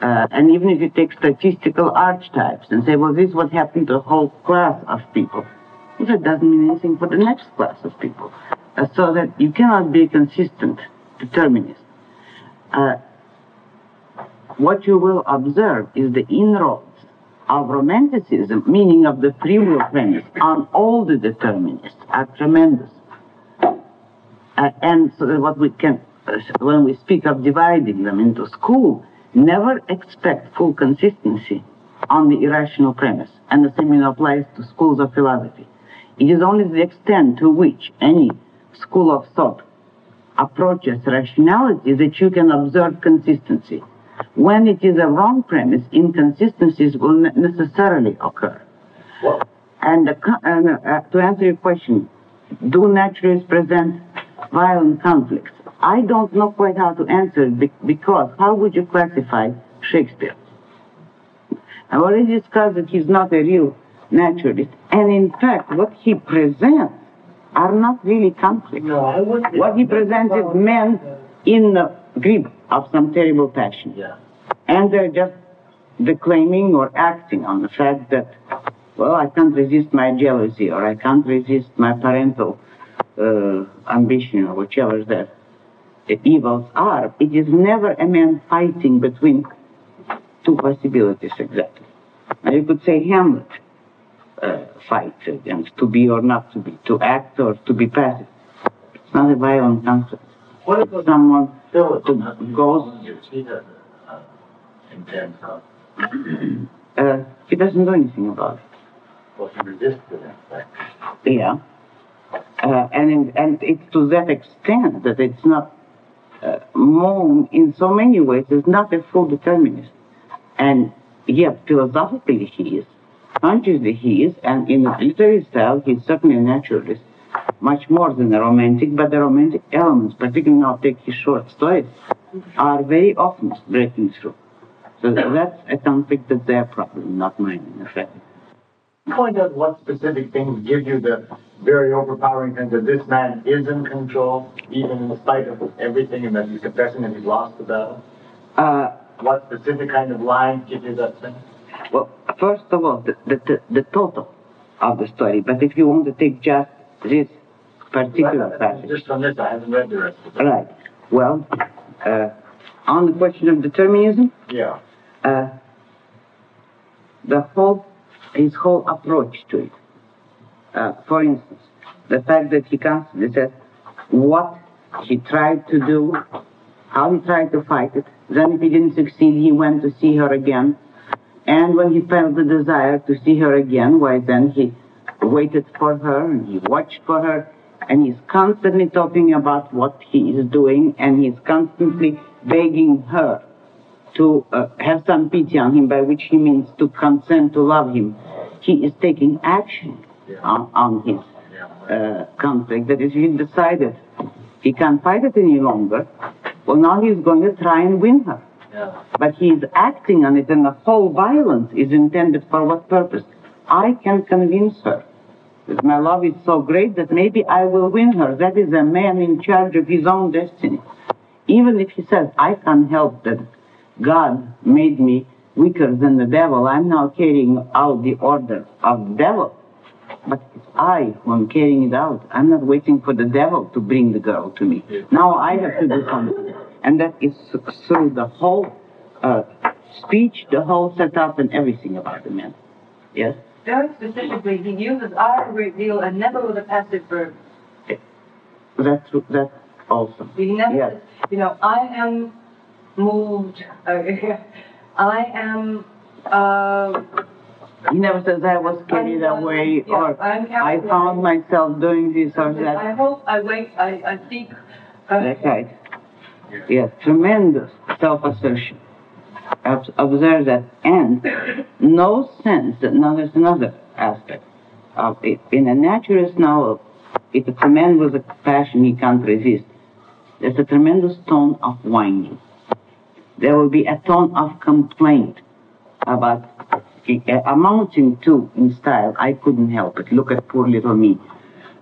Uh, and even if you take statistical archetypes and say, well, this is what happened to a whole class of people, that doesn't mean anything for the next class of people. Uh, so that you cannot be consistent determinist. Uh, what you will observe is the inroads of romanticism, meaning of the free will premise, on all the determinists are tremendous. Uh, and so that what we can, uh, when we speak of dividing them into school, never expect full consistency on the irrational premise. And the same applies to schools of philosophy. It is only the extent to which any school of thought approaches rationality that you can observe consistency. When it is a wrong premise, inconsistencies will ne- necessarily occur. And uh, and, uh, to answer your question, do naturalists present violent conflicts? I don't know quite how to answer it because how would you classify Shakespeare? I've already discussed that he's not a real naturalist, and in fact, what he presents are not really conflicts. No, What he presents is men in the grip of some terrible passion. Yeah. And they're just declaiming or acting on the fact that, well, I can't resist my jealousy or I can't resist my parental uh, ambition or whichever the, the evils are. It is never a man fighting between two possibilities exactly. Now you could say Hamlet uh, fights against to be or not to be, to act or to be passive. It's not a violent conflict. What if Someone goes He does uh, he doesn't do anything about it. Well, he in. Yeah. Uh, and in, and it's to that extent that it's not uh, Maugham in so many ways is not a full determinist. And yet philosophically he is. Consciously he is, and in literary style he's certainly a naturalist, much more than a romantic, but the romantic elements, particularly now take his short stories, are very often breaking through. So that's a conflict that's their problem, not mine, in effect. Point out what specific things give you the very overpowering sense that this man is in control, even in spite of everything, and that he's confessing that he's lost the battle? Uh, What specific kind of lines give you that sense? well, first of all, the, the, the, the total of the story, but if you want to take just this particular passage. Just on this, I haven't read the rest of it. Right. Well, uh, on the question of determinism, Yeah. uh, the whole, his whole approach to it. Uh, for instance, the fact that he constantly says what he tried to do, how he tried to fight it. Then, if he didn't succeed, he went to see her again. And when he felt the desire to see her again, why then he waited for her and he watched for her. And he's constantly talking about what he is doing, and he's constantly begging her to uh, have some pity on him, by which he means to consent to love him. He is taking action on, on his uh, conflict. That is, he decided he can't fight it any longer. Well, now he's going to try and win her. But he is acting on it, and the whole violence is intended for what purpose? I can convince her that my love is so great that maybe I will win her. That is a man in charge of his own destiny. Even if he says, I can't help that God made me weaker than the devil, I'm now carrying out the order of the devil. But it's I who am carrying it out. I'm not waiting for the devil to bring the girl to me. Now I have to do something. And that is through the whole uh, speech, the whole setup, and everything about the man. Yes? Very specifically, he uses I a great deal and never with a passive verb. That's, that's also. He never Yes. says, you know, I am moved, uh, I am, uh, He never says I was carried away Yeah, or I found myself doing this or that. I hope, I wait, I, I seek. uh, That's right. Yes, tremendous self-assertion. Observe that. And no sense that now there's another aspect of it. In a naturalist novel, if a man with a passion he can't resist, there's a tremendous tone of whining. There will be a tone of complaint about uh, amounting to, in style, I couldn't help it. Look at poor little me.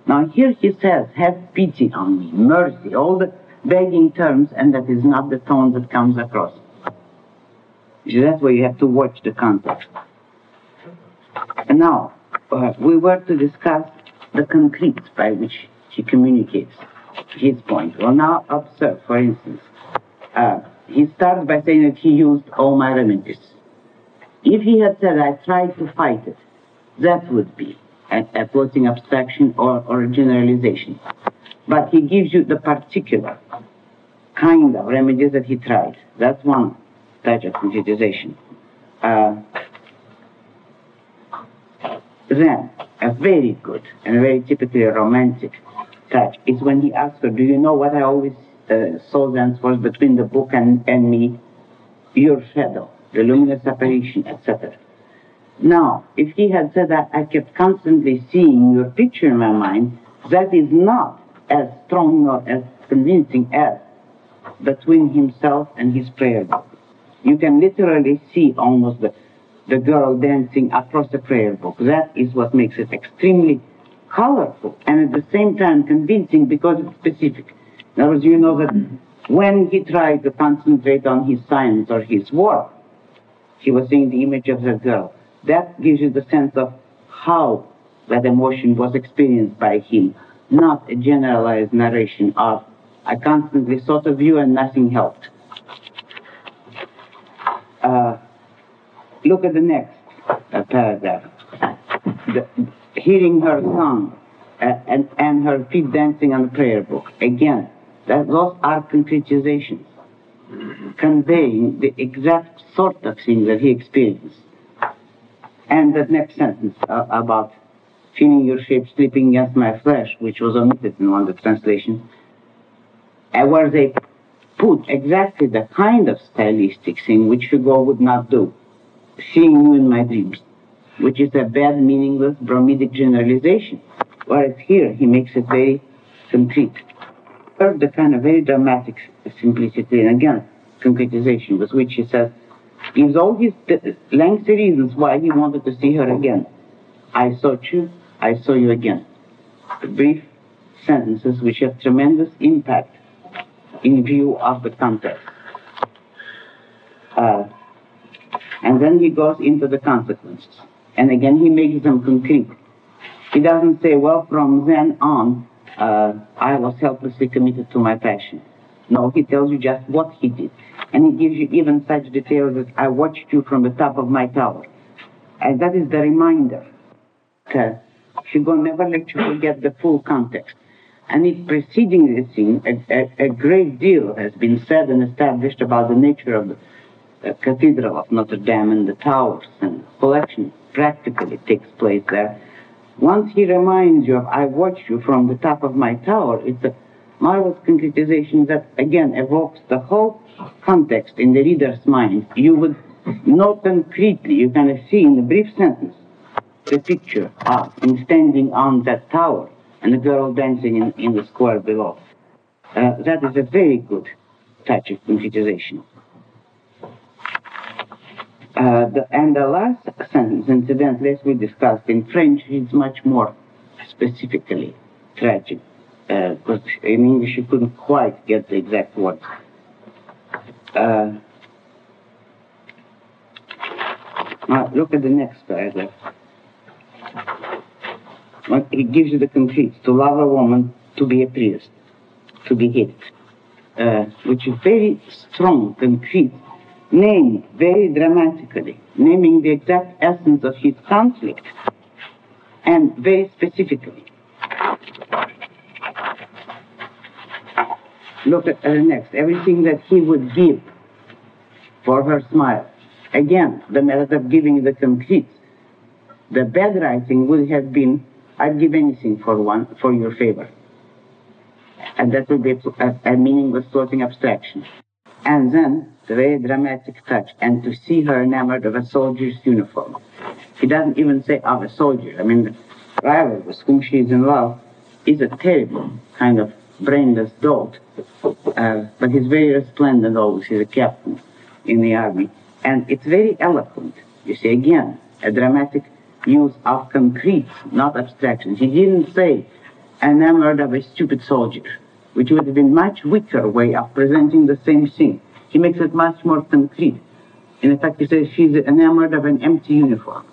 Now here he says, have pity on me, mercy, all the begging terms, and that is not the tone that comes across. That's why you have to watch the context. And now, uh, we were to discuss the concretes by which he communicates his point. Well, now observe, for instance, uh, he starts by saying that he used all my remedies. If he had said, I tried to fight it, that would be a, a floating abstraction or, or a generalization. But he gives you the particular kind of remedies that he tried. That's one touch of concretization. Uh, then, a very good and very typically romantic touch is when he asks her, Do you know what I always uh, saw then was between the book and, and me? Your shadow, the luminous apparition, etc. Now, if he had said that I kept constantly seeing your picture in my mind, that is not as strong or as convincing as between himself and his prayer book. You can literally see almost the, the girl dancing across the prayer book. That is what makes it extremely colorful and at the same time convincing because it's specific. In other words, you know that when he tried to concentrate on his science or his work, he was seeing the image of that girl. That gives you the sense of how that emotion was experienced by him, not a generalized narration of, I constantly thought of you and nothing helped. Uh, look at the next uh, paragraph. The, hearing her song uh, and, and her feet dancing on the prayer book. Again, that, those are concretizations conveying the exact sort of thing that he experienced. And that next sentence uh, about feeling your shape slipping against my flesh, which was omitted in one of the translations, uh, where they put exactly the kind of stylistic thing which Hugo would not do, seeing you in my dreams, which is a bad, meaningless, bromidic generalization. Whereas here he makes it very concrete. Third, the kind of very dramatic simplicity, and again, concretization, with which he says, gives all his lengthy reasons why he wanted to see her again. I sought you, I saw you again. Brief sentences which have tremendous impact in view of the context. Uh, and then he goes into the consequences. And again, he makes them concrete. He doesn't say, well, from then on, uh, I was helplessly committed to my passion. No, he tells you just what he did. And he gives you even such details as, I watched you from the top of my tower. And that is the reminder. that Will never let you forget the full context. And it preceding this scene, a, a, a, great deal has been said and established about the nature of the, the Cathedral of Notre Dame and the towers and collection practically takes place there. Once he reminds you of, I watched you from the top of my tower, it's a marvelous concretization that again evokes the whole context in the reader's mind. You would know concretely, you can see in a brief sentence the picture of him standing on that tower and the girl dancing in, in the square below. Uh, that is a very good touch of concretization. Uh, the, and the last sentence, incidentally, as we discussed in French, is much more specifically tragic, because uh, in English you couldn't quite get the exact words. Uh, now look at the next paragraph. It gives you the concrete to love a woman, to be a priest, to be hit, uh, which is very strong, concrete named very dramatically, naming the exact essence of his conflict, and very specifically. Look at her next. Everything that he would give for her smile. Again, the method of giving the concrete. The bad writing would have been, I'd give anything for one, for your favor. And that would be a, a meaningless floating abstraction. And then the very dramatic touch, and to see her enamored of a soldier's uniform. He doesn't even say of a soldier. I mean, the rival with whom she is in love is a terrible kind of brainless dolt, uh, but he's very resplendent always. He's a captain in the army. And it's very eloquent. You see, again, a dramatic use of concrete, not abstractions. He didn't say enamored of a stupid soldier which would have been much weaker way of presenting the same thing. He makes it much more concrete. In fact, he says she's enamored of an empty uniform.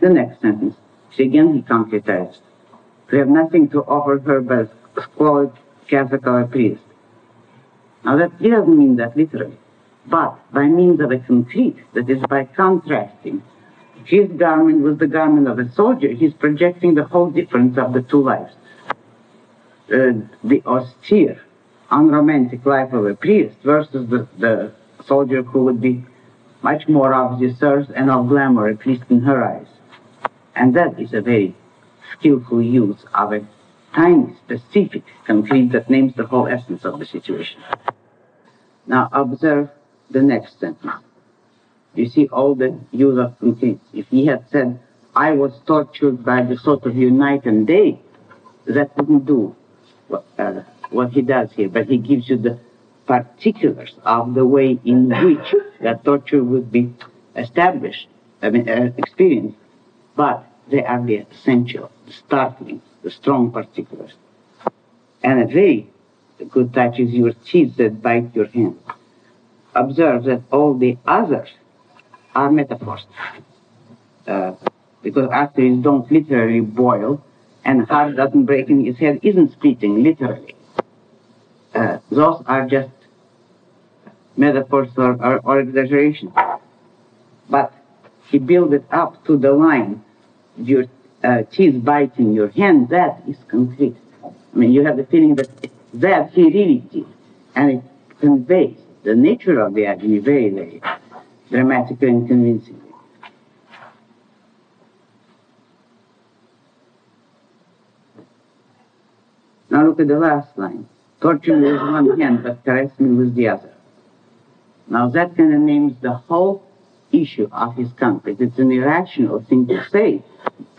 The next sentence, she again he concretized. We have nothing to offer her but a squalid cassock or a priest. Now that he doesn't mean that literally, but by means of a concrete, that is by contrasting his garment was the garment of a soldier, he's projecting the whole difference of the two lives uh, the austere, unromantic life of a priest versus the, the soldier who would be much more of deserves and of glamour, at least in her eyes. And that is a very skillful use of a tiny, specific concrete that names the whole essence of the situation. Now observe the next sentence. You see all the use of concrete. If he had said, I was tortured by the thought of you night and day, that wouldn't do uh, what he does here, but he gives you the particulars of the way in which that torture would be established, I mean, uh, experienced. But they are the essential, the startling, the strong particulars. And a very good touch is your teeth that bite your hand. Observe that all the others are metaphors. Uh, because arteries don't literally boil, and heart doesn't break in his head isn't splitting, literally. Uh, those are just metaphors or, or, or exaggeration. But he built it up to the line, your uh, teeth biting your hand, that is concrete. I mean, you have the feeling that that he really did. And it conveys the nature of the agony very, very dramatically and convincingly. Now look at the last line. Torture me with one hand, but caress me with the other. Now that kind of names the whole issue of his conflict. It's an irrational thing to say,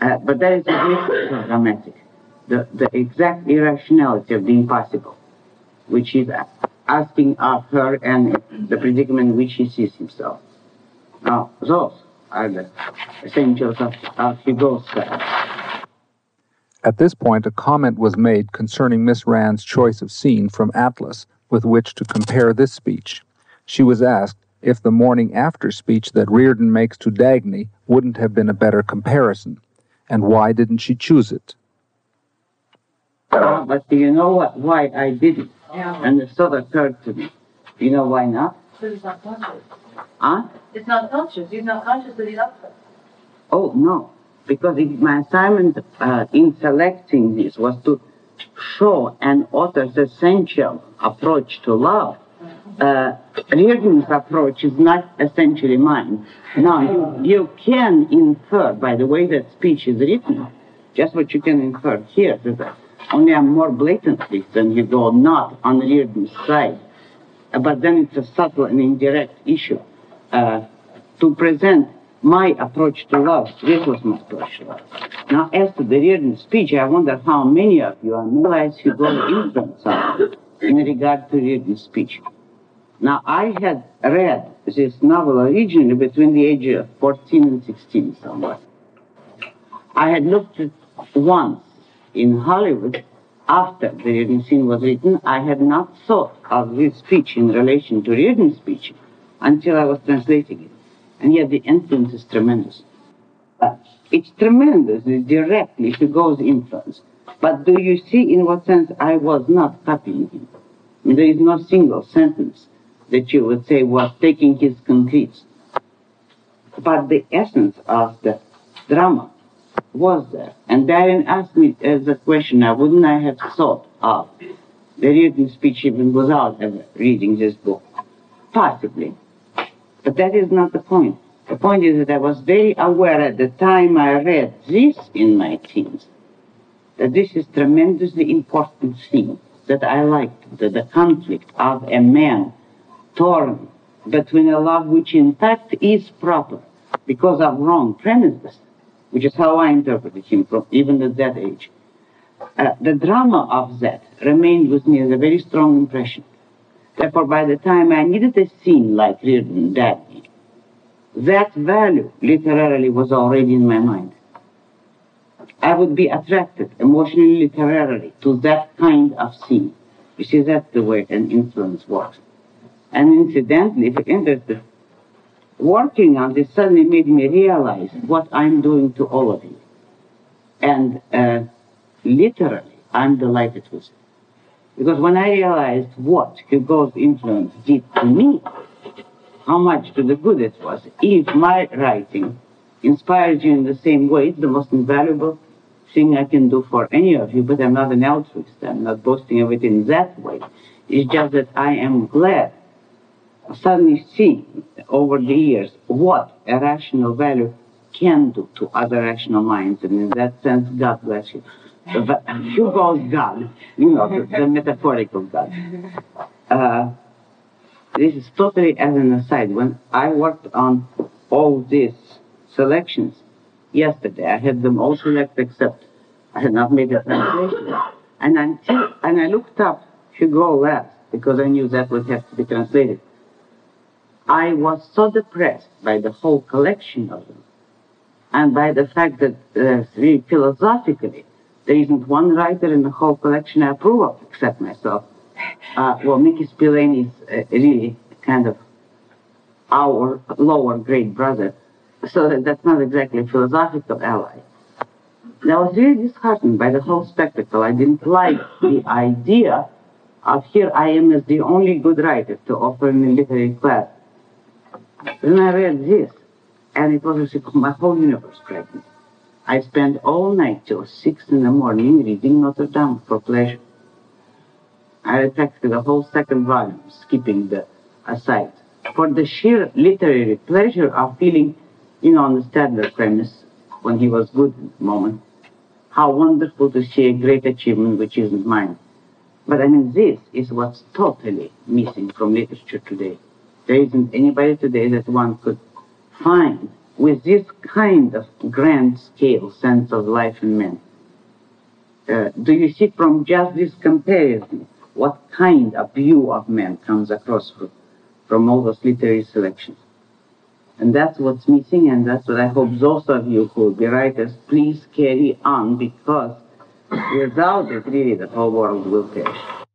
uh, but that is very dramatic. The, the exact irrationality of the impossible, which is asking of her and the predicament in which he sees himself. Now, those are the essentials of, of At this point, a comment was made concerning Miss Rand's choice of scene from Atlas with which to compare this speech. She was asked if the morning after speech that Rearden makes to Dagny wouldn't have been a better comparison, and why didn't she choose it? Uh, but do you know what? Why I did it? Yeah. And the thought occurred to me. You know why not? Because it's not conscious. Huh? It's not conscious. He's not conscious that he's upset. Oh, no. Because it, my assignment uh, in selecting this was to show an author's essential approach to love. Uh, Rearden's approach is not essentially mine. Now, you, you can infer by the way that speech is written, just what you can infer here, that only I'm more blatantly than Hugo not on Rearden's side. Uh, but then it's a subtle and indirect issue. Uh, to present my approach to love, this was my approach to love. Now, as to the Rearden speech, I wonder how many of you are, realize Hugo's influence on it in regard to Rearden's speech. Now, I had read this novel originally between the age of 14 and 16 somewhere. I had looked at once in Hollywood after the Rearden scene was written. I had not thought of this speech in relation to Rearden's speech until I was translating it. And yet the influence is tremendous. Uh, it's tremendous, directly, Hugo's influence. But do you see in what sense I was not copying him? There is no single sentence that you would say was taking his concretes. But the essence of the drama was there. And Darren asked me as a question, wouldn't I have thought of the Rearden speech even without ever reading this book? Possibly. But that is not the point. The point is that I was very aware at the time I read this in my teens that this is tremendously important thing that I liked, that the conflict of a man torn between a love which in fact is proper because of wrong premises, which is how I interpreted him from even at that age. Uh, the drama of that remained with me as a very strong impression. Therefore, by the time I needed a scene like Rearden Dagny, that value literarily was already in my mind. I would be attracted emotionally, literarily, to that kind of scene. You see, that's the way an influence works. And incidentally, if you're interested, working on this suddenly made me realize what I'm doing to all of you. And uh, literally, I'm delighted with it. Because when I realized what Hugo's influence did to me, how much to the good it was, if my writing inspires you in the same way, it's the most invaluable thing I can do for any of you, but I'm not an altruist. I'm not boasting of it in that way. It's just that I am glad suddenly see over the years what a rational value can do to other rational minds. And in that sense, God bless you. But Hugo's God, you know, the, the metaphorical God. Uh, this is totally as an aside. When I worked on all these selections yesterday, I had them all selected except I had not made a translation. And until and I looked up Hugo last because I knew that would have to be translated. I was so depressed by the whole collection of them and by the fact that uh, philosophically there isn't one writer in the whole collection I approve of except myself. Uh, well, Mickey Spillane is uh, really kind of our lower grade brother, so that that's not exactly a philosophical ally. And I was really disheartened by the whole spectacle. I didn't like the idea of here I am as the only good writer to offer in a literary class. Then I read this, and it was as if my whole universe cracked. I spent all night till six in the morning reading Notre Dame for pleasure. I practically the whole second volume, skipping the aside, for the sheer literary pleasure of feeling, you know, on the premise, when he was good in the moment, how wonderful to see a great achievement which isn't mine. But I mean, this is what's totally missing from literature today. There isn't anybody today that one could find with this kind of grand scale sense of life and men. Uh, do you see from just this comparison what kind of view of men comes across from, from all those literary selections? And that's what's missing, and that's what I hope those of you who will be writers, please carry on, because without it, really, the whole world will perish.